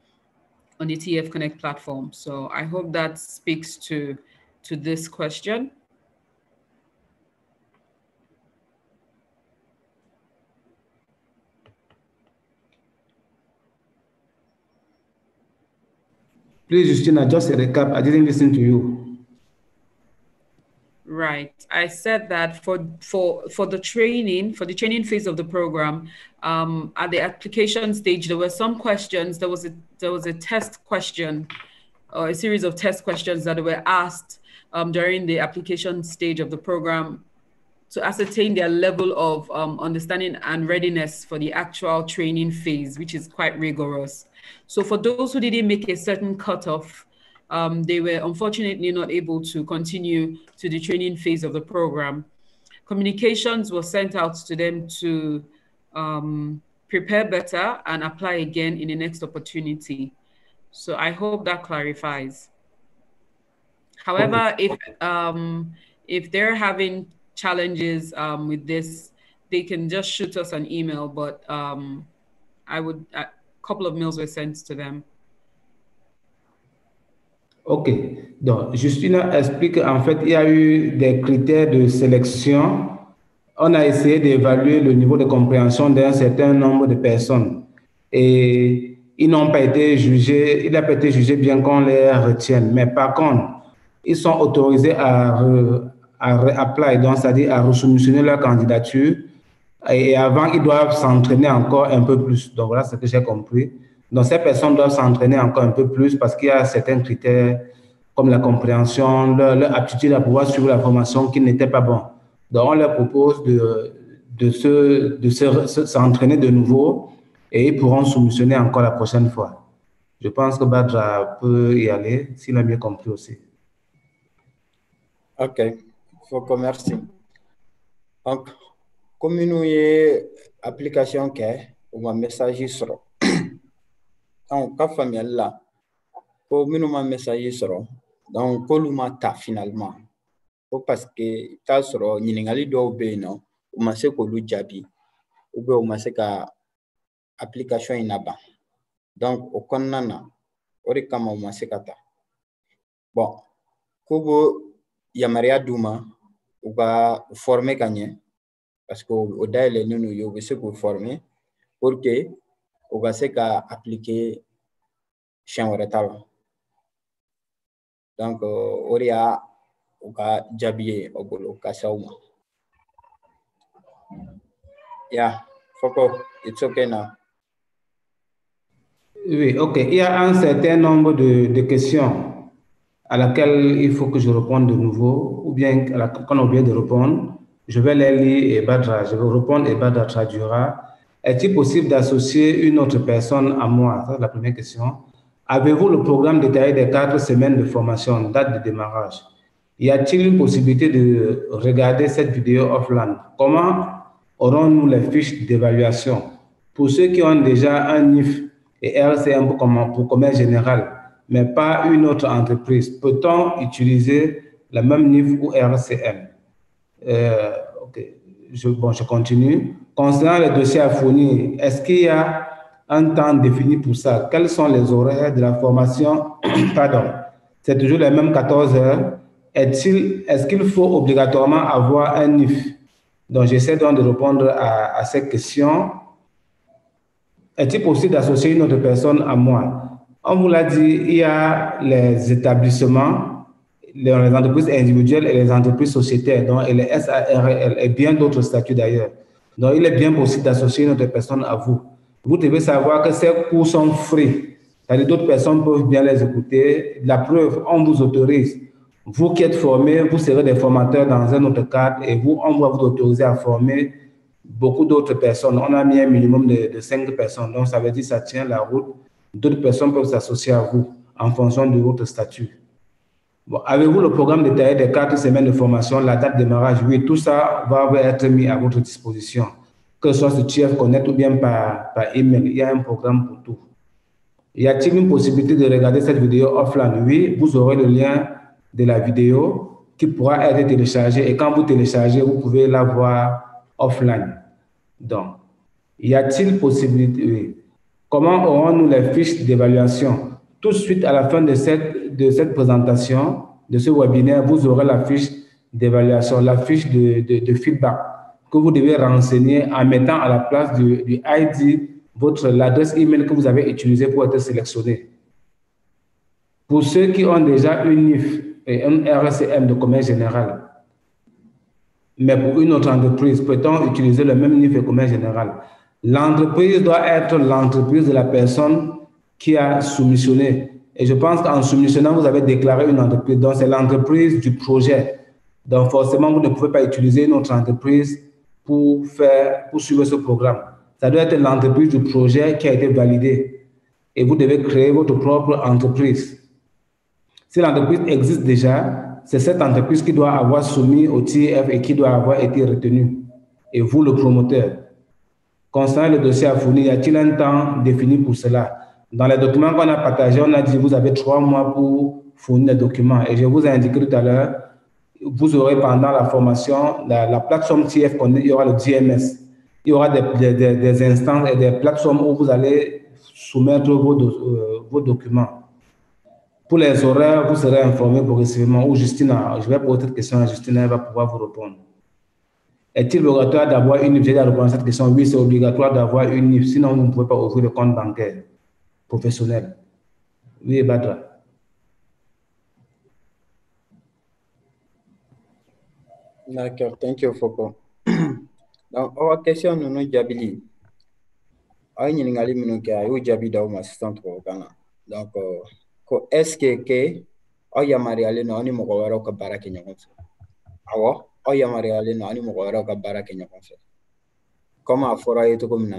A: on the TF Connect platform. So I hope that speaks to to this question.
D: Please, Justina, just a recap. I didn't listen to you.
A: Right. I said that for for for the training, for the training phase of the program, um, at the application stage, there were some questions. There was a there was a test question, or a series of test questions that were asked um, during the application stage of the program to ascertain their level of um, understanding and readiness for the actual training phase, which is quite rigorous. So for those who didn't make a certain cutoff, um, they were unfortunately not able to continue to the training phase of the program. Communications were sent out to them to um, prepare better and apply again in the next opportunity. So I hope that clarifies. However, if um, if they're having challenges um, with this, they can just shoot us an email. But um, I would a couple of mails were sent to them.
D: Ok. Donc, Justina explique en fait, il y a eu des critères de sélection. On a essayé d'évaluer le niveau de compréhension d'un certain nombre de personnes. Et ils n'ont pas été jugés, il n'a pas été jugé bien qu'on les retienne. Mais par contre, ils sont autorisés à, à apply, donc c'est-à-dire à resoumissionner leur candidature. Et avant, ils doivent s'entraîner encore un peu plus. Donc voilà ce que j'ai compris. Donc ces personnes doivent s'entraîner encore un peu plus parce qu'il y a certains critères comme la compréhension, leur, aptitude à pouvoir suivre la formation qui n'était pas bon. Donc on leur propose de, de se, de s'entraîner de nouveau et ils pourront soumissionner encore la prochaine fois. Je pense que Badra peut y aller s'il a bien compris aussi.
G: Ok, faut merci. Donc, comme application qui ou un message donc ka faamuyali la ko minnu ma message sɔrɔ k'olu ma ta finalement. Ko parce que i t'a sɔrɔ ɲininkali dɔw bɛ yen nɔ u ma se k'olu jaabi u ma se ka application in laban. O kɔnɔna na o de kama u ma se ka ta k'u b'o yamaruya d'u ma u ka former ka ɲɛ parce que o dayɛlɛlen n'u ye u bɛ se k'u u ka se ka appliquer siɲɛ wɛrɛ ta la donc o de y'a u ka jaabi ye o bolo ka se aw ma yeah Foko it's okay now
D: Oui, ok. Il y a un certain nombre de, de, questions à laquelle il faut que je réponde de nouveau, ou bien qu'on a oublié de répondre. Je vais les lire et Badra, je vais répondre et Badra traduira. Est-il possible d'associer une autre personne à moi? C'est la première question. Avez-vous le programme détaillé des quatre semaines de formation, date de démarrage? Y a-t-il une possibilité de regarder cette vidéo offline? Comment aurons-nous les fiches d'évaluation? Pour ceux qui ont déjà un NIF et RCM pour, pour commerce général, mais pas une autre entreprise, peut-on utiliser la même NIF ou RCM euh, Bon, je continue. Concernant les dossiers à fournir, est-ce qu'il y a un temps défini pour ça? Quels sont les horaires de la formation? Pardon. C'est toujours les mêmes 14 heures. Est-il, est-ce qu'il faut obligatoirement avoir un NIF Donc, j'essaie donc de répondre à, à cette question. Est-il possible d'associer une autre personne à moi? On vous l'a dit, il y a les établissements, les, entreprises individuelles et les entreprises sociétaires, donc, et les SARL et bien d'autres statuts d'ailleurs. Donc, il est bien possible d'associer une autre personne à vous. Vous devez savoir que ces cours sont free. C'est-à-dire d'autres personnes peuvent bien les écouter. La preuve, on vous autorise. Vous qui êtes formés, vous serez des formateurs dans un autre cadre et vous, on va vous autoriser à former beaucoup d'autres personnes. On a mis un minimum de, de 5 personnes. Donc, ça veut dire que ça tient la route. D'autres personnes peuvent s'associer à vous en fonction de votre statut. Avez-vous le programme détaillé des quatre semaines de formation, la date de démarrage? Oui, tout ça va être mis à votre disposition. Que ce soit sur TF Connect ou bien par, par email, il y a un programme pour tout. Y a-t-il une possibilité de regarder cette vidéo offline? Oui, vous aurez le lien de la vidéo qui pourra être téléchargée et quand vous téléchargez, vous pouvez la voir offline. Donc, y a-t-il possibilité? Comment aurons-nous les fiches d'évaluation? Tout de suite à la fin de cette, de cette présentation, de ce webinaire, vous aurez la fiche d'évaluation, la fiche de, feedback que vous devez renseigner en mettant à la place du, ID votre l'adresse email que vous avez utilisée pour être sélectionné. Pour ceux qui ont déjà une NIF et un RCM de commerce général, mais pour une autre entreprise, peut-on utiliser le même niveau de commerce général? L'entreprise doit être l'entreprise de la personne qui a soumissionné. Et je pense qu'en soumissionnant, vous avez déclaré une entreprise. Donc, c'est l'entreprise du projet. Donc, forcément, vous ne pouvez pas utiliser notre entreprise pour faire, pour suivre ce programme. Ça doit être l'entreprise du projet qui a été validée. Et vous devez créer votre propre entreprise. Si l'entreprise existe déjà, c'est cette entreprise qui doit avoir soumis au TIF et qui doit avoir été retenue. Et vous, le promoteur. Concernant le dossier à fournir, y a-t-il un temps défini pour cela? Dans les documents qu'on a partagés, on a dit vous avez trois mois pour fournir les documents. Et je vous ai indiqué tout à l'heure, vous aurez pendant la formation la, plateforme TIF, il y aura le DMS. Il y aura des, des, des, instances et des plateformes où vous allez soumettre vos, euh, documents. Pour les horaires, vous serez informé progressivement. Ou Justina, je vais poser cette question à Justina, elle va pouvoir vous répondre. Est-il obligatoire d'avoir une NIF J'ai répondre à cette question? Oui, c'est obligatoire d'avoir une NIF. Sinon, vous ne pouvez pas ouvrir le compte bancaire professionnel. Oui, Badra.
G: D'accord, thank you, Foko. Donc, awa question ninnu jaabili a ye ɲininkali minnu kɛ a y'o jaabi d'aw ma sisan tubabukan na donc ko est ce que ke aw yamaruyalen no aw ni mɔgɔ wɛrɛw ka baara kɛ ɲɔgɔn fɛ awɔ aw yamaruyalen no aw ni mɔgɔ wɛrɛw ka baara kɛ ɲɔgɔn fɛ komi a fɔra ye cogo min na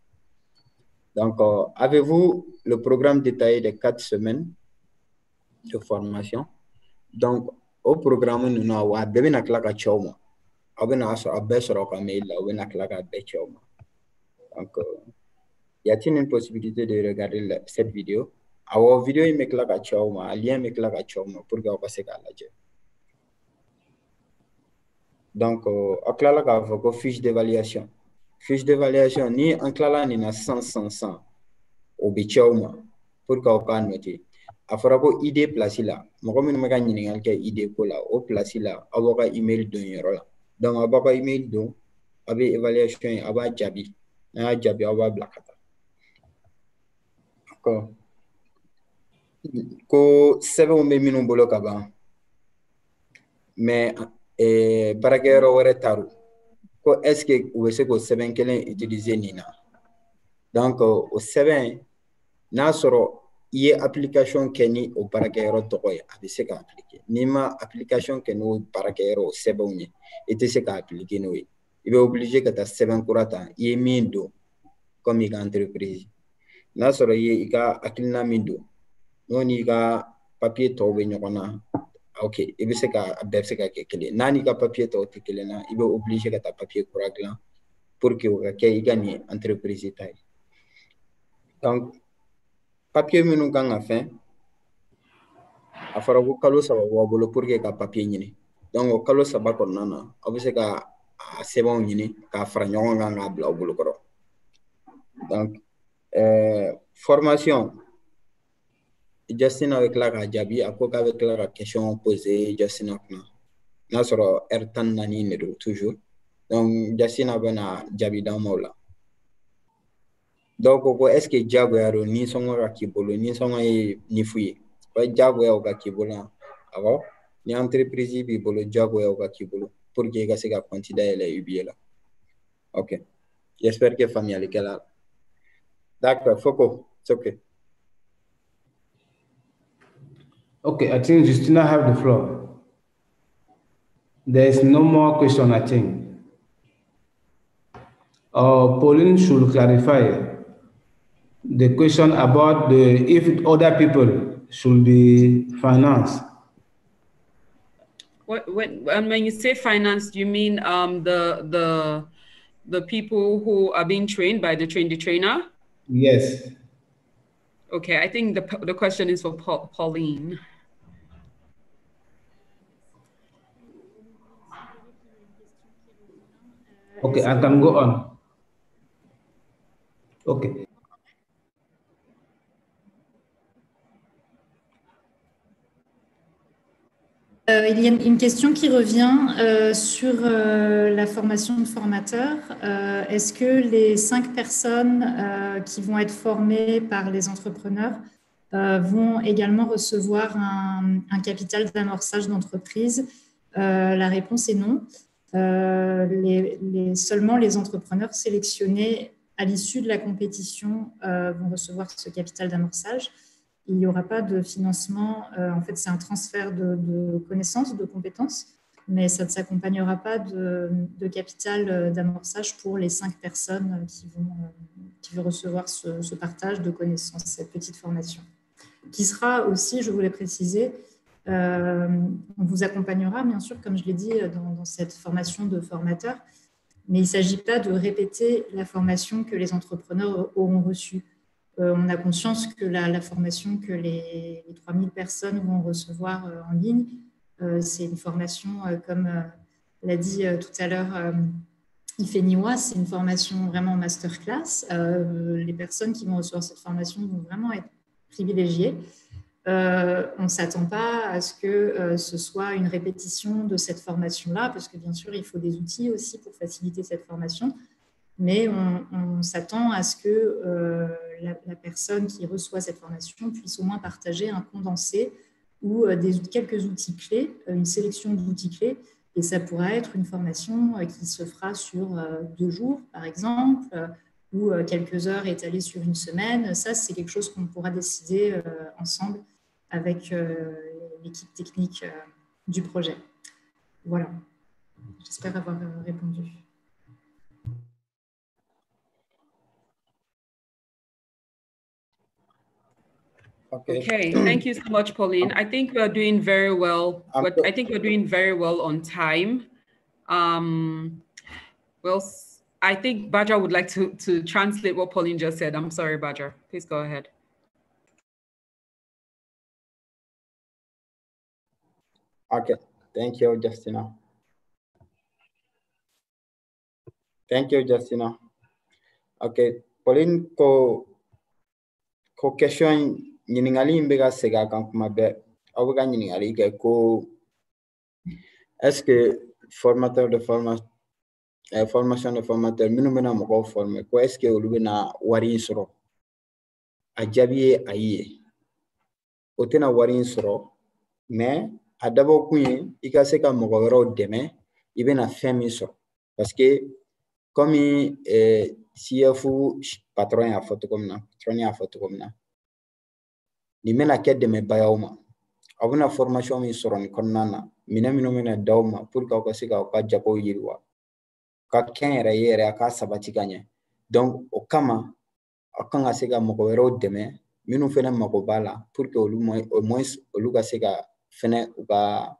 G: donc euh, avez-vous le programme détaillé de quatre semaines de formation? Donc au programme ninnu awɔ a bɛɛ bɛna tila ka ci aw ma aw bɛna sɔrɔ a sɔrɔ k'a bɛɛ ma donc euh, y a-t-il une possibilité de regarder la, cette vidéo? Awɔ vidéo in bɛ tila ka ci aw ma a lien bɛ tila ka pour que aw ka se k'a lajɛ donc euh, aw tilala k'a fiche d'évaluation fiche d'évaluation ni an tilala nin na sisan sisan sisan o bɛ ci aw ma pour que aw k'a noter. A fɔra ko ID place la mɔgɔ minnu bɛ ka ɲininkali kɛ ID ko la o place la aw b'aw ka email don yɔrɔ la donc aw b'aw ka email don aw bɛ évaluation ye aw b'a jaabi n'a y'a jaabi aw b'a bila ka taa d'accord ko sɛbɛnw bɛ minnu bolo ka ban mais eh, baarakɛyɔrɔ wɛrɛ taar'u ko que u bɛ se k'o sɛbɛn kelen utiliser nin na donc o sɛbɛn n'a sɔrɔ i ye application kɛ ni o baarakɛyɔrɔ tɔgɔ ye a se application kɛ n'o baarakɛyɔrɔ o sɛbɛnw ye i tɛ se ka n'o ye i ka comme entreprise. N'a sɔrɔ i ye i ka hakilina min don n'o n'i papier tɔw ok i bɛ se ka a bɛɛ bɛ se ka kɛ kelen n'a n'i pour que entreprise donc papier minnu kan ka fɛn a fɔra ko kalo saba b'aw bolo pour que ka papier ɲini donc o kalo saba kɔnɔna na aw bɛ se ka a sɛbɛnw ɲini k'a donc euh, formation Justina bɛ tila k'a jaabi a ko k'a bɛ tila ka question poser Justina kunna n'a sɔrɔ heure tan ni naani de don toujours donc Justina bɛna jaabi d'an ma o la dɔw ko ko est ce que diyagoya don nisɔngɔ ka k'i bolo nisɔngɔ ye nifu ye wa diyagoya o ka k'i bolo yan awɔ ni entreprise b'i bolo diyagoya o ka k'i bolo pour que i ka se ka compte dayɛlɛ UBA la ok. J'espère que faamuyali kɛla d'accord Foko it's okay
D: Okay, I think Justina have the floor. There is no more question, I think. Uh, Pauline should clarify the question about the if other people should be financed.
A: What, when, when you say finance, do you mean um, the the the people who are being trained by the train the trainer?
D: Yes.
A: Okay, I think the the question is for Pauline.
D: Okay, I can go on. Okay.
F: Euh, il y a une question qui revient euh, sur euh, la formation de formateurs. Est-ce que les cinq personnes qui vont être formées par les entrepreneurs vont également recevoir un, capital d'amorçage d'entreprise? La réponse est non. Seulement les entrepreneurs sélectionnés à l'issue de la compétition vont recevoir ce capital d'amorçage il n'y aura pas de financement. Euh, en fait, c'est un transfert de, connaissances, de compétences, mais ça ne s'accompagnera pas de, capital euh, d'amorçage pour les cinq personnes qui vont, euh, qui vont recevoir ce, partage de connaissances, cette petite formation. Qui sera aussi, je voulais préciser, on vous accompagnera, bien sûr, comme je l'ai dit, dans, dans, cette formation de formateur, mais il ne s'agit pas de répéter la formation que les entrepreneurs auront reçue. Euh, on a conscience que la, formation que les, 3000 personnes vont recevoir euh, en ligne, euh, c'est une formation, comme l'a dit tout à l'heure Ifeniwa, c'est une formation vraiment masterclass. les personnes qui vont recevoir cette formation vont vraiment être privilégiées. On ne s'attend pas à ce que ce soit une répétition de cette formation-là, parce que bien sûr, il faut des outils aussi pour faciliter cette formation mais on, s'attend à ce que euh, la, personne qui reçoit cette formation puisse au moins partager un condensé ou euh, quelques outils clés, euh, une sélection d'outils clés. Et ça pourrait être une formation qui se fera sur deux jours, par exemple, ou quelques heures étalées sur une semaine. Ça, c'est quelque chose qu'on pourra décider ensemble avec l'équipe technique du projet. Voilà. J'espère avoir répondu.
A: Okay. okay. Thank you so much, Pauline. I think we're doing very well. But I think we're doing very well on time. Um, well, I think Badger would like to, to translate what Pauline just said. I'm sorry, Badger. Please go ahead.
G: Okay. Thank you, Justina. Thank you, Justina. Okay. Pauline, ko, ko question ɲininkali in bɛ ka segin a kan kuma bɛɛ aw bɛ ka ɲininkali kɛ ko est-ce que formateur de formation eh, formation de formateur minnu bɛna mɔgɔw former ko est-ce que olu bɛna wari in sɔrɔ a jaabi ye ayi ye o tɛna wari in sɔrɔ mais a dabɔ kun ye i ka se ka mɔgɔ wɛrɛw dɛmɛ i bɛna fɛn min sɔrɔ. Parce que comme eh, CF patron y'a fɔ cogo min na patron y'a fɔ cogo min na nin bɛna kɛ dɛmɛba y'aw ma. Aw bɛna formation min sɔrɔ nin kɔnɔna na minɛn minnu bɛna d'aw ma pour que aw ka se k'aw ka jagow yiriwa. Ka kɛn yɛrɛ ye yɛrɛ a ka sabati ka ɲɛ. Donc o kama aw kan ka se ka mɔgɔ wɛrɛw dɛmɛ minnu fɛnɛ mago b'a la pour que olu au moins olu ka se ka fɛnɛ u ka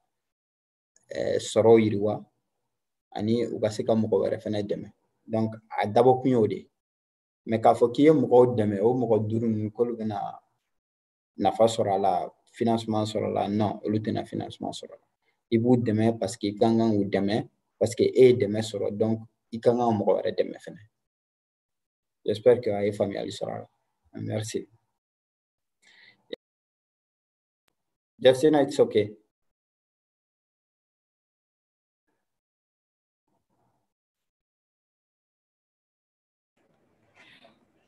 G: sɔrɔw yiriwa ani u ka se ka mɔgɔ wɛrɛ fɛnɛ dɛmɛ. Donc a dabɔ kun y'o de mais k'a fɔ k'i ye mɔgɔw dɛmɛ o mɔgɔ duuru ninnu k'olu bɛna nafa sɔrɔ a la financement sɔrɔ a la non olu tɛna financement sɔrɔ a la. I b'u dɛmɛ parce que i kan kan k'u dɛmɛ parce que e ye dɛmɛ sɔrɔ donc i kan kan mɔgɔ wɛrɛ dɛmɛ fɛnɛ. J'espère que a ye faamuyali sɔrɔ a la. Merci Justina it's okay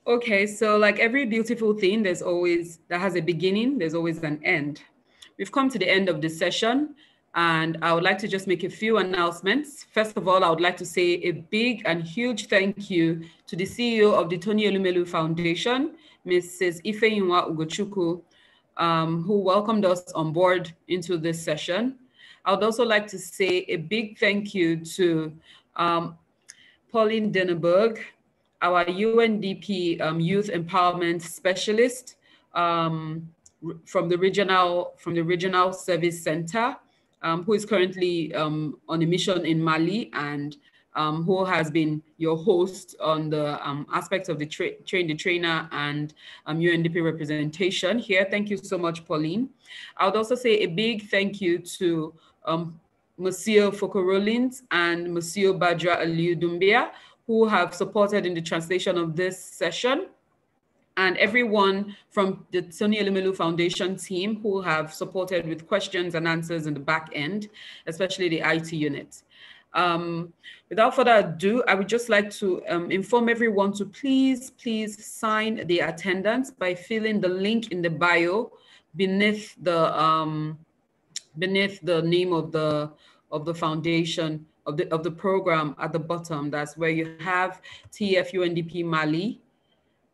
A: Okay, so like every beautiful thing, there's always, that has a beginning, there's always an end. We've come to the end of the session and I would like to just make a few announcements. First of all, I would like to say a big and huge thank you to the CEO of the Tony Elumelu Foundation, Mrs. Ifeyinwa Ugochukwu, um, who welcomed us on board into this session. I would also like to say a big thank you to um, Pauline Denneberg, our UNDP um, Youth Empowerment Specialist um, from the regional from the Regional Service Center, um, who is currently um, on a mission in Mali and um, who has been your host on the um, aspects of the tra train the trainer and UNDP representation here. Thank you so much, Pauline. I would also say a big thank you to Monsieur Foucault Rollins and Monsieur Badra Aliou Dumbia, who have supported in the translation of this session. and everyone from the Tony Elumelu Foundation team who have supported with questions and answers in the back end, especially the IT unit. Um, without further ado, I would just like to um, inform everyone to please, please sign the attendance by filling the link in the bio beneath the um, beneath the name of the of the foundation of the of the program at the bottom. That's where you have TFUNDP Mali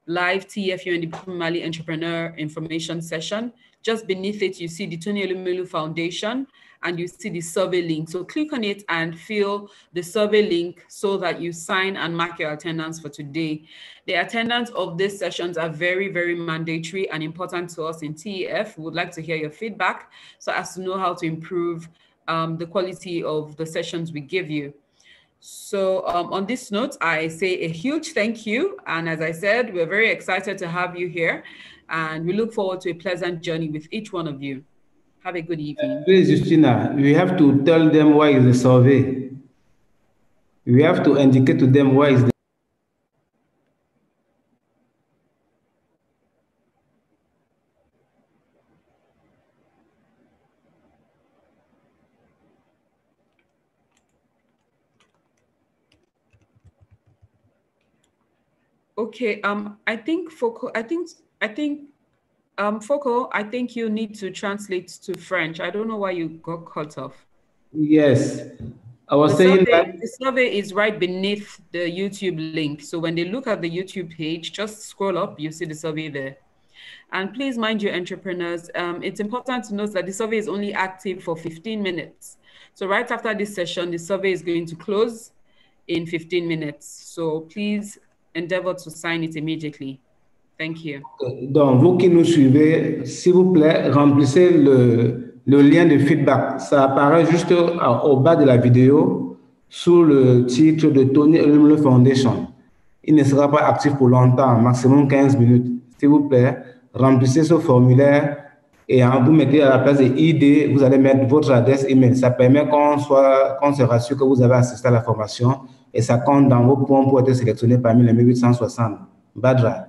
A: live TFUNDP Mali entrepreneur information session. Just beneath it, you see the Tony Elumelu Foundation and you see the survey link. So click on it and fill the survey link so that you sign and mark your attendance for today. The attendance of these sessions are very, very mandatory and important to us in TEF. We would like to hear your feedback so as to know how to improve um, the quality of the sessions we give you. So um, on this note, I say a huge thank you. And as I said, we're very excited to have you here and we look forward to a pleasant journey with each one of you. Have a good evening.
D: Uh, please, Justina, we have to tell them why is the survey. We have to indicate to them why is the
A: Okay, um, I think Foucault, I think, I think, um, I think you need to translate to French. I don't know why you got cut off.
D: Yes, I was
A: The
D: saying
A: survey,
D: that
A: the survey is right beneath the YouTube link. So when they look at the YouTube page, just scroll up, you see the survey there. And please mind you, entrepreneurs, um, it's important to note that the survey is only active for 15 minutes. So right after this session, the survey is going to close in 15 minutes. So please endeavor to sign it immediately. Thank you.
D: Donc, vous qui nous suivez, s'il vous plaît, remplissez le, lien de feedback. Ça apparaît juste au, bas de la vidéo sous le titre de Tony Elumelu Foundation. Il ne sera pas actif pour longtemps, maximum 15 minutes. S'il vous plaît, remplissez ce formulaire et vous mettez à la place de ID, vous allez mettre votre adresse email. Ça permet qu'on soit, qu'on se rassure que vous avez assisté à la formation et ça compte dans vos points pour être sélectionné parmi les 1860. Badra.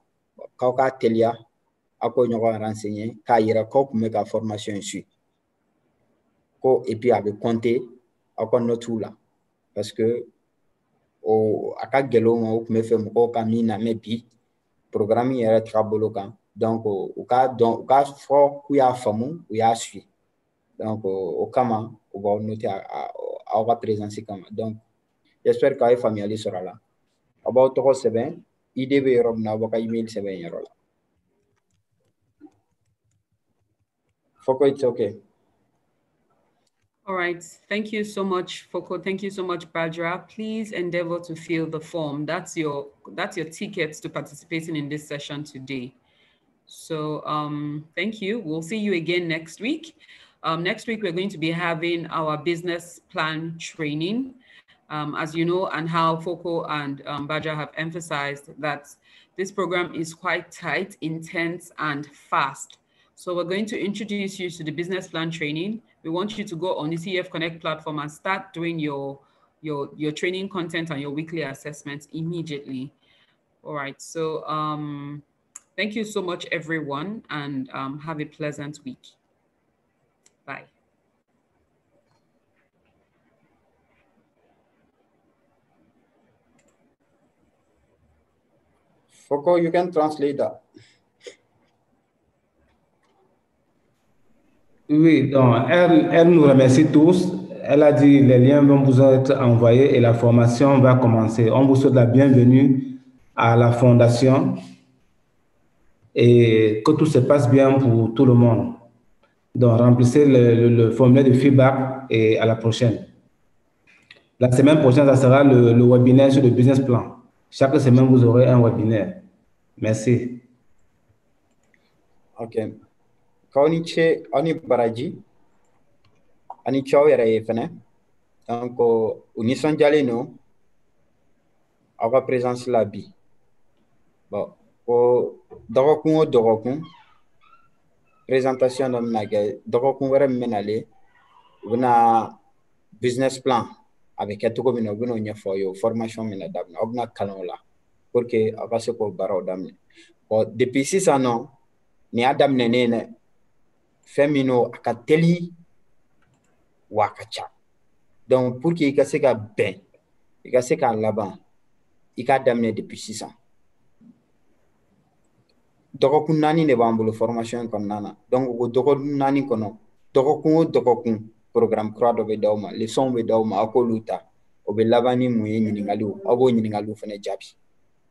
G: k'aw k'a teliya aw k'o ɲɔgɔn renseigner k'a yira k'aw tun bɛ ka formation in suit ko et puis a bɛ compter aw ka notes la. Parce que o a ka gɛlɛn o ma o tun bɛ fɛ mɔgɔw ka min lamɛn bi programme yɛrɛ taga bolo kan. Donc u k'a dɔn u k'a fɔ k'u y'a faamu u y'a suit donc o kama u b'aw noter aw ka présence kama. Donc j'espère k'aw ye faamuyali sɔrɔ a la. Aw b'aw tɔgɔ sɛbɛn ID bɛ yɔrɔ min na aw b'a ka email yɔrɔ la Foko, it's okay.
A: All right. Thank you so much, Foko. Thank you so much, Badra. Please endeavor to fill the form. That's your that's your ticket to participating in this session today. So um, thank you. We'll see you again next week. Um, next week, we're going to be having our business plan training. Um, as you know, and how Foko and um, have emphasized that this program is quite tight, intense, and fast. So we're going to introduce you to the business plan training. We want you to go on the CF Connect platform and start doing your, your, your training content and your weekly assessments immediately. All right, so um, thank you so much, everyone, and um, have a pleasant week.
G: You can translate that.
D: Oui, donc elle, elle nous remercie tous. Elle a dit les liens vont vous être envoyés et la formation va commencer. On vous souhaite la bienvenue à la fondation et que tout se passe bien pour tout le monde. Donc, remplissez le formulaire de feedback et à la prochaine. La semaine prochaine, ça sera le, le webinaire sur le business plan. Chaque semaine, vous aurez un webinaire. Merci.
G: Ok. K'aw ni ce aw ni baraji. Ani ce aw yɛrɛ ye fɛnɛ donc u nisɔndiyalen no. Aw ka présence la bi. Bon ko dɔgɔkun o dɔgɔkun présentation dɔ bɛna kɛ dɔgɔkun wɛrɛ business plan a bɛ kɛ formation pour que aw ka se k'o baaraw daminɛ. Bon depuis sisan nɔ nin y'a daminɛnen ye dɛ. Fɛn min no a ka teli wa a ka ca. Donc pour que i ka se ka bɛn i ka se k'a laban i k'a daminɛ depuis sisan. Dɔgɔkun naani de b'an bolo formation in kɔnɔna na. Donc o dɔgɔkun naani kɔnɔ dɔgɔkun o dɔgɔkun programme kura dɔ bɛ d'aw ma leçon bɛ d'aw ma aw k'olu ta. O bɛ laban ni mun ye ɲininkaliw aw b'o ɲininkaliw fana jaabi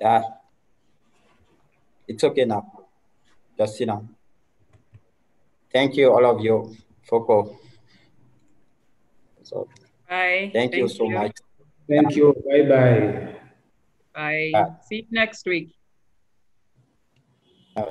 G: yeah it's okay now just sit down thank you all of you for call so
A: Bye.
G: thank, you so much
D: Thank you. Bye bye.
A: Bye.
G: Bye.
A: See you next week.
G: Uh,